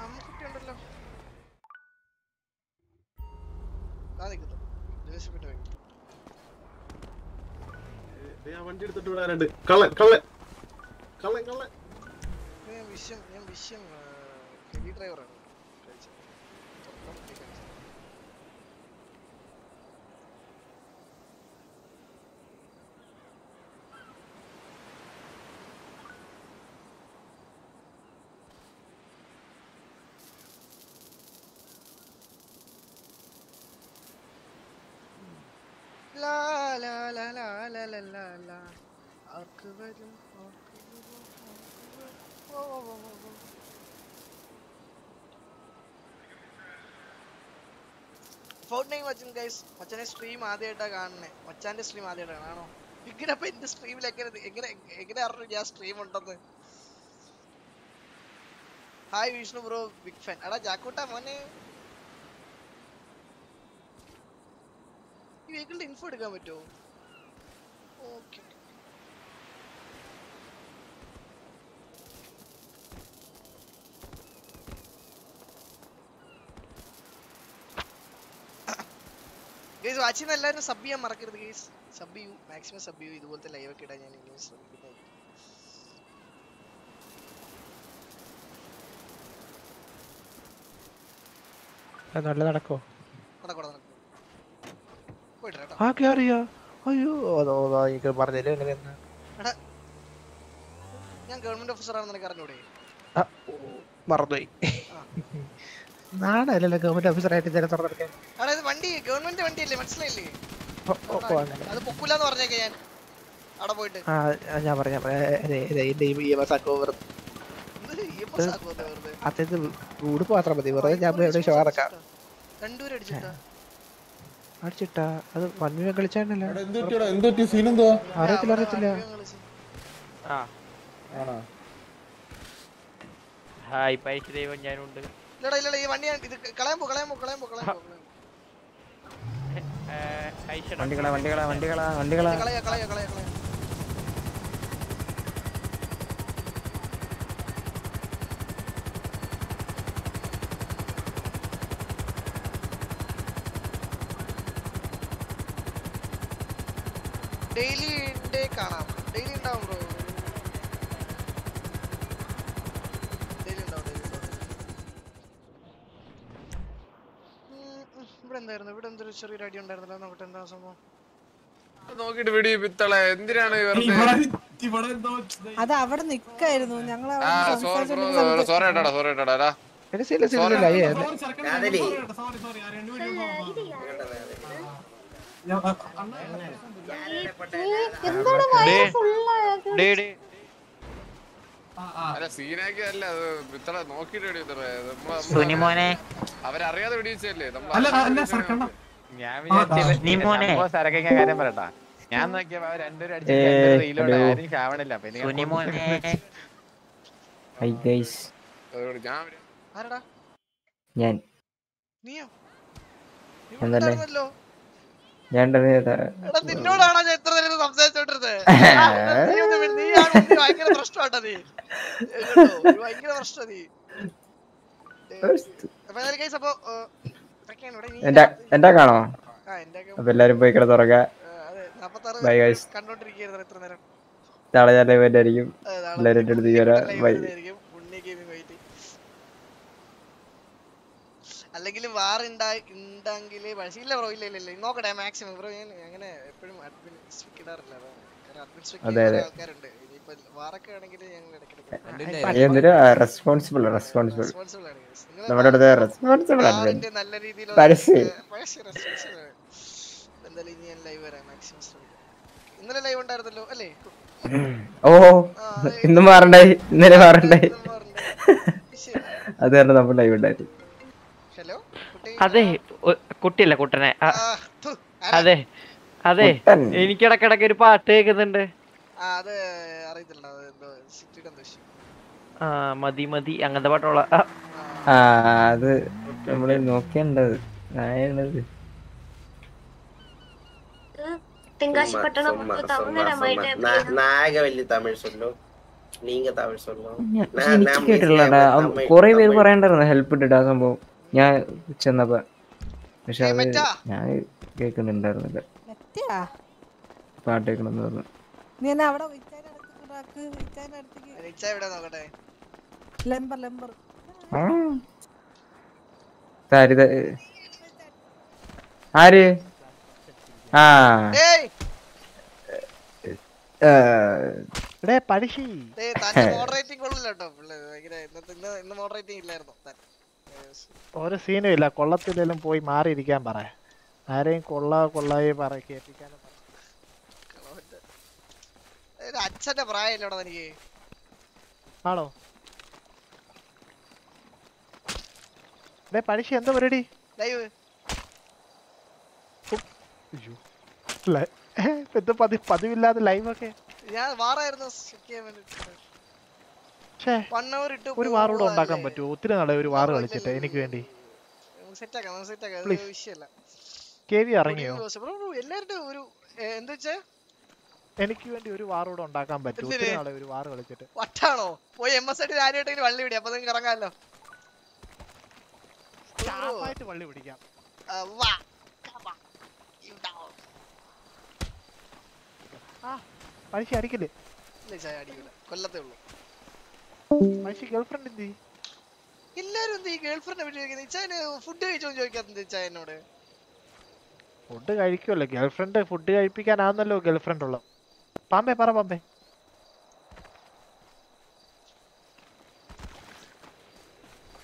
അമ്മക്കുട്ടി ഉണ്ടല്ലോ. ആ വണ്ടി എടുത്തിട്ട് വിടാനുണ്ട്. കള്ളൻ കള്ളൻ. കള്ളൻ കള്ളൻ. ഞാൻ വിഷയം ഞാൻ വിഷയം ഹെവി ഡ്രൈവറാണ്. കഴിച്ചത് ആർക്ക് വരും ആർക്ക് വരും ആർക്ക് വരും ഓ ഓ ഓ ഓ. ഫോർട്ട്നൈറ്റ് മച്ചൻ ഗൈസ് മച്ചനെ സ്ട്രീം ആദ്യമായിട്ടാ കാണുന്നേ. മച്ചാന്റെ സ്ട്രീം ആദ്യമായിട്ടാണ് ആണോ? ഇങ്ങനെ അപ്പൊ എന്റെ സ്ട്രീമിൽ എങ്ങനെ എങ്ങനെ എങ്ങനെ അറിഞ്ഞു ഞാൻ സ്ട്രീം ഉണ്ടെന്ന്? Hi Vishnu bro big fan എടാ ജാക്കൂട്ട മോനെ. ഈ വെഹിക്കിളിന്റെ ഇൻഫോ എടുക്കാൻ പറ്റുമോ ഓക്കെ വാച്ച് ചെയ്യുന്ന എല്ലാവരും സബ് ചെയ്യാൻ മറക്കരുത് ഗൈസ് സബ് ചെയ്യൂ. മാക്സിമം സബ് ചെയ്യൂ. ഇതുപോലത്തെ ലൈവ് ഒക്കെ ഇടാൻ ഞാൻ ഇങ്ങനെ ശ്രമിക്കുന്നത് നല്ല നടക്കോ? ആ കേറിയോ? അയ്യോ എനിക്ക് പറഞ്ഞില്ലേ എങ്ങനെയെന്ന് ഞാൻ ഗവൺമെന്റ് ഓഫീസർ ആണെന്ന് നിനക്ക് അറിഞ്ഞൂടെ? മറന്നുപോയി. നാടല്ലല്ലോ ഗവൺമെന്റ് ഓഫീസറായിട്ട് ഇതേ തുറന്നെടുക്കാൻ ഇത് വണ്ടി ഗവൺമെന്റ് വണ്ടിയല്ലേ? മനസ്സിലായില്ലേ? അത് ഞാൻ. അവിടെ പോയിട്ട്. ആ ഞാൻ ഞാൻ അത് ഹായ് പൈസ ദൈവം ഞാനുണ്ട്. ഇല്ലടാ ഇല്ലടാ ഈ വണ്ടി ഇത് കളയാൻ പോ കളയാൻ പോ കളയാൻ പോ കളയാൻ പോ വണ്ടികളാ വണ്ടികളാ വണ്ടികളാ വണ്ടികളാ കളയാ കളയാ കളയാ കളയാ. ഡെയിലി ഡേ കാണാം ഡെയിലി ഉണ്ടാവും ബ്രോ ഡെയിലി ഉണ്ടാവും ഡെയിലി ഉണ്ടാവും ഉം, ഉം, ഇവിടെ എന്തായിരുന്നു ഇവിടെ എന്തൊരു ചെറിയൊരു അടി ഉണ്ടായിരുന്നല്ലോ? നോക്കട്ടെ എന്താ സംഭവം? നോക്കിട്ട് വിടി പിത്തളെ എന്തിനാണ് വെറുതെ? അത് അവിടെ നിക്കായിരുന്നു. ഞങ്ങൾ ആ സോറി ബ്രോ സോറി ഏട്ടാടാ സോറി ഏട്ടാടാ കാതലി എന്താണ് വയ ഫുള്ള് അല്ല സീനാക്കി അല്ല അത് പിത്തളെ നോക്കിട്ട് വെടി പിത്തളെ സുനിമോനെ. അവരറിയാതെ വെടിവെച്ചല്ലേ. ഞാൻ നീ മോനെ. വിചാരിച്ചു കാര്യം പറയട്ടാ. ഞാൻ നോക്കിയപ്പോ അവർ രണ്ടുപേരും. ആരും ചാവണില്ല പിന്നെ ഞാൻ ഞാൻ ഞാൻ നിന്നോടാണോ ഞാൻ ഇത്ര നേരം സംസാരിച്ചോണ്ടിരുന്നത് [LAUGHS] നീ ഭയങ്കര പ്രശ്നമാട്ടോ നീ? ഭയങ്കര പ്രശ്നം നീ. എന്റെ കാണോ? അപ്പൊ എല്ലാരും പോയി കിട നാപ്പത്താറ് ബൈ ഗൈസ് കണ്ടോണ്ടിരിക്കുകയായിരുന്നു ഇത്ര നേരം. നാളെ ഞാൻ ലൈവ് ആയിരിക്കും. അതെ, എല്ലാരും അടുത്ത് വരാം. ബൈ വരുന്നതായിരിക്കും. ഉണ്ണി ഗെയിമിംഗ് വൈറ്റ് അല്ലെങ്കിൽ വാർ ഉണ്ടെങ്കിൽ ഇല്ല ബ്രോ ഇല്ല ഇല്ല ഇല്ല. നോക്കട്ടെ മാക്സിമം ബ്രോ ഞാൻ അങ്ങനെ എപ്പോഴും അഡ്മിൻ സ്ട്രിക്ക് ഇടാറില്ല. കാരണം അഡ്മിൻ. ആൾക്കാരുണ്ട്. ഇനിയിപ്പോ വാറൊക്കെ ആണെങ്കിൽ ഞങ്ങൾ റെസ്പോൺസിബിൾ റെസ്പോൺസിബിൾ റെസ്പോൺസിബിൾ ആണ്. നമ്മുടെ അടുത്ത് റെസ്പോൺസിബിൾ ആണ്. വാറിന്റെ നല്ല രീതിയിൽ പരസ്യം. പരസ്യം ആണ്. എന്തായാലും ഇനി ഞാൻ ലൈവ് വരാം മാക്സിമം ശ്രമിക്കാം ഇന്നലെ ലൈവ് ഉണ്ടായിരുന്നല്ലോ അല്ലേ? ഓ ഇന്നും മാറണ്ടായി. ഇന്നലെ മാറണ്ടായി. അത് കാരണം നമ്മൾ ലൈവ് ഉണ്ടായിരുന്നു ഹലോ അതെ കുട്ടിയല്ല കുട്ടനെ? അതെ അതെ എനിക്കിടക്കിടക്ക് ഒരു പാട്ട് കേൾക്കുന്നുണ്ട് ആ മതി മതി അങ്ങനത്തെ പാട്ടുള്ള അത് നമ്മൾ നോക്കേണ്ടത് നായക നാഗവല്ലി തമിഴ് സൊല്ലു നീങ്ക തമിഴ് സൊല്ലു കൊറേ പേര് പറയണ്ടായിരുന്നു ഹെൽപ്പ് ഇട്ടിട്ട് ആ സംഭവം. ഞാൻ ചെന്നപ്പോ പക്ഷെ അത് ഞാൻ കേക്കുന്നുണ്ടായിരുന്നില്ല പാട്ട് കേൾക്കണമെന്ന് പറഞ്ഞു. ആര്? ആ. പഴശ്ശി മോഡറേറ്റിംഗ് [LAUGHS] കൊള്ളില്ല കേട്ടോ ഇന്ന് മോഡറേറ്റിംഗ് ഇല്ലായിരുന്നു. ഒരു സീനും ഇല്ല പോയി മാറിയിരിക്കാൻ പറ. ആരെയും കൊള്ള കൊള്ളായി പറ കേൾപ്പിക്കാൻ അച്ഛന്റെ പ്രായമില്ലടാ എനിക്ക് ആണോ? പഴശ്ശി എന്താ പരിപാടി? ലൈവ്. ഒക്കെ [LAUGHS] പതിവില്ലാതെ ഞാൻ വാറായിരുന്നു check ചെയ്യാൻ വേണ്ടിട്ട് ഛേ വൺ അവർ ഇട്ട് ഒരു വാർ കൂടെ ഉണ്ടാക്കാൻ പറ്റുമോ? ഒത്തിരി നാളെ ഒരു വാർ കളിച്ചിട്ട്. എനിക്ക് വേണ്ടി. ഇറങ്ങിയോ? എനിക്ക് വേണ്ടി ഒരു വാർ കൂടെ ഉണ്ടാക്കാൻ പറ്റുമോ? ഒത്തിരി? നാളെ ഒരു വാർ കളിച്ചിട്ട്. വട്ടാണോ? പോയി എം എസ് ആയിട്ട് ആരുമായിട്ടെങ്കിലും വള്ളി പിടി അപ്പൊ നിങ്ങൾക്ക് ഇറങ്ങാമല്ലോ. സ്റ്റാഫായിട്ട് വള്ളി പിടിക്കാം. ആ, വാ. Come on. You down. Pazhassi അടിക്കൽ ഇല്ല ചായ അടിക്കൂല. കൊല്ലത്തേ ഉള്ളൂ. ഗേൾഫ്രണ്ട് എന്ത് എല്ലാരും എന്ത് ഈ ഗേൾഫ്രണ്ടിനെ പറ്റി ചോദിക്കുന്നത് ഇച്ചാന് ഫുഡ് കഴിച്ചോ ചോദിക്കാത്ത ഇച്ചാ ഫുഡ് കഴിക്കുമല്ലോ ഗേൾഫ്രണ്ട് ഫുഡ് കഴിപ്പിക്കാനാന്നല്ലോ ഗേൾഫ്രണ്ട് ഉള്ളത്. പാമ്പേ പറ പാമ്പേ.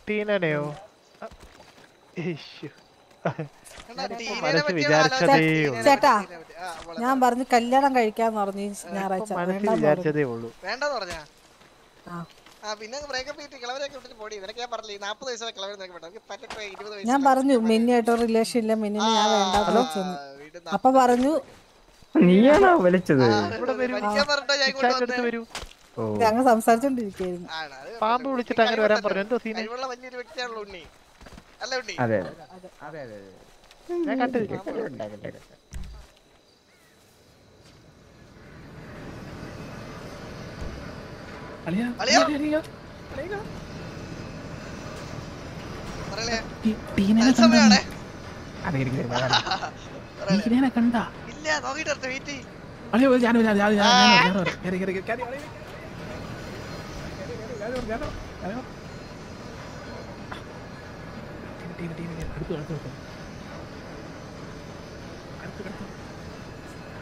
ടീനനെയോ? ചേട്ടാ ഞാൻ പറഞ്ഞു കല്യാണം കഴിക്കാന്ന് പറഞ്ഞു ഞായറാഴ്ച മനസ്സിൽ വിചാരിച്ചതേ ഉള്ളൂ. വേണ്ടെന്ന് പറഞ്ഞാ? ആ. ആ പിന്നെ ബ്രേക്കപ്പ് ചെയ്തിട്ട് കിളവരെയൊക്കെ വിട്ടിട്ട് പോടി. നിനക്ക് ഞാൻ പറഞ്ഞില്ലേ നാപ്പത് വയസ്സായ കിളവരെ നിനക്ക് വേണ്ട പറ്റട്ടെ ഇരുപത് വയസ്സ് ഞാൻ പറഞ്ഞു മിന്നിയായിട്ട് റിലേഷൻ ഇല്ല മിന്നിനെ ഞാൻ വേണ്ടാന്ന് വെച്ചെന്ന് അപ്പൊ പറഞ്ഞു നീയാണോ വിളിച്ചത്? ഞങ്ങൾ സംസാരിച്ചോണ്ടിരിക്കുന്നു പാമ്പ് വിളിച്ചിട്ട് അങ്ങനെ വരാൻ പറഞ്ഞു. എന്തോ സീൻ വലിയൊരു വ്യക്തിയാണല്ലോ ഉണ്ണി. അല്ല ഉണ്ണി? അതെ അതെ. അതെ അതെ. ഞാൻ കണ്ടില്ല കണ്ടാ ഇല്ല നോക്കിട്ട് വെയിറ്റ് അളിയോ ഞാൻ ഞാൻ ഞാൻ. കേറി കേറി കേറി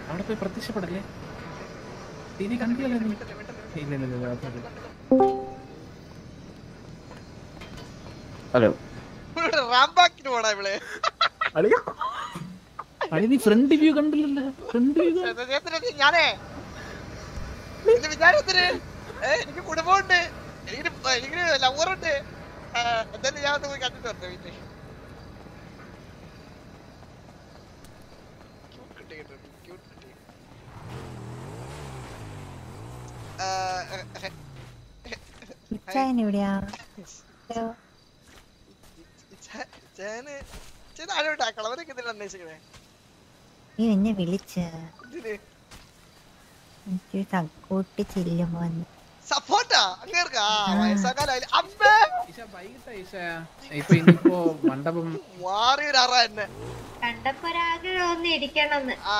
അവിടെ പോയി പ്രത്യക്ഷപ്പെടല്ലേ ഇനി കണ്ടില്ലല്ലോ ഇല്ല ഇല്ല ഇല്ല. ഹലോ. റാംബാക്കിന് പോടാ ഇവൾ. അളി നീ ഫ്രണ്ട് വ്യൂ കണ്ടില്ലല്ലോ. ഫ്രണ്ട് വ്യൂ എന്തിനാ ഞാനേ? എന്റെ വിചാരത്തിന് എനിക്ക് കുടുംബമുണ്ട്. എനിക്ക് എനിക്ക് ലവറുണ്ട്. എന്തായാലും ഞാൻ പോയി കണ്ടിട്ട് വരട്ടെ വീട്ടിൽ Cute കുട്ടി കേട്ടോ, cute കുട്ടി. ആ, ഏ, ഏ, ഇച്ചായൻ എവിടെയാ ഹലോ. ചേ- ചേന് ചേന് ആരോട്ടാ കളവരൊക്കെ എന്തിനാ അന്വേഷിക്കണേ? നീ എന്നെ വിളിച്ച. സക്കൂട്ടി ചെല്ലുമ്പോ വന്ന് സപ്പോർട്ടാ അങ്ങേർക്കാ. വയസ്സാക്കാലായി അമ്മേ! ഇപ്പൊ ഇനിയിപ്പോ മണ്ഡപം എന്നെ. ആ?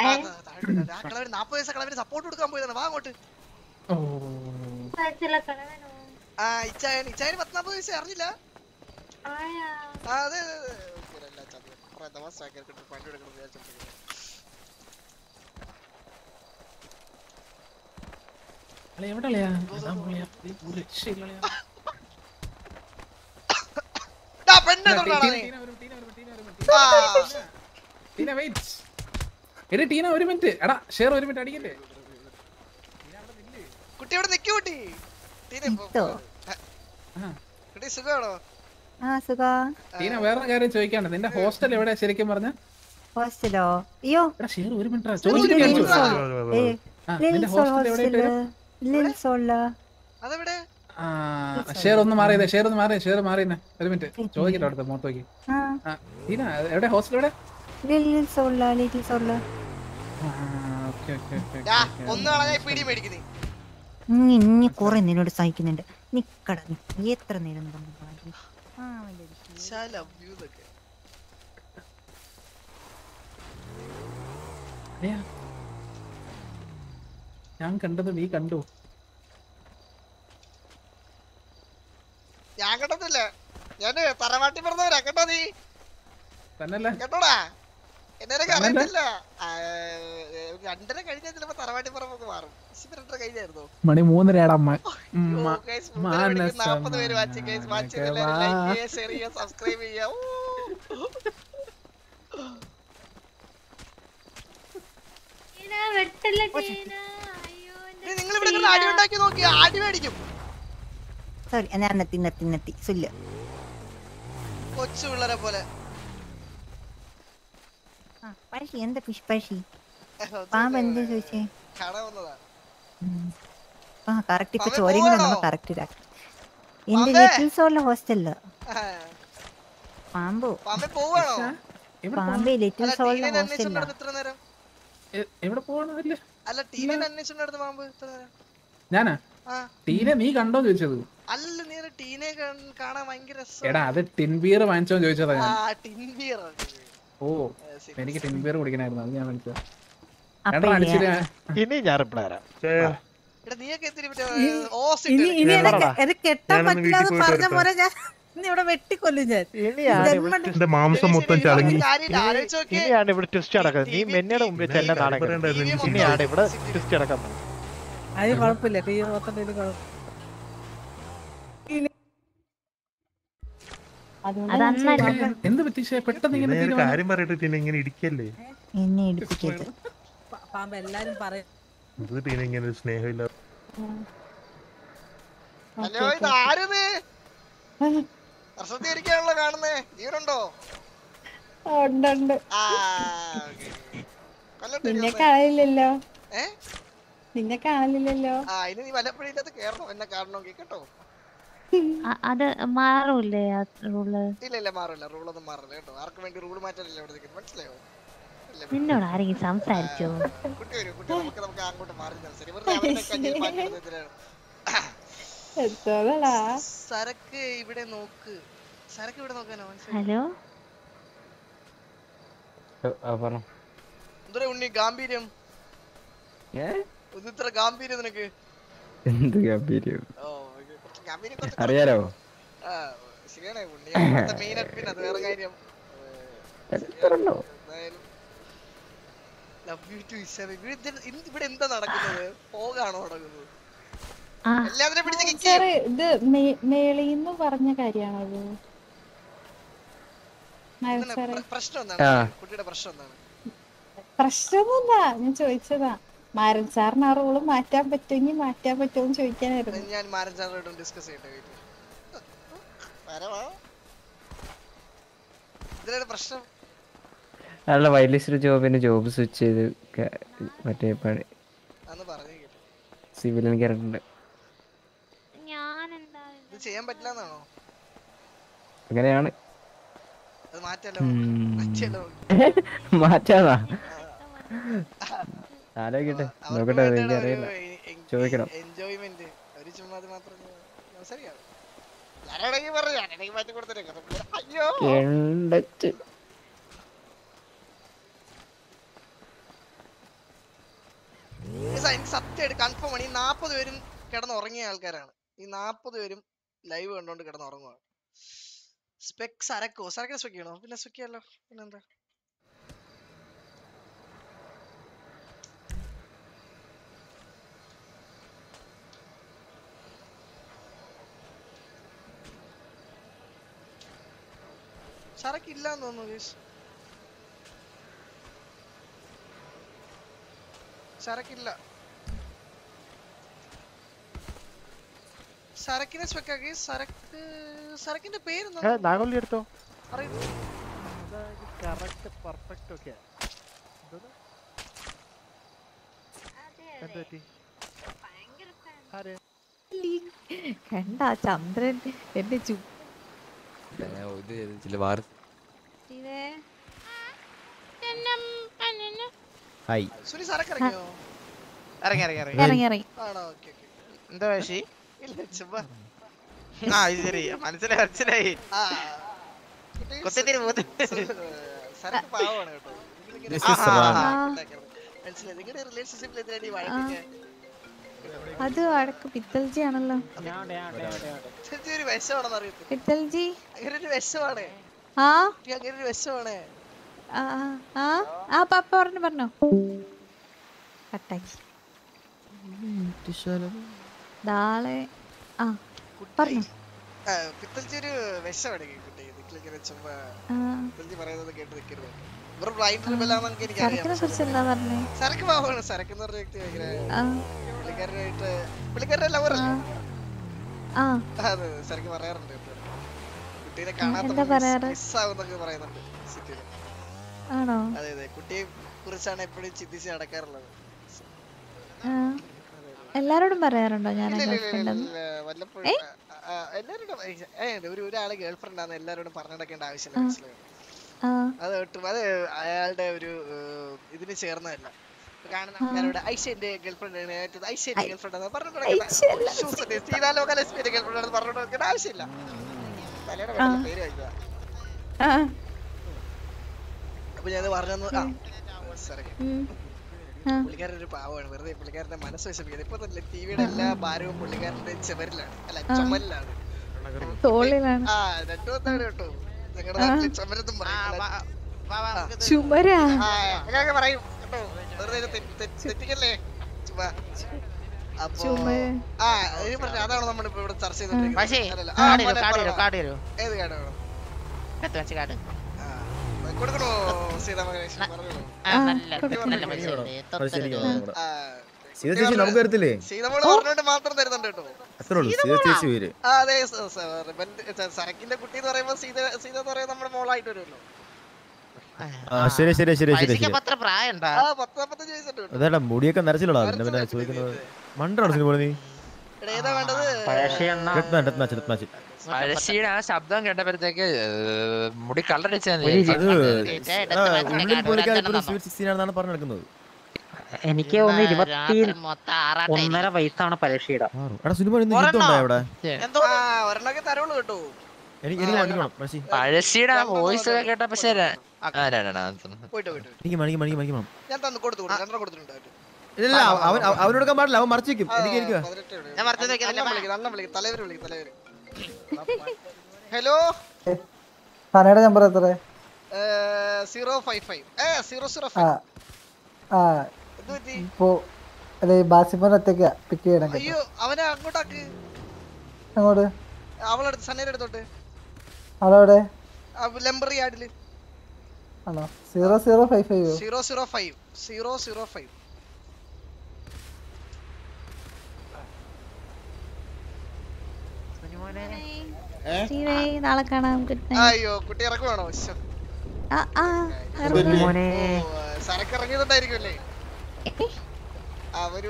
ആ നാപ്പത് വയസ്സ കളവര് സപ്പോർട്ട് കൊടുക്കാൻ പോയതാണ്. വാ അങ്ങോട്ട്. ആ ഇച്ചായൻ ഇച്ചായന് പത്നാപ്പത് വയസ്സ് അറിഞ്ഞില്ല? ആ അതെ അതെ തമാശയാക്കി പണി എടുക്കണം എന്ന് വിചാരിച്ചോണ്ടിരിക്കുന്നു. അളി എവിടെ അളിയാ അതാ പുള്ളിയാ. ഈ ഒരു രക്ഷയില്ല അളിയാ. ഡാ, പെണ്ണ് ടീന, തൊടാടാ ടീന, നീ. ടീന വരും, ടീന ടീന എടി ഒരു മിനിറ്റ്. എടാ ഷെയർ ഒരു മിനിറ്റ് അടിക്കല്ലേ? കുട്ടി ഇവിടെ നിക്ക് കുട്ടി. കുട്ടി സുഖമാണോ? ടീന വേറെ കാര്യം ചോദിക്കാണ്ട് നിന്റെ ഹോസ്റ്റൽ എവിടെയാ ശരിക്കും പറഞ്ഞ? ഹോസ്റ്റലോ? അയ്യോ. എടാ ഷെയർ ഒരു മിനിറ്റ് ചോദിച്ചിട്ട് ഷെയർ ഒന്ന് മാറിയതേ ഷെയർ ഒന്ന് മാറിയേ ഷെയർ മാറിയെന്നെ ഒരു മിനിറ്റ്. ചോദിക്കട്ടെ അവിടുത്തെ മുഖത്ത് നോക്കി എവിടെ? ഹോസ്റ്റൽ എവിടെ? ഇനി കുറെ നിന്നോട് സഹിക്കുന്നുണ്ട്. നിക്കട എത്ര നേരം പറഞ്ഞു പാടി. ആ വലിയ ഇതൊക്കെ അളിയാ, ഞാൻ കണ്ടത് നീ കണ്ടു. ഞാൻ കണ്ടതില്ല? ഞാൻ തറവാട്ടി പറഞ്ഞവരാ. കേട്ടോ നീ? തന്നല്ലേ? കേട്ടോടാ എന്നെ തന്നല്ലേ? അറിയത്തില്ല. രണ്ടര കഴിഞ്ഞാൽ ചിലപ്പോ തറവാട്ടി പറമ്പൊക്കെ മാറും. ഇപ്പൊ രണ്ടര കഴിഞ്ഞായിരുന്നോ? മണി മൂന്നരയാടാ നാപ്പത് പേര് വാച്ച്. വാച്ച്. ഷെയർ സബ്സ്ക്രൈബ് വെട്ടല്ല നിങ്ങൾ ഇവിടെ കിടന്ന് അടി ഉണ്ടാക്കി നോക്കി അടി മേടിക്കും. സോറി ഞാൻ നെത്തി നെത്തി നെത്തി സുല്ല്. കൊച്ചു പിള്ളേരെ പോലെ. ആ പഴശി എന്താ ഫിഷ് പഴശി? പാമ്പ് എന്താ ചോദിച്ചേ? ആ കറക്റ്റ് ഇപ്പൊ പോവാണോ? നമ്മൾ കറക്റ്റ് ഇതാക്കി എന്റെ പാമ്പേ? ലിറ്റിൽ സോളിലെ ഹോസ്റ്റലിൽ? പാമ്പോ? പാമ്പേ പോവാണോ? പാമ്പേ ലിറ്റിൽ അല്ല സോളിലെ ടീനെ ഹോസ്റ്റലിലാ? അന്വേഷിച്ചുണ്ടായിരുന്നു ഇത്ര നേരം. എ- എവിടെ പോകണതല്ലേ അല്ല ടീനെ അന്വേഷിച്ചുണ്ടായിരുന്നു മാമ്പ് ഞാനാ? ആ. ടീനെ നീ കണ്ടോ ചോദിച്ചത്? അല്ല നീ ടീനെ കാണ്- കാണാൻ ഭയങ്കര എടാ അത് ടിൻബിയർ വാങ്ങിച്ചോ ചോദിച്ചതാ ആ ഞാൻ ടിൻ ബിയർ. ഓ എനിക്ക് ടിൻബിയർ കുടിക്കണായിരുന്നു അത് ഞാൻ അടിച്ചിട്ട് ഇനി ഞാൻ റിപ്ലൈ തരാം. എടാ നീയൊക്കെ എന്തിനു മറ്റേ ഇനി- എനക്ക് കെട്ടാൻ പറ്റില്ല പറഞ്ഞ. പോലെ ഞാൻ ഇവിടെ വെട്ടിക്കൊല്ലും ഞാൻ. മാംസം മൊത്തം ചളങ്ങി ഇനിയാണ് ഇവിടെ ട്വിസ്റ്റ് അടക്കുന്നത് നീ മെന്നയുടെ മുമ്പിൽ തന്നെ ഇനിയാണ് ഇവിടെ ട്വിസ്റ്റ് അടക്കുന്നത് അതിന് കുഴപ്പമില്ല. ടീ മൊത്തം ഇത് കുഴപ്പം എന്ത് പറ്റീശേ പെട്ടെന്ന് ഇങ്ങനെ ഒരു തീരുമാനം കാര്യം പറയട്ടെ ടീന ഇങ്ങനെ ഇടിക്കല്ലേ എന്നെ ഇടിപ്പിക്കരുത്. പാമ്പ് എല്ലാരും പറയും ഇത് ടീന ഇങ്ങനെ ഒരു സ്നേഹമില്ല ഹലോ ഇത് ആരത് പ്രസത്തി ഇരിക്കാണല്ലോ കാണുന്നേ. ജീവനുണ്ടോ ഉണ്ട് ഉണ്ട് ആ okay, okay. നിന്നെ കാണില്ലല്ലോ നിന്നെ കാണില്ലല്ലോ ആ ഇനി നീ വല്ലപ്പോഴും ഇതിനകത്ത് കേറണം? എന്നെ കാണണമെങ്കിൽ കേട്ടോ. അത് മാറൂലേ റൂൾ? ഇല്ല ഇല്ല മാറില്ല ഒന്നും മാറില്ല കേട്ടോ. ആർക്കും വേണ്ടി റൂൾ മാറ്റാനില്ല ഇവിടെ നിൽക്കുന്നത് മനസ്സിലായോ? നിന്നോട് ആരെങ്കിലും സംസാരിച്ചോ? കുട്ടി വരും കുട്ടി നമുക്ക് നമുക്ക് അങ്ങോട്ട് മാറി സംസാരിക്കാം സരക്ക് ഇവിടെ നോക്ക്. സരക്ക് ഇവിടെ നോക്കാനോ? ഹലോ? ഉണ്ണി ഗാംഭീര്യം? ഇത്ര ഗാംഭീര്യം നിനക്ക്? എന്ത് ഗംഭീര്യം? അറിയാലോ? ഇവിടെ എന്താ നടക്കുന്നത്? പോകാണോ നടക്കുന്നത് എല്ലാത്തിനെ പിടിച്ച് kick ചെയ്യും. സാറേ ഇത് മേളിന്ന് പറഞ്ഞ കാര്യമാണത് പ്രശ്നമൊന്നുമില്ല ഞാൻ ചോദിച്ചതാ. മാരൻ സാറിന് ആ റോൾ മാറ്റാൻ പറ്റുമെങ്കിൽ മാറ്റാൻ പറ്റുമോ ചോദിക്കാനായിരുന്നു. ഞാൻ ഡിസ്കസ് ചെയ്യട്ടെ പ്രശ്നം. അല്ല വൈറ്റ് ലിസ്റ്റ് ജോബിന് ജോബ് സ്വിച്ച് ചെയ്ത് മറ്റേ പണി അന്ന് പറഞ്ഞു കേട്ടു സിവിലിയൻ ക്യാരക്ടറിന്റെ ഇത് ചെയ്യാൻ പറ്റില്ല എന്നാണോ അങ്ങനെയാണ്. അത് മാറ്റല്ലോ ഉം. മാറ്റല്ലോ [LAUGHS] മാറ്റാതാ ആലോചിക്കട്ടെ. നോക്കട്ടെ എനിക്ക് അറിയില്ല. ചോദിക്കണം. എൻജോയ്മെന്റ് ഒരു ചുമ്മാ അത് മാത്രം സംസാരിക്കാം കൺഫേം ആണ്. ഈ നാപ്പത് പേരും കിടന്നുറങ്ങിയ ആൾക്കാരാണ്. ഈ നാപ്പത് പേരും ലൈവ് കണ്ടോണ്ട് കിടന്ന് ഉറങ്ങുവാണ് സ്പെക് സരക്കോ സരക്കിനെ സ്പെക്ക് ചെയ്യണോ പിന്നെ സ്പെക്ക് ചെയ്യാലോ പിന്നെന്താ? സരക്ക് എന്ന് തോന്നുന്നു ഗീസ് സരക്കില്ല സരക്കിനെ സ്വക്കാക്കി സരക്ക് സരക്കിന്റെ ഏ പേര് നാഗോലി എടുത്തോ കറക്റ്റ് പെർഫെക്റ്റ് ഒക്കെ. കണ്ട ചന്ദ്രൻ എന്റെ ചു ഹായ്. ഇറങ്ങി ഇറങ്ങി ഇറങ്ങി. എന്താ വേഷി ആ ശരി. മനസ്സിലായി മനസ്സിലായി. സരക്ക് പാവമാണ് കേട്ടോ. മനസ്സിലായി. നിങ്ങളുടെ റിലേഷൻഷിപ്പിൽ എന്തിനാണ് ഈ വഴക്കൊക്കെ? അത് വടക്ക് പിത്തൽജി ആണല്ലോ. ഒരു വിഷമാണെന്ന് അറിയത്തില്ല. പിത്തൽജി? അങ്ങനെ ഒരു വിഷമാണ്. ആ? അങ്ങനെ ഒരു വിഷമാണ്. ആ ആ പപ്പ പറഞ്ഞു പറഞ്ഞോ. കട്ടാക്കി. നാളെ ആ പറഞ്ഞു. പിത്തൽച്ചി ഒരു വിഷമാണ് ഈ കുട്ടി. നിങ്ങളിങ്ങനെ ചുമ്മാ ആ. പിത്തൽച്ചി പറയുന്നത് കേട്ട് നിൽക്കരുത്. ഇവർ ബ്ലൈൻഡ് റിബലാണെന്ന് എനിക്ക് സരക്കിനെ എനിക്കറിയാം കുറിച്ച് എന്താ പറഞ്ഞേ? സരക്ക് പാവമാണ്. സരക്ക് എന്ന് പറഞ്ഞ വ്യക്തി ഭയങ്കര ആ. പുള്ളിക്കാരനായിട്ട് പുള്ളിക്കാരന്റെ ലവർ അല്ലേ ആ. അതെ സരക്ക് പറയാറുണ്ട് കേട്ടോ. കുട്ടീനെ എന്താ കാണാത്ത പറയാറ്? മിസ്സാവുന്നൊക്കെ പറയുന്നുണ്ട് സിറ്റിയിൽ ആണോ? അതെ അതെ. കുട്ടിയെ കുറിച്ചാണ് എപ്പോഴും ചിന്തിച്ച് നടക്കാറുള്ളത്. എല്ലാരോടും പറയാറുണ്ടോ ഞാൻ ഒരു ഒരാളെ ഗേൾഫ്രണ്ട് ആണ് എല്ലാവരോടും പറഞ്ഞു നടക്കേണ്ട ആവശ്യമില്ല ആ. മനസ്സിലായോ? ആ. അത് ഒട്ടും അത് അയാളുടെ ഒരു ഇതിന് ചേർന്നതല്ല. ഇപ്പൊ കാണുന്ന ആൾക്കാരോട് ഐശ്വര്യ ഗേൾഫ്രണ്ട് ആണ് ഐശ്വര്യ ഗേൾഫ്രണ്ട് പറഞ്ഞു സീതാലോക ഗേൾഫ്രണ്ട് പറഞ്ഞു കൊടുക്കേണ്ട ആവശ്യമില്ല. പേര് വയ്ക്കുക അപ്പൊ ഞാൻ പറഞ്ഞു ആ. sorry. പുള്ളിക്കാരൻ ഒരു പാവമാണ്. വെറുതെ പുള്ളിക്കാരന്റെ മനസ്സ് വിഷമിക്കുന്നത് ഇപ്പൊ തന്നെ ടിവിയുടെ എല്ലാ ഭാരവും പുള്ളിക്കാരന്റെ ചെവരിലാണ് അല്ല. ചുമലിലാണ് ആ രണ്ടു വന്നാണ് കേട്ടോ. ഞങ്ങളുടെ ആ. നാട്ടിൽ ചുമരത്തും പറയും ചുമരാ? കേട്ടോ വെറുതെ തെറ്റിക്കല്ലേ? ചുമ്മാ അപ്പൊ ചുമ. ആ പറഞ്ഞു അതാണ് നമ്മളിപ്പോ ഇവിടെ ചർച്ച ചെയ്തോണ്ടിരിക്കുന്നത്. ഏത് കാർഡ് വേണം കൊടുക്കണോ സീതാമകേഷ് പറഞ്ഞോളൂ. ആ, നല്ല നല്ല മനുഷ്യരല്ലേ അത് ശരിക്കും നമ്മുടെ ആ, സീത ചേച്ചി നമുക്ക് തരത്തില്ലേ മാത്രം തരുന്നുണ്ട് കേട്ടോ. അത്രേ ഉള്ളൂ. സീത ചേച്ചി പേര്. അതെ സരക്കിന്റെ കുട്ടി എന്ന് പറയുമ്പോ സീത സീത എന്ന് പറയുന്നത് നമ്മുടെ മോളായിട്ട് വരുമല്ലോ. ശരി ശരി ശരി ശരി അതേടാ മുടിയൊക്കെ നരച്ചില്ലടാ പിന്നെ പിന്നെ ചോദിക്കുന്നത്. മണ്ടാണ് സിനിമ നീ? എടാ, ഏതാ വേണ്ടത്? പഴശ്ശിയുടെ ആ ശബ്ദം കേട്ടപ്പോഴത്തേക്ക് മുടി പറഞ്ഞു നടക്കുന്നത് എനിക്ക് ഒന്ന് ഇരുപത്തി ഒന്നര വയസ്സാണ് പരീക്ഷയുടെ പഴശ്ശിയുടെ വോയിസ് കേട്ട. ഇല്ല അവൻ പാടില്ല അവൻ മറച്ചു വെക്കും എനിക്ക് ഹലോ സനയുടെ നമ്പർ എത്ര zero five five zero zero five ഇപ്പോ അല്ലെ ബാസിമോൻ ഒറ്റയ്ക്ക് പിക്ക് ചെയ്യണം അയ്യോ അവനെ അങ്ങോട്ടാക്ക്. അങ്ങോട്ട്? അവളെടുത്ത് സനയുടെ അടുത്തോട്ട്. അവളവിടെ? ലെമ്പറി ആഡിൽ ആണോ? Zero zero five five zero zero five zero zero five നാളെ കാണാം. അയ്യോ കുട്ടി ഇറക്കുവാണോ ശ്ശോ. ആ ആ മോനെ. ഓ, സരക്ക് ഇറങ്ങിയതുണ്ടായിരിക്കുമല്ലേ അവർ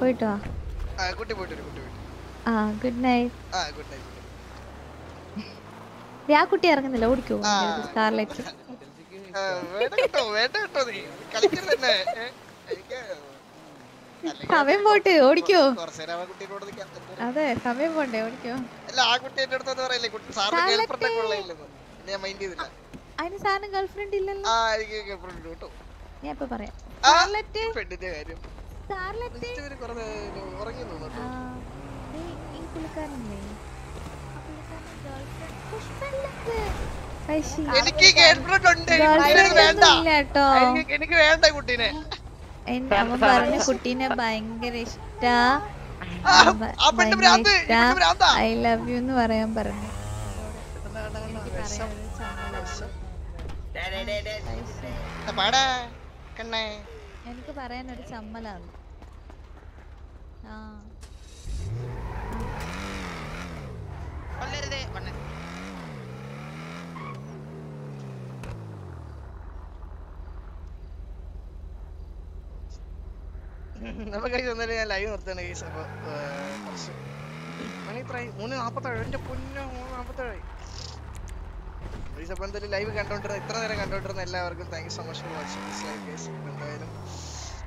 പോയിട്ടോ. ആ കുട്ടി പോയിട്ട് വരും കുട്ടി പോയിട്ട് ആ ഗുഡ് നൈറ്റ് ആ ഗുഡ് നൈറ്റ് ആ കുട്ടി ഇറങ്ങുന്നില്ല. ഓടിക്കോ. സ്കാർലെറ്റ് വേണ്ട കേട്ടോ വേണ്ട കേട്ടോ നീ. കളിക്കരുത് തന്നെ എനിക്ക് സമയം പോട്ടെ ഓടിക്കോ. അതെ സമയം പോണ്ടേ ഓടിക്കോ. അതിന് സാറിന് ഗേൾഫ്രണ്ട് ഇല്ലല്ലോ. ഞാൻ ഇപ്പൊ പറയാം. ഈ പുള്ളിക്കാരനില്ലേ. എനിക്ക് ഗേൾഫ്രണ്ട് ഉണ്ട്. എനിക്ക് വേണ്ട കുട്ടീനെ. അവൻ പറഞ്ഞ കുട്ടീനെ ഭയങ്കര ഇഷ്ടാ. ഐ ലവ് യു എന്ന് പറയാൻ പറഞ്ഞു. എനിക്ക് പറയാൻ ഒരു ചമ്മലാണ്. ആ. കൊല്ലരുതേ നമുക്ക് ഇന്നലെ ഞാൻ ലൈവ് നിർത്തണ കേസ് അപ്പോൾ കുറച്ച് മണി എത്രയായി മൂന്ന് നാൽപ്പത്തേഴ് എന്റെ പൊന്നോ മൂന്ന് നാൽപ്പത്തേഴായി ഗൈസ് അപ്പൊ എന്തായാലും ലൈവ് കണ്ടുകൊണ്ടിരുന്ന ഇത്ര നേരം കണ്ടുകൊണ്ടിരുന്ന എല്ലാവർക്കും thank you so much for watching this live case എന്തായാലും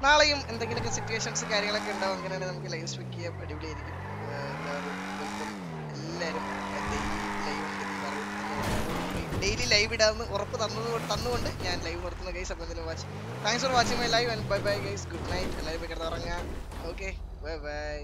നാളെയും എന്തെങ്കിലുമൊക്കെ സിറ്റുവേഷൻസ് കാര്യങ്ങളൊക്കെ ഉണ്ടാവും അങ്ങനെയാണെങ്കിൽ നമുക്ക് ലൈവ് സ്പീക്ക് ചെയ്യാം. അടിപൊളിയായിരിക്കും. എല്ലാവരും. എല്ലാവരും. ഡെയിലി ലൈവ് ഇടാമെന്ന് ഉറപ്പ് തന്നത് തന്നുകൊണ്ട് ഞാൻ ലൈവ് നിർത്തുന്ന ഗൈസ് അപ്പോൾ എന്തെങ്കിലും watch thanks for watching my live and bye bye guys good night എല്ലാവരും കിടന്നുറങ്ങാം ഓക്കെ ബൈ ബൈ